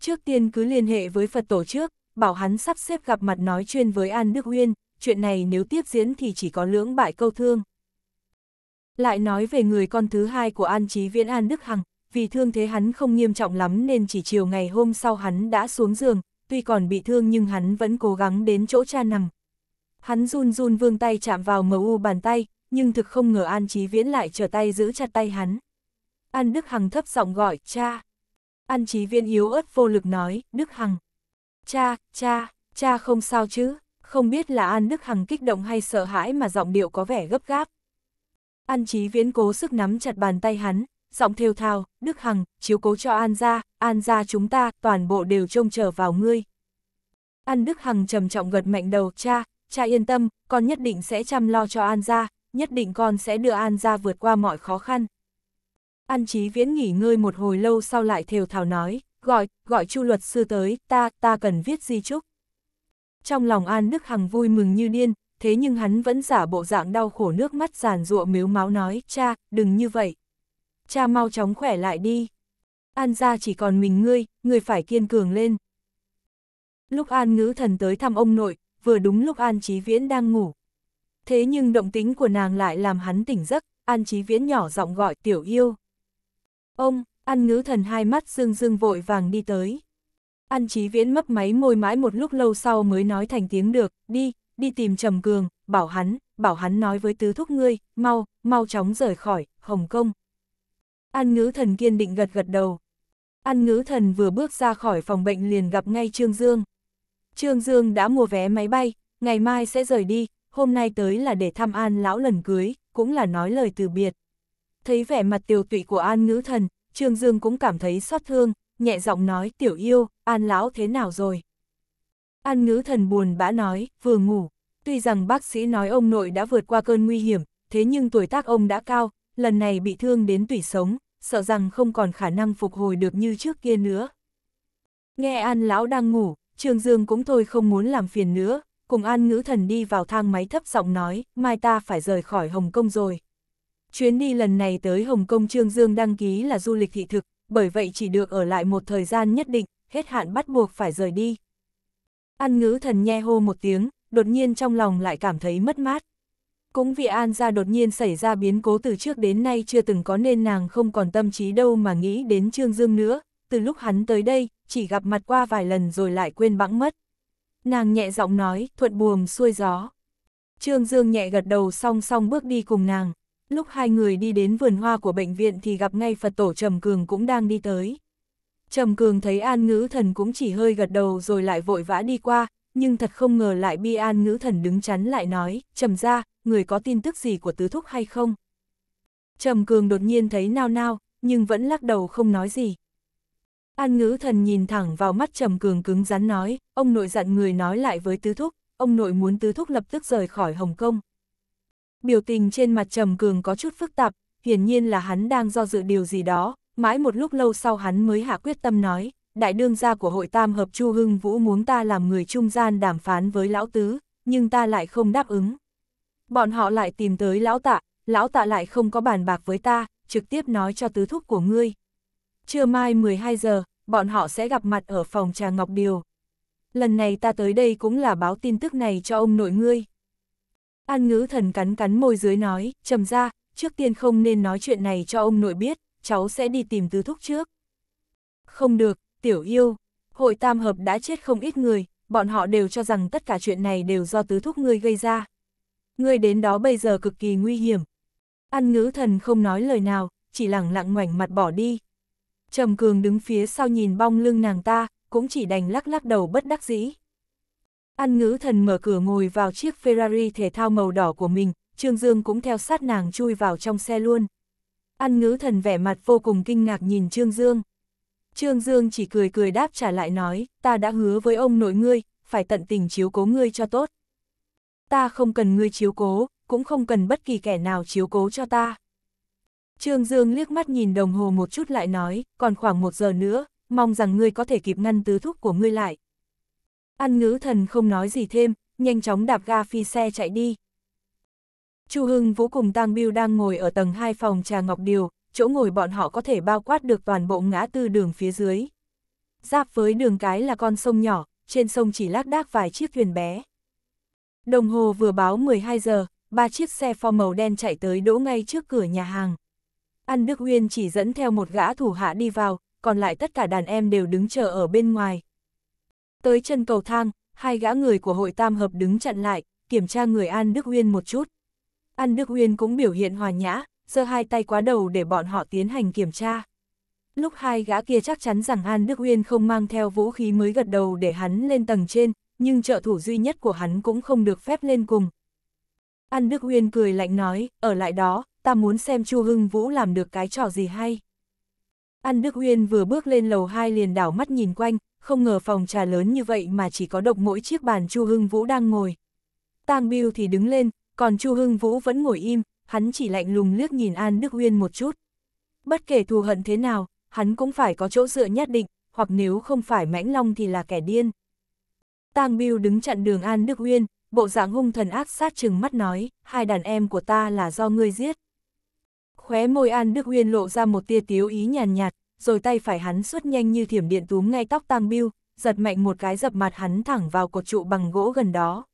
Trước tiên cứ liên hệ với Phật tổ trước, bảo hắn sắp xếp gặp mặt nói chuyện với An Đức Uyên, chuyện này nếu tiếp diễn thì chỉ có lưỡng bại câu thương. Lại nói về người con thứ hai của An Chí Viễn An Đức Hằng, vì thương thế hắn không nghiêm trọng lắm nên chỉ chiều ngày hôm sau hắn đã xuống giường, tuy còn bị thương nhưng hắn vẫn cố gắng đến chỗ cha nằm. Hắn run run vương tay chạm vào mờ u bàn tay, nhưng thực không ngờ An Chí Viễn lại trở tay giữ chặt tay hắn. An Đức Hằng thấp giọng gọi, cha. An Chí Viễn yếu ớt vô lực nói, Đức Hằng. Cha, cha, cha không sao chứ, không biết là An Đức Hằng kích động hay sợ hãi mà giọng điệu có vẻ gấp gáp. An Chí Viễn cố sức nắm chặt bàn tay hắn, giọng thêu thào, Đức Hằng, chiếu cố cho An gia, An gia chúng ta, toàn bộ đều trông chờ vào ngươi. An Đức Hằng trầm trọng gật mạnh đầu, cha, cha yên tâm, con nhất định sẽ chăm lo cho An gia, nhất định con sẽ đưa An gia vượt qua mọi khó khăn. An Chí Viễn nghỉ ngơi một hồi lâu sau lại thều thào nói, gọi, gọi chu luật sư tới, ta, ta cần viết di chúc. Trong lòng An Đức Hằng vui mừng như điên, thế nhưng hắn vẫn giả bộ dạng đau khổ nước mắt giàn rụa miếu máu nói, cha, đừng như vậy. Cha mau chóng khỏe lại đi. An gia chỉ còn mình ngươi, ngươi phải kiên cường lên. Lúc An ngữ thần tới thăm ông nội, vừa đúng lúc An Chí Viễn đang ngủ. Thế nhưng động tính của nàng lại làm hắn tỉnh giấc, An Chí Viễn nhỏ giọng gọi tiểu yêu. Ông, An ngữ thần hai mắt dương dương vội vàng đi tới. An Chí Viễn mấp máy môi mãi một lúc lâu sau mới nói thành tiếng được, đi, đi tìm Trầm Cường, bảo hắn, bảo hắn nói với tứ thúc ngươi, mau, mau chóng rời khỏi, Hồng Kông. An ngữ thần kiên định gật gật đầu. An ngữ thần vừa bước ra khỏi phòng bệnh liền gặp ngay Trương Dương. Trương Dương đã mua vé máy bay, ngày mai sẽ rời đi, hôm nay tới là để thăm An lão lần cưới, cũng là nói lời từ biệt. Thấy vẻ mặt tiểu tụy của An ngữ thần, Trương Dương cũng cảm thấy xót thương, nhẹ giọng nói tiểu yêu, An lão thế nào rồi? An ngữ thần buồn bã nói, vừa ngủ. Tuy rằng bác sĩ nói ông nội đã vượt qua cơn nguy hiểm, thế nhưng tuổi tác ông đã cao, lần này bị thương đến tủy sống, sợ rằng không còn khả năng phục hồi được như trước kia nữa. Nghe An lão đang ngủ, Trương Dương cũng thôi không muốn làm phiền nữa, cùng An ngữ thần đi vào thang máy thấp giọng nói, mai ta phải rời khỏi Hồng Kông rồi. Chuyến đi lần này tới Hồng Kông Trương Dương đăng ký là du lịch thị thực, bởi vậy chỉ được ở lại một thời gian nhất định, hết hạn bắt buộc phải rời đi. An ngữ thần nhe hô một tiếng, đột nhiên trong lòng lại cảm thấy mất mát. Cũng vì An ra đột nhiên xảy ra biến cố từ trước đến nay chưa từng có nên nàng không còn tâm trí đâu mà nghĩ đến Trương Dương nữa, từ lúc hắn tới đây, chỉ gặp mặt qua vài lần rồi lại quên bẵng mất. Nàng nhẹ giọng nói, thuận buồm xuôi gió. Trương Dương nhẹ gật đầu song song bước đi cùng nàng. Lúc hai người đi đến vườn hoa của bệnh viện thì gặp ngay Phật tổ Trầm Cường cũng đang đi tới. Trầm Cường thấy An Ngữ Thần cũng chỉ hơi gật đầu rồi lại vội vã đi qua, nhưng thật không ngờ lại bi An Ngữ Thần đứng chắn lại nói, Trầm ra, người có tin tức gì của tứ thúc hay không? Trầm Cường đột nhiên thấy nao nao, nhưng vẫn lắc đầu không nói gì. An Ngữ Thần nhìn thẳng vào mắt Trầm Cường cứng rắn nói, ông nội dặn người nói lại với tứ thúc, ông nội muốn tứ thúc lập tức rời khỏi Hồng Kông. Biểu tình trên mặt Trầm Cường có chút phức tạp, hiển nhiên là hắn đang do dự điều gì đó, mãi một lúc lâu sau hắn mới hạ quyết tâm nói, đại đương gia của hội tam hợp Chu Hưng Vũ muốn ta làm người trung gian đàm phán với lão tứ, nhưng ta lại không đáp ứng. Bọn họ lại tìm tới lão tạ, lão tạ lại không có bàn bạc với ta, trực tiếp nói cho tứ thúc của ngươi. Trưa mai 12 giờ, bọn họ sẽ gặp mặt ở phòng trà Ngọc Điều. Lần này ta tới đây cũng là báo tin tức này cho ông nội ngươi. An ngữ thần cắn cắn môi dưới nói, trầm ra, trước tiên không nên nói chuyện này cho ông nội biết, cháu sẽ đi tìm tứ thúc trước. Không được, tiểu yêu, hội tam hợp đã chết không ít người, bọn họ đều cho rằng tất cả chuyện này đều do tứ thúc ngươi gây ra. Ngươi đến đó bây giờ cực kỳ nguy hiểm. An ngữ thần không nói lời nào, chỉ lẳng lặng ngoảnh mặt bỏ đi. Trầm Cường đứng phía sau nhìn bong lưng nàng ta, cũng chỉ đành lắc lắc đầu bất đắc dĩ. An ngữ thần mở cửa ngồi vào chiếc Ferrari thể thao màu đỏ của mình, Trương Dương cũng theo sát nàng chui vào trong xe luôn. An ngữ thần vẻ mặt vô cùng kinh ngạc nhìn Trương Dương. Trương Dương chỉ cười cười đáp trả lại nói, ta đã hứa với ông nội ngươi, phải tận tình chiếu cố ngươi cho tốt. Ta không cần ngươi chiếu cố, cũng không cần bất kỳ kẻ nào chiếu cố cho ta. Trương Dương liếc mắt nhìn đồng hồ một chút lại nói, còn khoảng một giờ nữa, mong rằng ngươi có thể kịp ngăn tứ thúc của ngươi lại. Ăn ngữ thần không nói gì thêm, nhanh chóng đạp ga phi xe chạy đi. Chu Hưng Vũ cùng Tang Biêu đang ngồi ở tầng 2 phòng trà Ngọc Điều, chỗ ngồi bọn họ có thể bao quát được toàn bộ ngã tư đường phía dưới. Giáp với đường cái là con sông nhỏ, trên sông chỉ lác đác vài chiếc thuyền bé. Đồng hồ vừa báo 12 giờ, ba chiếc xe pho màu đen chạy tới đỗ ngay trước cửa nhà hàng. An Đức Uyên chỉ dẫn theo một gã thủ hạ đi vào, còn lại tất cả đàn em đều đứng chờ ở bên ngoài. Tới chân cầu thang, hai gã người của hội tam hợp đứng chặn lại, kiểm tra người An Đức Uyên một chút. An Đức Uyên cũng biểu hiện hòa nhã, giơ hai tay quá đầu để bọn họ tiến hành kiểm tra. Lúc hai gã kia chắc chắn rằng An Đức Uyên không mang theo vũ khí mới gật đầu để hắn lên tầng trên, nhưng trợ thủ duy nhất của hắn cũng không được phép lên cùng. An Đức Uyên cười lạnh nói, ở lại đó, ta muốn xem Chu Hưng Vũ làm được cái trò gì hay. An Đức Uyên vừa bước lên lầu 2 liền đảo mắt nhìn quanh, không ngờ phòng trà lớn như vậy mà chỉ có độc mỗi chiếc bàn Chu Hưng Vũ đang ngồi. Tang Biêu thì đứng lên, còn Chu Hưng Vũ vẫn ngồi im, hắn chỉ lạnh lùng liếc nhìn An Đức Uyên một chút. Bất kể thù hận thế nào, hắn cũng phải có chỗ dựa nhất định, hoặc nếu không phải mãnh long thì là kẻ điên. Tang Biêu đứng chặn đường An Đức Uyên, bộ dạng hung thần ác sát chừng mắt nói, hai đàn em của ta là do ngươi giết. Khóe môi An Đức Uyên lộ ra một tia tiếu ý nhàn nhạt, rồi tay phải hắn xuất nhanh như thiểm điện túm ngay tóc Tang Biêu, giật mạnh một cái dập mặt hắn thẳng vào cột trụ bằng gỗ gần đó.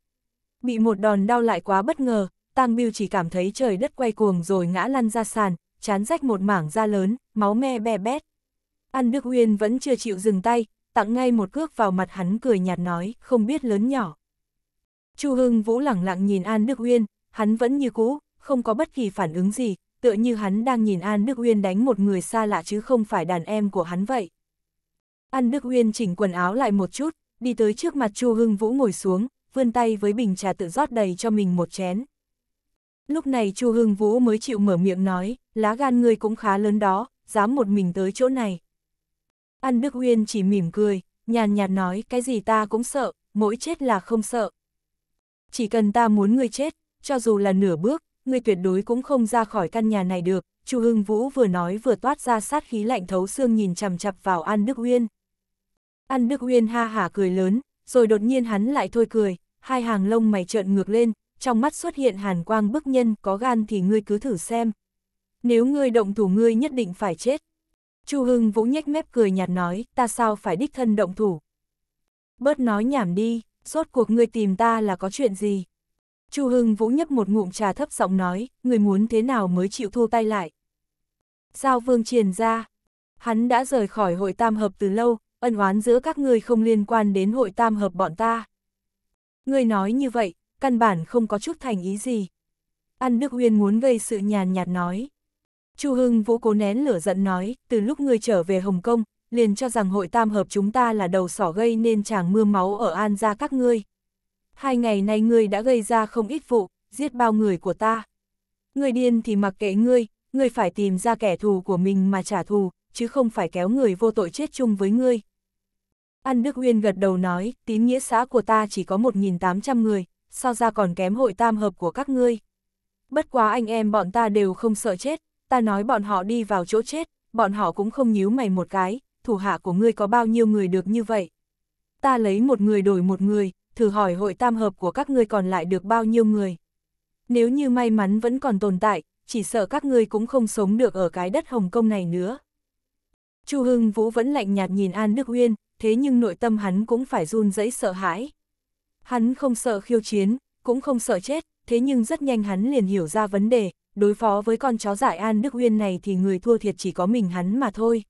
Bị một đòn đau lại quá bất ngờ, Tang Biêu chỉ cảm thấy trời đất quay cuồng rồi ngã lăn ra sàn, chán rách một mảng da lớn, máu me be bét. An Đức Uyên vẫn chưa chịu dừng tay, tặng ngay một cước vào mặt hắn cười nhạt nói, không biết lớn nhỏ. Chu Hưng Vũ lẳng lặng nhìn An Đức Uyên, hắn vẫn như cũ, không có bất kỳ phản ứng gì, tựa như hắn đang nhìn An Đức Uyên đánh một người xa lạ chứ không phải đàn em của hắn vậy. An Đức Uyên chỉnh quần áo lại một chút, đi tới trước mặt Chu Hưng Vũ ngồi xuống, vươn tay với bình trà tự rót đầy cho mình một chén. Lúc này Chu Hưng Vũ mới chịu mở miệng nói, lá gan ngươi cũng khá lớn đó, dám một mình tới chỗ này. An Đức Uyên chỉ mỉm cười, nhàn nhạt nói cái gì ta cũng sợ, mỗi chết là không sợ. Chỉ cần ta muốn ngươi chết, cho dù là nửa bước, ngươi tuyệt đối cũng không ra khỏi căn nhà này được, Chu Hưng Vũ vừa nói vừa toát ra sát khí lạnh thấu xương nhìn chằm chặp vào An Đức Uyên. An Đức Uyên ha hả cười lớn, rồi đột nhiên hắn lại thôi cười, hai hàng lông mày trợn ngược lên, trong mắt xuất hiện hàn quang bức nhân, có gan thì ngươi cứ thử xem. Nếu ngươi động thủ ngươi nhất định phải chết. Chu Hưng Vũ nhếch mép cười nhạt nói, ta sao phải đích thân động thủ. Bớt nói nhảm đi, rốt cuộc ngươi tìm ta là có chuyện gì. Chu Hưng Vũ nhấp một ngụm trà thấp giọng nói, người muốn thế nào mới chịu thu tay lại. Giao vương triền ra, hắn đã rời khỏi hội tam hợp từ lâu, ân oán giữa các ngươi không liên quan đến hội tam hợp bọn ta. Ngươi nói như vậy, căn bản không có chút thành ý gì. An Đức Uyên muốn gây sự nhàn nhạt nói. Chu Hưng Vũ cố nén lửa giận nói, từ lúc ngươi trở về Hồng Kông, liền cho rằng hội tam hợp chúng ta là đầu sỏ gây nên chàng mưa máu ở An gia các ngươi. Hai ngày nay ngươi đã gây ra không ít vụ, giết bao người của ta. Ngươi điên thì mặc kệ ngươi, ngươi phải tìm ra kẻ thù của mình mà trả thù, chứ không phải kéo người vô tội chết chung với ngươi. An Đức Uyên gật đầu nói, tín nghĩa xã của ta chỉ có 1.800 người, sao ra còn kém hội tam hợp của các ngươi. Bất quá anh em bọn ta đều không sợ chết, ta nói bọn họ đi vào chỗ chết, bọn họ cũng không nhíu mày một cái, thủ hạ của ngươi có bao nhiêu người được như vậy. Ta lấy một người đổi một người, thử hỏi hội tam hợp của các ngươi còn lại được bao nhiêu người. Nếu như may mắn vẫn còn tồn tại, chỉ sợ các ngươi cũng không sống được ở cái đất Hồng Kông này nữa. Chu Hưng Vũ vẫn lạnh nhạt nhìn An Đức Uyên, thế nhưng nội tâm hắn cũng phải run rẩy sợ hãi. Hắn không sợ khiêu chiến, cũng không sợ chết, thế nhưng rất nhanh hắn liền hiểu ra vấn đề, đối phó với con chó giải An Đức Uyên này thì người thua thiệt chỉ có mình hắn mà thôi.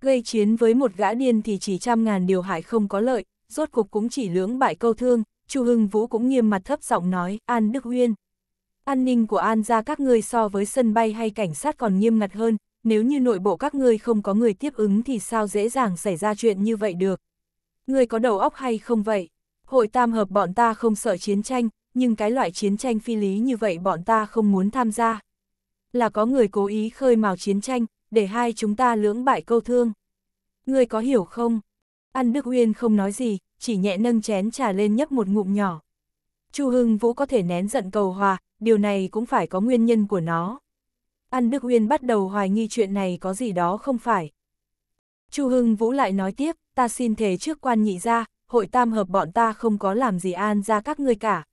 Gây chiến với một gã điên thì chỉ trăm ngàn điều hại không có lợi, rốt cục cũng chỉ lưỡng bại câu thương, Chu Hưng Vũ cũng nghiêm mặt thấp giọng nói, An Đức Uyên. An ninh của An gia các ngươi so với sân bay hay cảnh sát còn nghiêm ngặt hơn, nếu như nội bộ các ngươi không có người tiếp ứng thì sao dễ dàng xảy ra chuyện như vậy được. Ngươi có đầu óc hay không vậy? Hội tam hợp bọn ta không sợ chiến tranh, nhưng cái loại chiến tranh phi lý như vậy bọn ta không muốn tham gia. Là có người cố ý khơi mào chiến tranh, để hai chúng ta lưỡng bại câu thương. Ngươi có hiểu không? An Đức Uyên không nói gì, chỉ nhẹ nâng chén trà lên nhấp một ngụm nhỏ. Chu Hưng Vũ có thể nén giận cầu hòa, điều này cũng phải có nguyên nhân của nó. An Đức Uyên bắt đầu hoài nghi chuyện này có gì đó không phải. Chu Hưng Vũ lại nói tiếp, ta xin thề trước quan nhị ra, hội tam hợp bọn ta không có làm gì an ra các ngươi cả.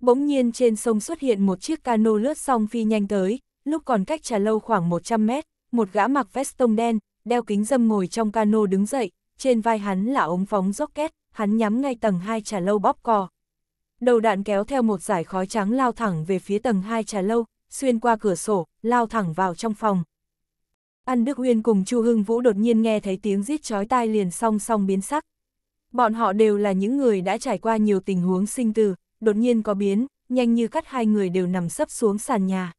Bỗng nhiên trên sông xuất hiện một chiếc cano lướt song phi nhanh tới, lúc còn cách trà lâu khoảng 100 mét, một gã mặc vest tông đen, đeo kính dâm ngồi trong cano đứng dậy, trên vai hắn là ống phóng rocket, hắn nhắm ngay tầng 2 trà lâu bóp cò. Đầu đạn kéo theo một giải khói trắng lao thẳng về phía tầng 2 trà lâu, xuyên qua cửa sổ, lao thẳng vào trong phòng. An Đức Uyên cùng Chu Hưng Vũ đột nhiên nghe thấy tiếng rít chói tai liền song song biến sắc. Bọn họ đều là những người đã trải qua nhiều tình huống sinh tử, đột nhiên có biến, nhanh như cắt hai người đều nằm sấp xuống sàn nhà.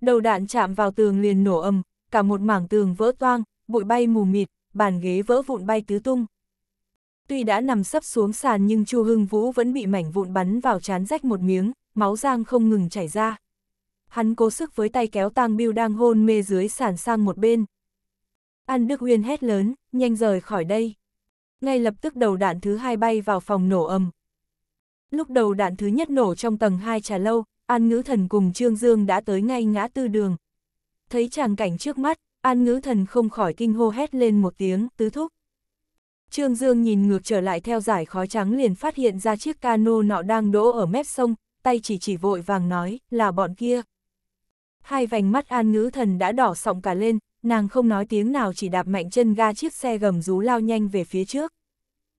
Đầu đạn chạm vào tường liền nổ ầm, cả một mảng tường vỡ toang, bụi bay mù mịt, bàn ghế vỡ vụn bay tứ tung. Tuy đã nằm sấp xuống sàn nhưng Chu Hưng Vũ vẫn bị mảnh vụn bắn vào chán rách một miếng, máu giang không ngừng chảy ra. Hắn cố sức với tay kéo tang biêu đang hôn mê dưới sàn sang một bên. An Đức Uyên hét lớn, nhanh rời khỏi đây. Ngay lập tức đầu đạn thứ hai bay vào phòng nổ ầm. Lúc đầu đạn thứ nhất nổ trong tầng 2 trà lâu, An Ngữ Thần cùng Trương Dương đã tới ngay ngã tư đường. Thấy tràng cảnh trước mắt, An Ngữ Thần không khỏi kinh hô hét lên một tiếng, tứ thúc. Trương Dương nhìn ngược trở lại theo giải khói trắng liền phát hiện ra chiếc cano nọ đang đỗ ở mép sông, tay chỉ chỉ vội vàng nói, là bọn kia. Hai vành mắt An Ngữ Thần đã đỏ sọng cả lên, nàng không nói tiếng nào chỉ đạp mạnh chân ga chiếc xe gầm rú lao nhanh về phía trước.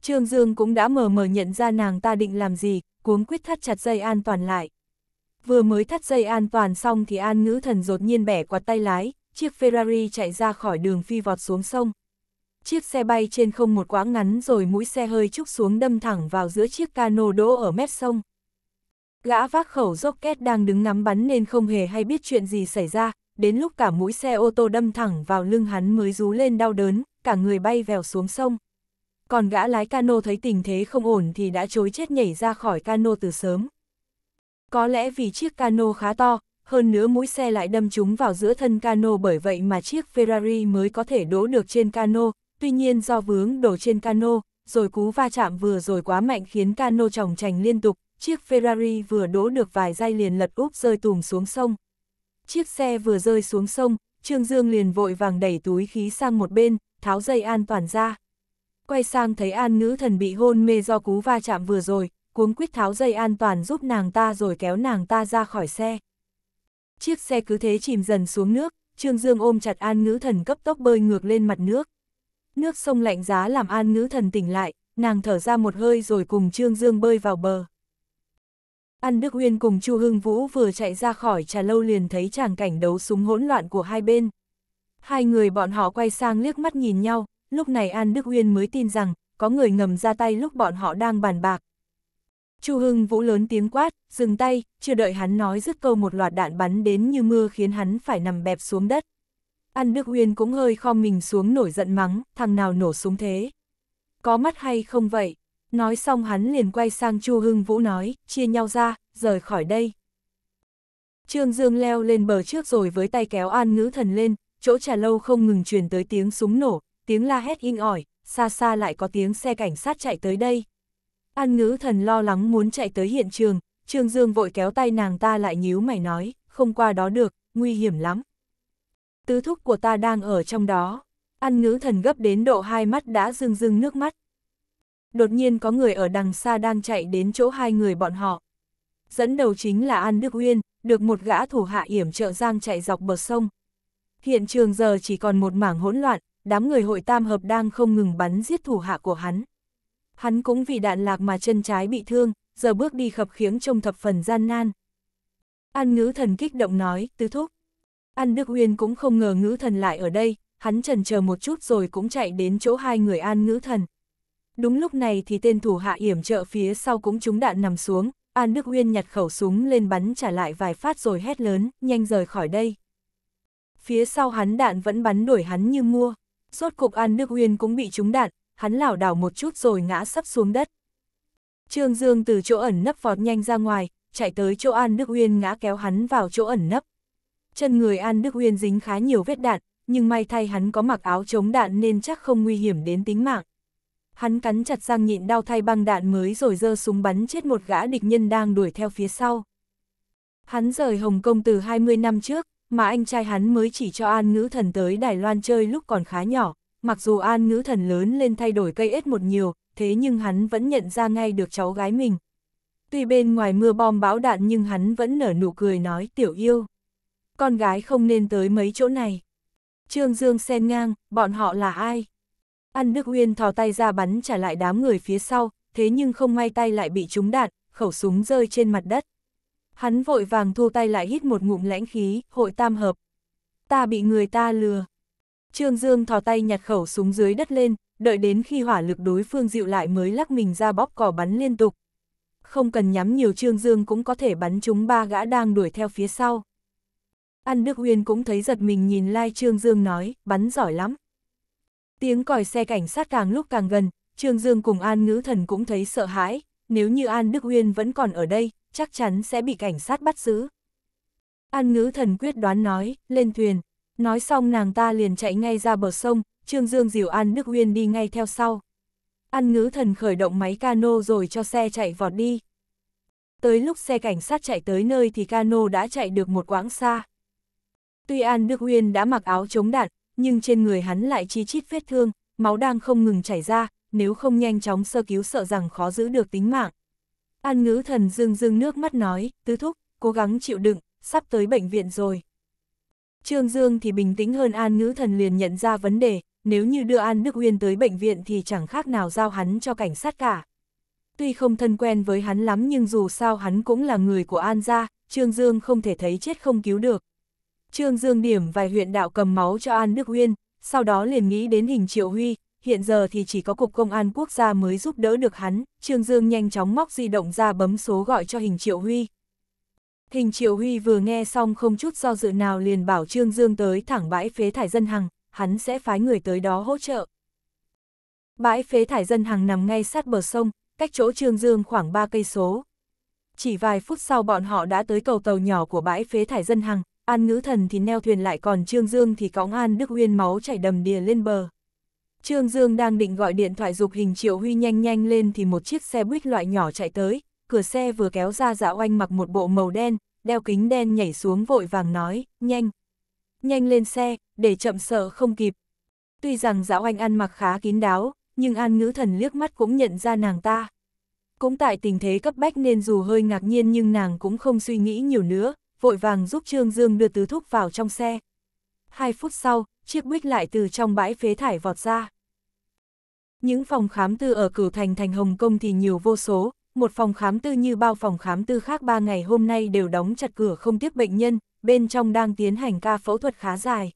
Trương Dương cũng đã mờ mờ nhận ra nàng ta định làm gì, cuống quyết thắt chặt dây an toàn lại. Vừa mới thắt dây an toàn xong thì An Ngữ Thần đột nhiên bẻ quạt tay lái, chiếc Ferrari chạy ra khỏi đường phi vọt xuống sông. Chiếc xe bay trên không một quãng ngắn rồi mũi xe hơi trúc xuống đâm thẳng vào giữa chiếc cano đỗ ở mép sông. Gã vác khẩu rocket đang đứng ngắm bắn nên không hề hay biết chuyện gì xảy ra, đến lúc cả mũi xe ô tô đâm thẳng vào lưng hắn mới rú lên đau đớn, cả người bay vèo xuống sông. Còn gã lái cano thấy tình thế không ổn thì đã chối chết nhảy ra khỏi cano từ sớm. Có lẽ vì chiếc cano khá to, hơn nữa mũi xe lại đâm chúng vào giữa thân cano bởi vậy mà chiếc Ferrari mới có thể đỗ được trên cano, tuy nhiên do vướng đổ trên cano, rồi cú va chạm vừa rồi quá mạnh khiến cano tròng trành liên tục, chiếc Ferrari vừa đỗ được vài giây liền lật úp rơi tùm xuống sông. Chiếc xe vừa rơi xuống sông, Trương Dương liền vội vàng đẩy túi khí sang một bên, tháo dây an toàn ra. Quay sang thấy an nữ thần bị hôn mê do cú va chạm vừa rồi, cuống quyết tháo dây an toàn giúp nàng ta rồi kéo nàng ta ra khỏi xe. Chiếc xe cứ thế chìm dần xuống nước, Trương Dương ôm chặt an ngữ thần cấp tốc bơi ngược lên mặt nước. Nước sông lạnh giá làm an ngữ thần tỉnh lại, nàng thở ra một hơi rồi cùng Trương Dương bơi vào bờ. An Đức huyên cùng Chu Hưng Vũ vừa chạy ra khỏi trà lâu liền thấy tràng cảnh đấu súng hỗn loạn của hai bên. Hai người bọn họ quay sang liếc mắt nhìn nhau, lúc này An Đức huyên mới tin rằng, có người ngầm ra tay lúc bọn họ đang bàn bạc. Chu Hưng Vũ lớn tiếng quát, dừng tay, chưa đợi hắn nói dứt câu một loạt đạn bắn đến như mưa khiến hắn phải nằm bẹp xuống đất. An Đức Uyên cũng hơi khom mình xuống nổi giận mắng, thằng nào nổ súng thế. Có mắt hay không vậy? Nói xong hắn liền quay sang Chu Hưng Vũ nói, chia nhau ra, rời khỏi đây. Trương Dương leo lên bờ trước rồi với tay kéo An Ngữ Thần lên, chỗ trà lâu không ngừng truyền tới tiếng súng nổ, tiếng la hét in ỏi, xa xa lại có tiếng xe cảnh sát chạy tới đây. An Ngữ Thần lo lắng muốn chạy tới hiện trường, Trương Dương vội kéo tay nàng ta lại nhíu mày nói, không qua đó được, nguy hiểm lắm. Tứ thúc của ta đang ở trong đó. An Ngữ Thần gấp đến độ hai mắt đã rưng rưng nước mắt đột nhiên có người ở đằng xa đang chạy đến chỗ hai người bọn họ. Dẫn đầu chính là An Đức Uyên, được một gã thủ hạ yểm trợ giang chạy dọc bờ sông. Hiện trường giờ chỉ còn một mảng hỗn loạn, đám người hội tam hợp đang không ngừng bắn giết thủ hạ của hắn. Hắn cũng vì đạn lạc mà chân trái bị thương, giờ bước đi khập khiếng trông thập phần gian nan. An ngữ thần kích động nói, tứ thúc. An Đức Uyên cũng không ngờ ngữ thần lại ở đây, hắn trần chờ một chút rồi cũng chạy đến chỗ hai người an ngữ thần. Đúng lúc này thì tên thủ hạ yểm trợ phía sau cũng trúng đạn nằm xuống, An Đức Uyên nhặt khẩu súng lên bắn trả lại vài phát rồi hét lớn, nhanh rời khỏi đây. Phía sau hắn đạn vẫn bắn đuổi hắn như mua. Rốt cục An Đức Uyên cũng bị trúng đạn, hắn lảo đảo một chút rồi ngã sắp xuống đất. Trương Dương từ chỗ ẩn nấp vọt nhanh ra ngoài, chạy tới chỗ An Đức Uyên ngã kéo hắn vào chỗ ẩn nấp. Chân người An Đức Uyên dính khá nhiều vết đạn, nhưng may thay hắn có mặc áo chống đạn nên chắc không nguy hiểm đến tính mạng. Hắn cắn chặt răng nhịn đau thay băng đạn mới rồi giơ súng bắn chết một gã địch nhân đang đuổi theo phía sau. Hắn rời Hồng Kông từ 20 năm trước, mà anh trai hắn mới chỉ cho An Ngữ Thần tới Đài Loan chơi lúc còn khá nhỏ, mặc dù An Ngữ Thần lớn lên thay đổi cây ết một nhiều, thế nhưng hắn vẫn nhận ra ngay được cháu gái mình. Tuy bên ngoài mưa bom bão đạn nhưng hắn vẫn nở nụ cười nói tiểu yêu. Con gái không nên tới mấy chỗ này. Trương Dương xen ngang, bọn họ là ai? An Đức Uyên thò tay ra bắn trả lại đám người phía sau, thế nhưng không may tay lại bị trúng đạn, khẩu súng rơi trên mặt đất. Hắn vội vàng thu tay lại hít một ngụm lãnh khí, hội tam hợp. Ta bị người ta lừa. Trương Dương thò tay nhặt khẩu súng dưới đất lên, đợi đến khi hỏa lực đối phương dịu lại mới lắc mình ra bóp cỏ bắn liên tục. Không cần nhắm nhiều Trương Dương cũng có thể bắn chúng ba gã đang đuổi theo phía sau. An Đức Uyên cũng thấy giật mình nhìn Lai Trương Dương nói, bắn giỏi lắm. Tiếng còi xe cảnh sát càng lúc càng gần, Trương Dương cùng An Ngữ Thần cũng thấy sợ hãi, nếu như An Đức Uyên vẫn còn ở đây, chắc chắn sẽ bị cảnh sát bắt giữ. An Ngữ Thần quyết đoán nói, lên thuyền, nói xong nàng ta liền chạy ngay ra bờ sông, Trương Dương dìu An Đức Uyên đi ngay theo sau. An Ngữ Thần khởi động máy cano rồi cho xe chạy vọt đi. Tới lúc xe cảnh sát chạy tới nơi thì cano đã chạy được một quãng xa. Tuy An Đức Uyên đã mặc áo chống đạn, nhưng trên người hắn lại chi chít vết thương, máu đang không ngừng chảy ra, nếu không nhanh chóng sơ cứu sợ rằng khó giữ được tính mạng. An ngữ thần dương dương nước mắt nói, tứ thúc, cố gắng chịu đựng, sắp tới bệnh viện rồi. Trương Dương thì bình tĩnh hơn An ngữ thần liền nhận ra vấn đề, nếu như đưa An Đức Uyên tới bệnh viện thì chẳng khác nào giao hắn cho cảnh sát cả. Tuy không thân quen với hắn lắm nhưng dù sao hắn cũng là người của An gia, Trương Dương không thể thấy chết không cứu được. Trương Dương điểm vài huyện đạo cầm máu cho An Đức Uyên, sau đó liền nghĩ đến hình Triệu Huy, hiện giờ thì chỉ có Cục Công an Quốc gia mới giúp đỡ được hắn, Trương Dương nhanh chóng móc di động ra bấm số gọi cho hình Triệu Huy. Hình Triệu Huy vừa nghe xong không chút do dự nào liền bảo Trương Dương tới thẳng bãi phế thải dân hằng, hắn sẽ phái người tới đó hỗ trợ. Bãi phế thải dân hằng nằm ngay sát bờ sông, cách chỗ Trương Dương khoảng 3 cây số. Chỉ vài phút sau bọn họ đã tới cầu tàu nhỏ của bãi phế thải dân hằng, An ngữ thần thì neo thuyền lại còn Trương Dương thì cõng An Đức Uyên máu chảy đầm đìa lên bờ. Trương Dương đang định gọi điện thoại dục hình Triệu Huy nhanh nhanh lên thì một chiếc xe buýt loại nhỏ chạy tới, cửa xe vừa kéo ra dạo oanh mặc một bộ màu đen, đeo kính đen nhảy xuống vội vàng nói, nhanh, nhanh lên xe, để chậm sợ không kịp. Tuy rằng dạo oanh ăn mặc khá kín đáo, nhưng An ngữ thần liếc mắt cũng nhận ra nàng ta. Cũng tại tình thế cấp bách nên dù hơi ngạc nhiên nhưng nàng cũng không suy nghĩ nhiều nữa, vội vàng giúp Trương Dương đưa tứ thúc vào trong xe. Hai phút sau, chiếc buýt lại từ trong bãi phế thải vọt ra. Những phòng khám tư ở cửu thành thành Hồng Kông thì nhiều vô số, một phòng khám tư như bao phòng khám tư khác ba ngày hôm nay đều đóng chặt cửa không tiếp bệnh nhân, bên trong đang tiến hành ca phẫu thuật khá dài.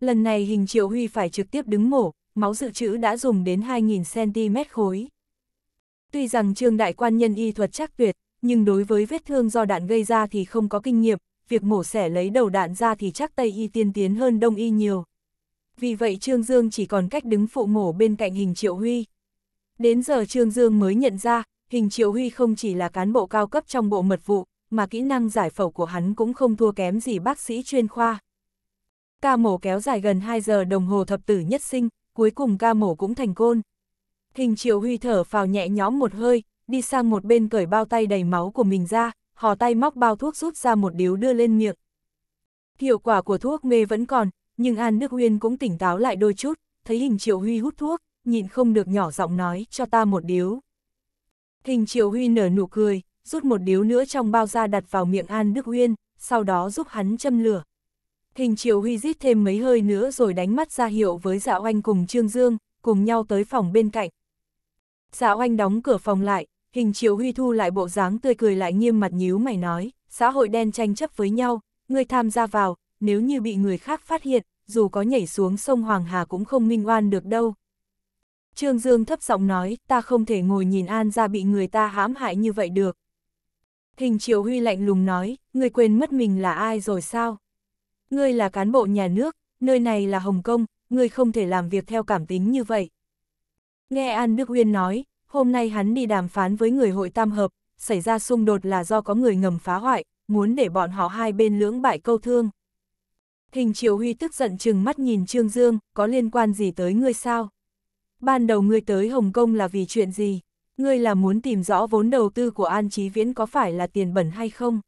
Lần này hình triệu huy phải trực tiếp đứng mổ, máu dự trữ đã dùng đến 2.000cm khối. Tuy rằng trương đại quan nhân y thuật chắc tuyệt, nhưng đối với vết thương do đạn gây ra thì không có kinh nghiệm, việc mổ xẻ lấy đầu đạn ra thì chắc Tây y tiên tiến hơn Đông y nhiều. Vì vậy Trương Dương chỉ còn cách đứng phụ mổ bên cạnh hình Triệu Huy. Đến giờ Trương Dương mới nhận ra, hình Triệu Huy không chỉ là cán bộ cao cấp trong bộ mật vụ, mà kỹ năng giải phẫu của hắn cũng không thua kém gì bác sĩ chuyên khoa. Ca mổ kéo dài gần 2 giờ đồng hồ thập tử nhất sinh, cuối cùng ca mổ cũng thành côn. Hình Triệu Huy thở phào nhẹ nhõm một hơi, đi sang một bên cởi bao tay đầy máu của mình ra, hò tay móc bao thuốc rút ra một điếu đưa lên miệng. Hiệu quả của thuốc mê vẫn còn, nhưng An Đức Uyên cũng tỉnh táo lại đôi chút, thấy hình Triệu Huy hút thuốc, nhịn không được nhỏ giọng nói, cho ta một điếu. Hình Triệu Huy nở nụ cười, rút một điếu nữa trong bao ra đặt vào miệng An Đức Uyên, sau đó giúp hắn châm lửa. Hình Triệu Huy rít thêm mấy hơi nữa rồi đánh mắt ra hiệu với Dạ Oanh cùng Trương Dương, cùng nhau tới phòng bên cạnh. Dạ Oanh đóng cửa phòng lại, Hình Triệu Huy thu lại bộ dáng tươi cười lại nghiêm mặt nhíu mày nói, xã hội đen tranh chấp với nhau, người tham gia vào, nếu như bị người khác phát hiện, dù có nhảy xuống sông Hoàng Hà cũng không minh oan được đâu. Trương Dương thấp giọng nói, ta không thể ngồi nhìn An ra bị người ta hãm hại như vậy được. Hình Triệu Huy lạnh lùng nói, ngươi quên mất mình là ai rồi sao? Ngươi là cán bộ nhà nước, nơi này là Hồng Kông, ngươi không thể làm việc theo cảm tính như vậy. Nghe An Đức Uyên nói, hôm nay hắn đi đàm phán với người hội tam hợp, xảy ra xung đột là do có người ngầm phá hoại, muốn để bọn họ hai bên lưỡng bại câu thương. Hình Triệu Huy tức giận chừng mắt nhìn Trương Dương, có liên quan gì tới ngươi sao? Ban đầu ngươi tới Hồng Kông là vì chuyện gì? Ngươi là muốn tìm rõ vốn đầu tư của An Chí Viễn có phải là tiền bẩn hay không?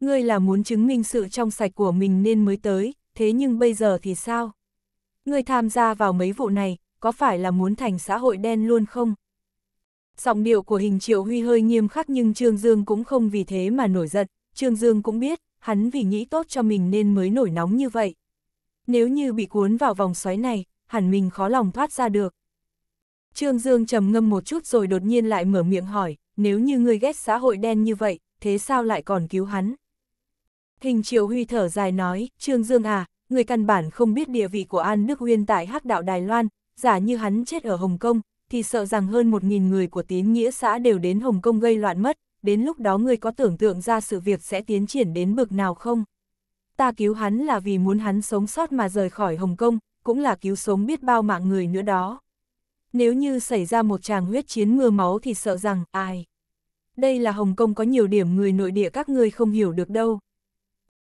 Ngươi là muốn chứng minh sự trong sạch của mình nên mới tới, thế nhưng bây giờ thì sao? Ngươi tham gia vào mấy vụ này, có phải là muốn thành xã hội đen luôn không? Giọng điệu của hình triệu huy hơi nghiêm khắc nhưng Trương Dương cũng không vì thế mà nổi giận, Trương Dương cũng biết, hắn vì nghĩ tốt cho mình nên mới nổi nóng như vậy. Nếu như bị cuốn vào vòng xoáy này, hẳn mình khó lòng thoát ra được. Trương Dương trầm ngâm một chút rồi đột nhiên lại mở miệng hỏi, nếu như ngươi ghét xã hội đen như vậy, thế sao lại còn cứu hắn? Hình Triệu Huy thở dài nói, Trương Dương à, người căn bản không biết địa vị của An Đức Huyên tại hắc đạo Đài Loan, giả như hắn chết ở Hồng Kông, thì sợ rằng hơn một nghìn người của tín nghĩa xã đều đến Hồng Kông gây loạn mất, đến lúc đó ngươi có tưởng tượng ra sự việc sẽ tiến triển đến bực nào không? Ta cứu hắn là vì muốn hắn sống sót mà rời khỏi Hồng Kông, cũng là cứu sống biết bao mạng người nữa đó. Nếu như xảy ra một tràng huyết chiến mưa máu thì sợ rằng, ai? Đây là Hồng Kông có nhiều điểm người nội địa các ngươi không hiểu được đâu.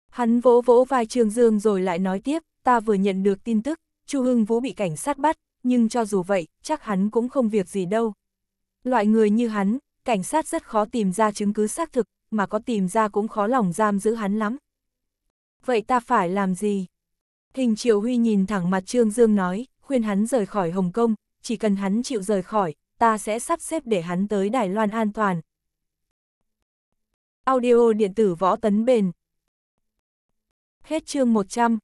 Hắn vỗ vỗ vai Trương Dương rồi lại nói tiếp, ta vừa nhận được tin tức, Chu Hưng Vũ bị cảnh sát bắt, nhưng cho dù vậy, chắc hắn cũng không việc gì đâu. Loại người như hắn, cảnh sát rất khó tìm ra chứng cứ xác thực, mà có tìm ra cũng khó lòng giam giữ hắn lắm. Vậy ta phải làm gì? Hình Triệu Huy nhìn thẳng mặt Trương Dương nói, khuyên hắn rời khỏi Hồng Kông, chỉ cần hắn chịu rời khỏi, ta sẽ sắp xếp để hắn tới Đài Loan an toàn. Audio điện tử võ tấn bền Hết chương 100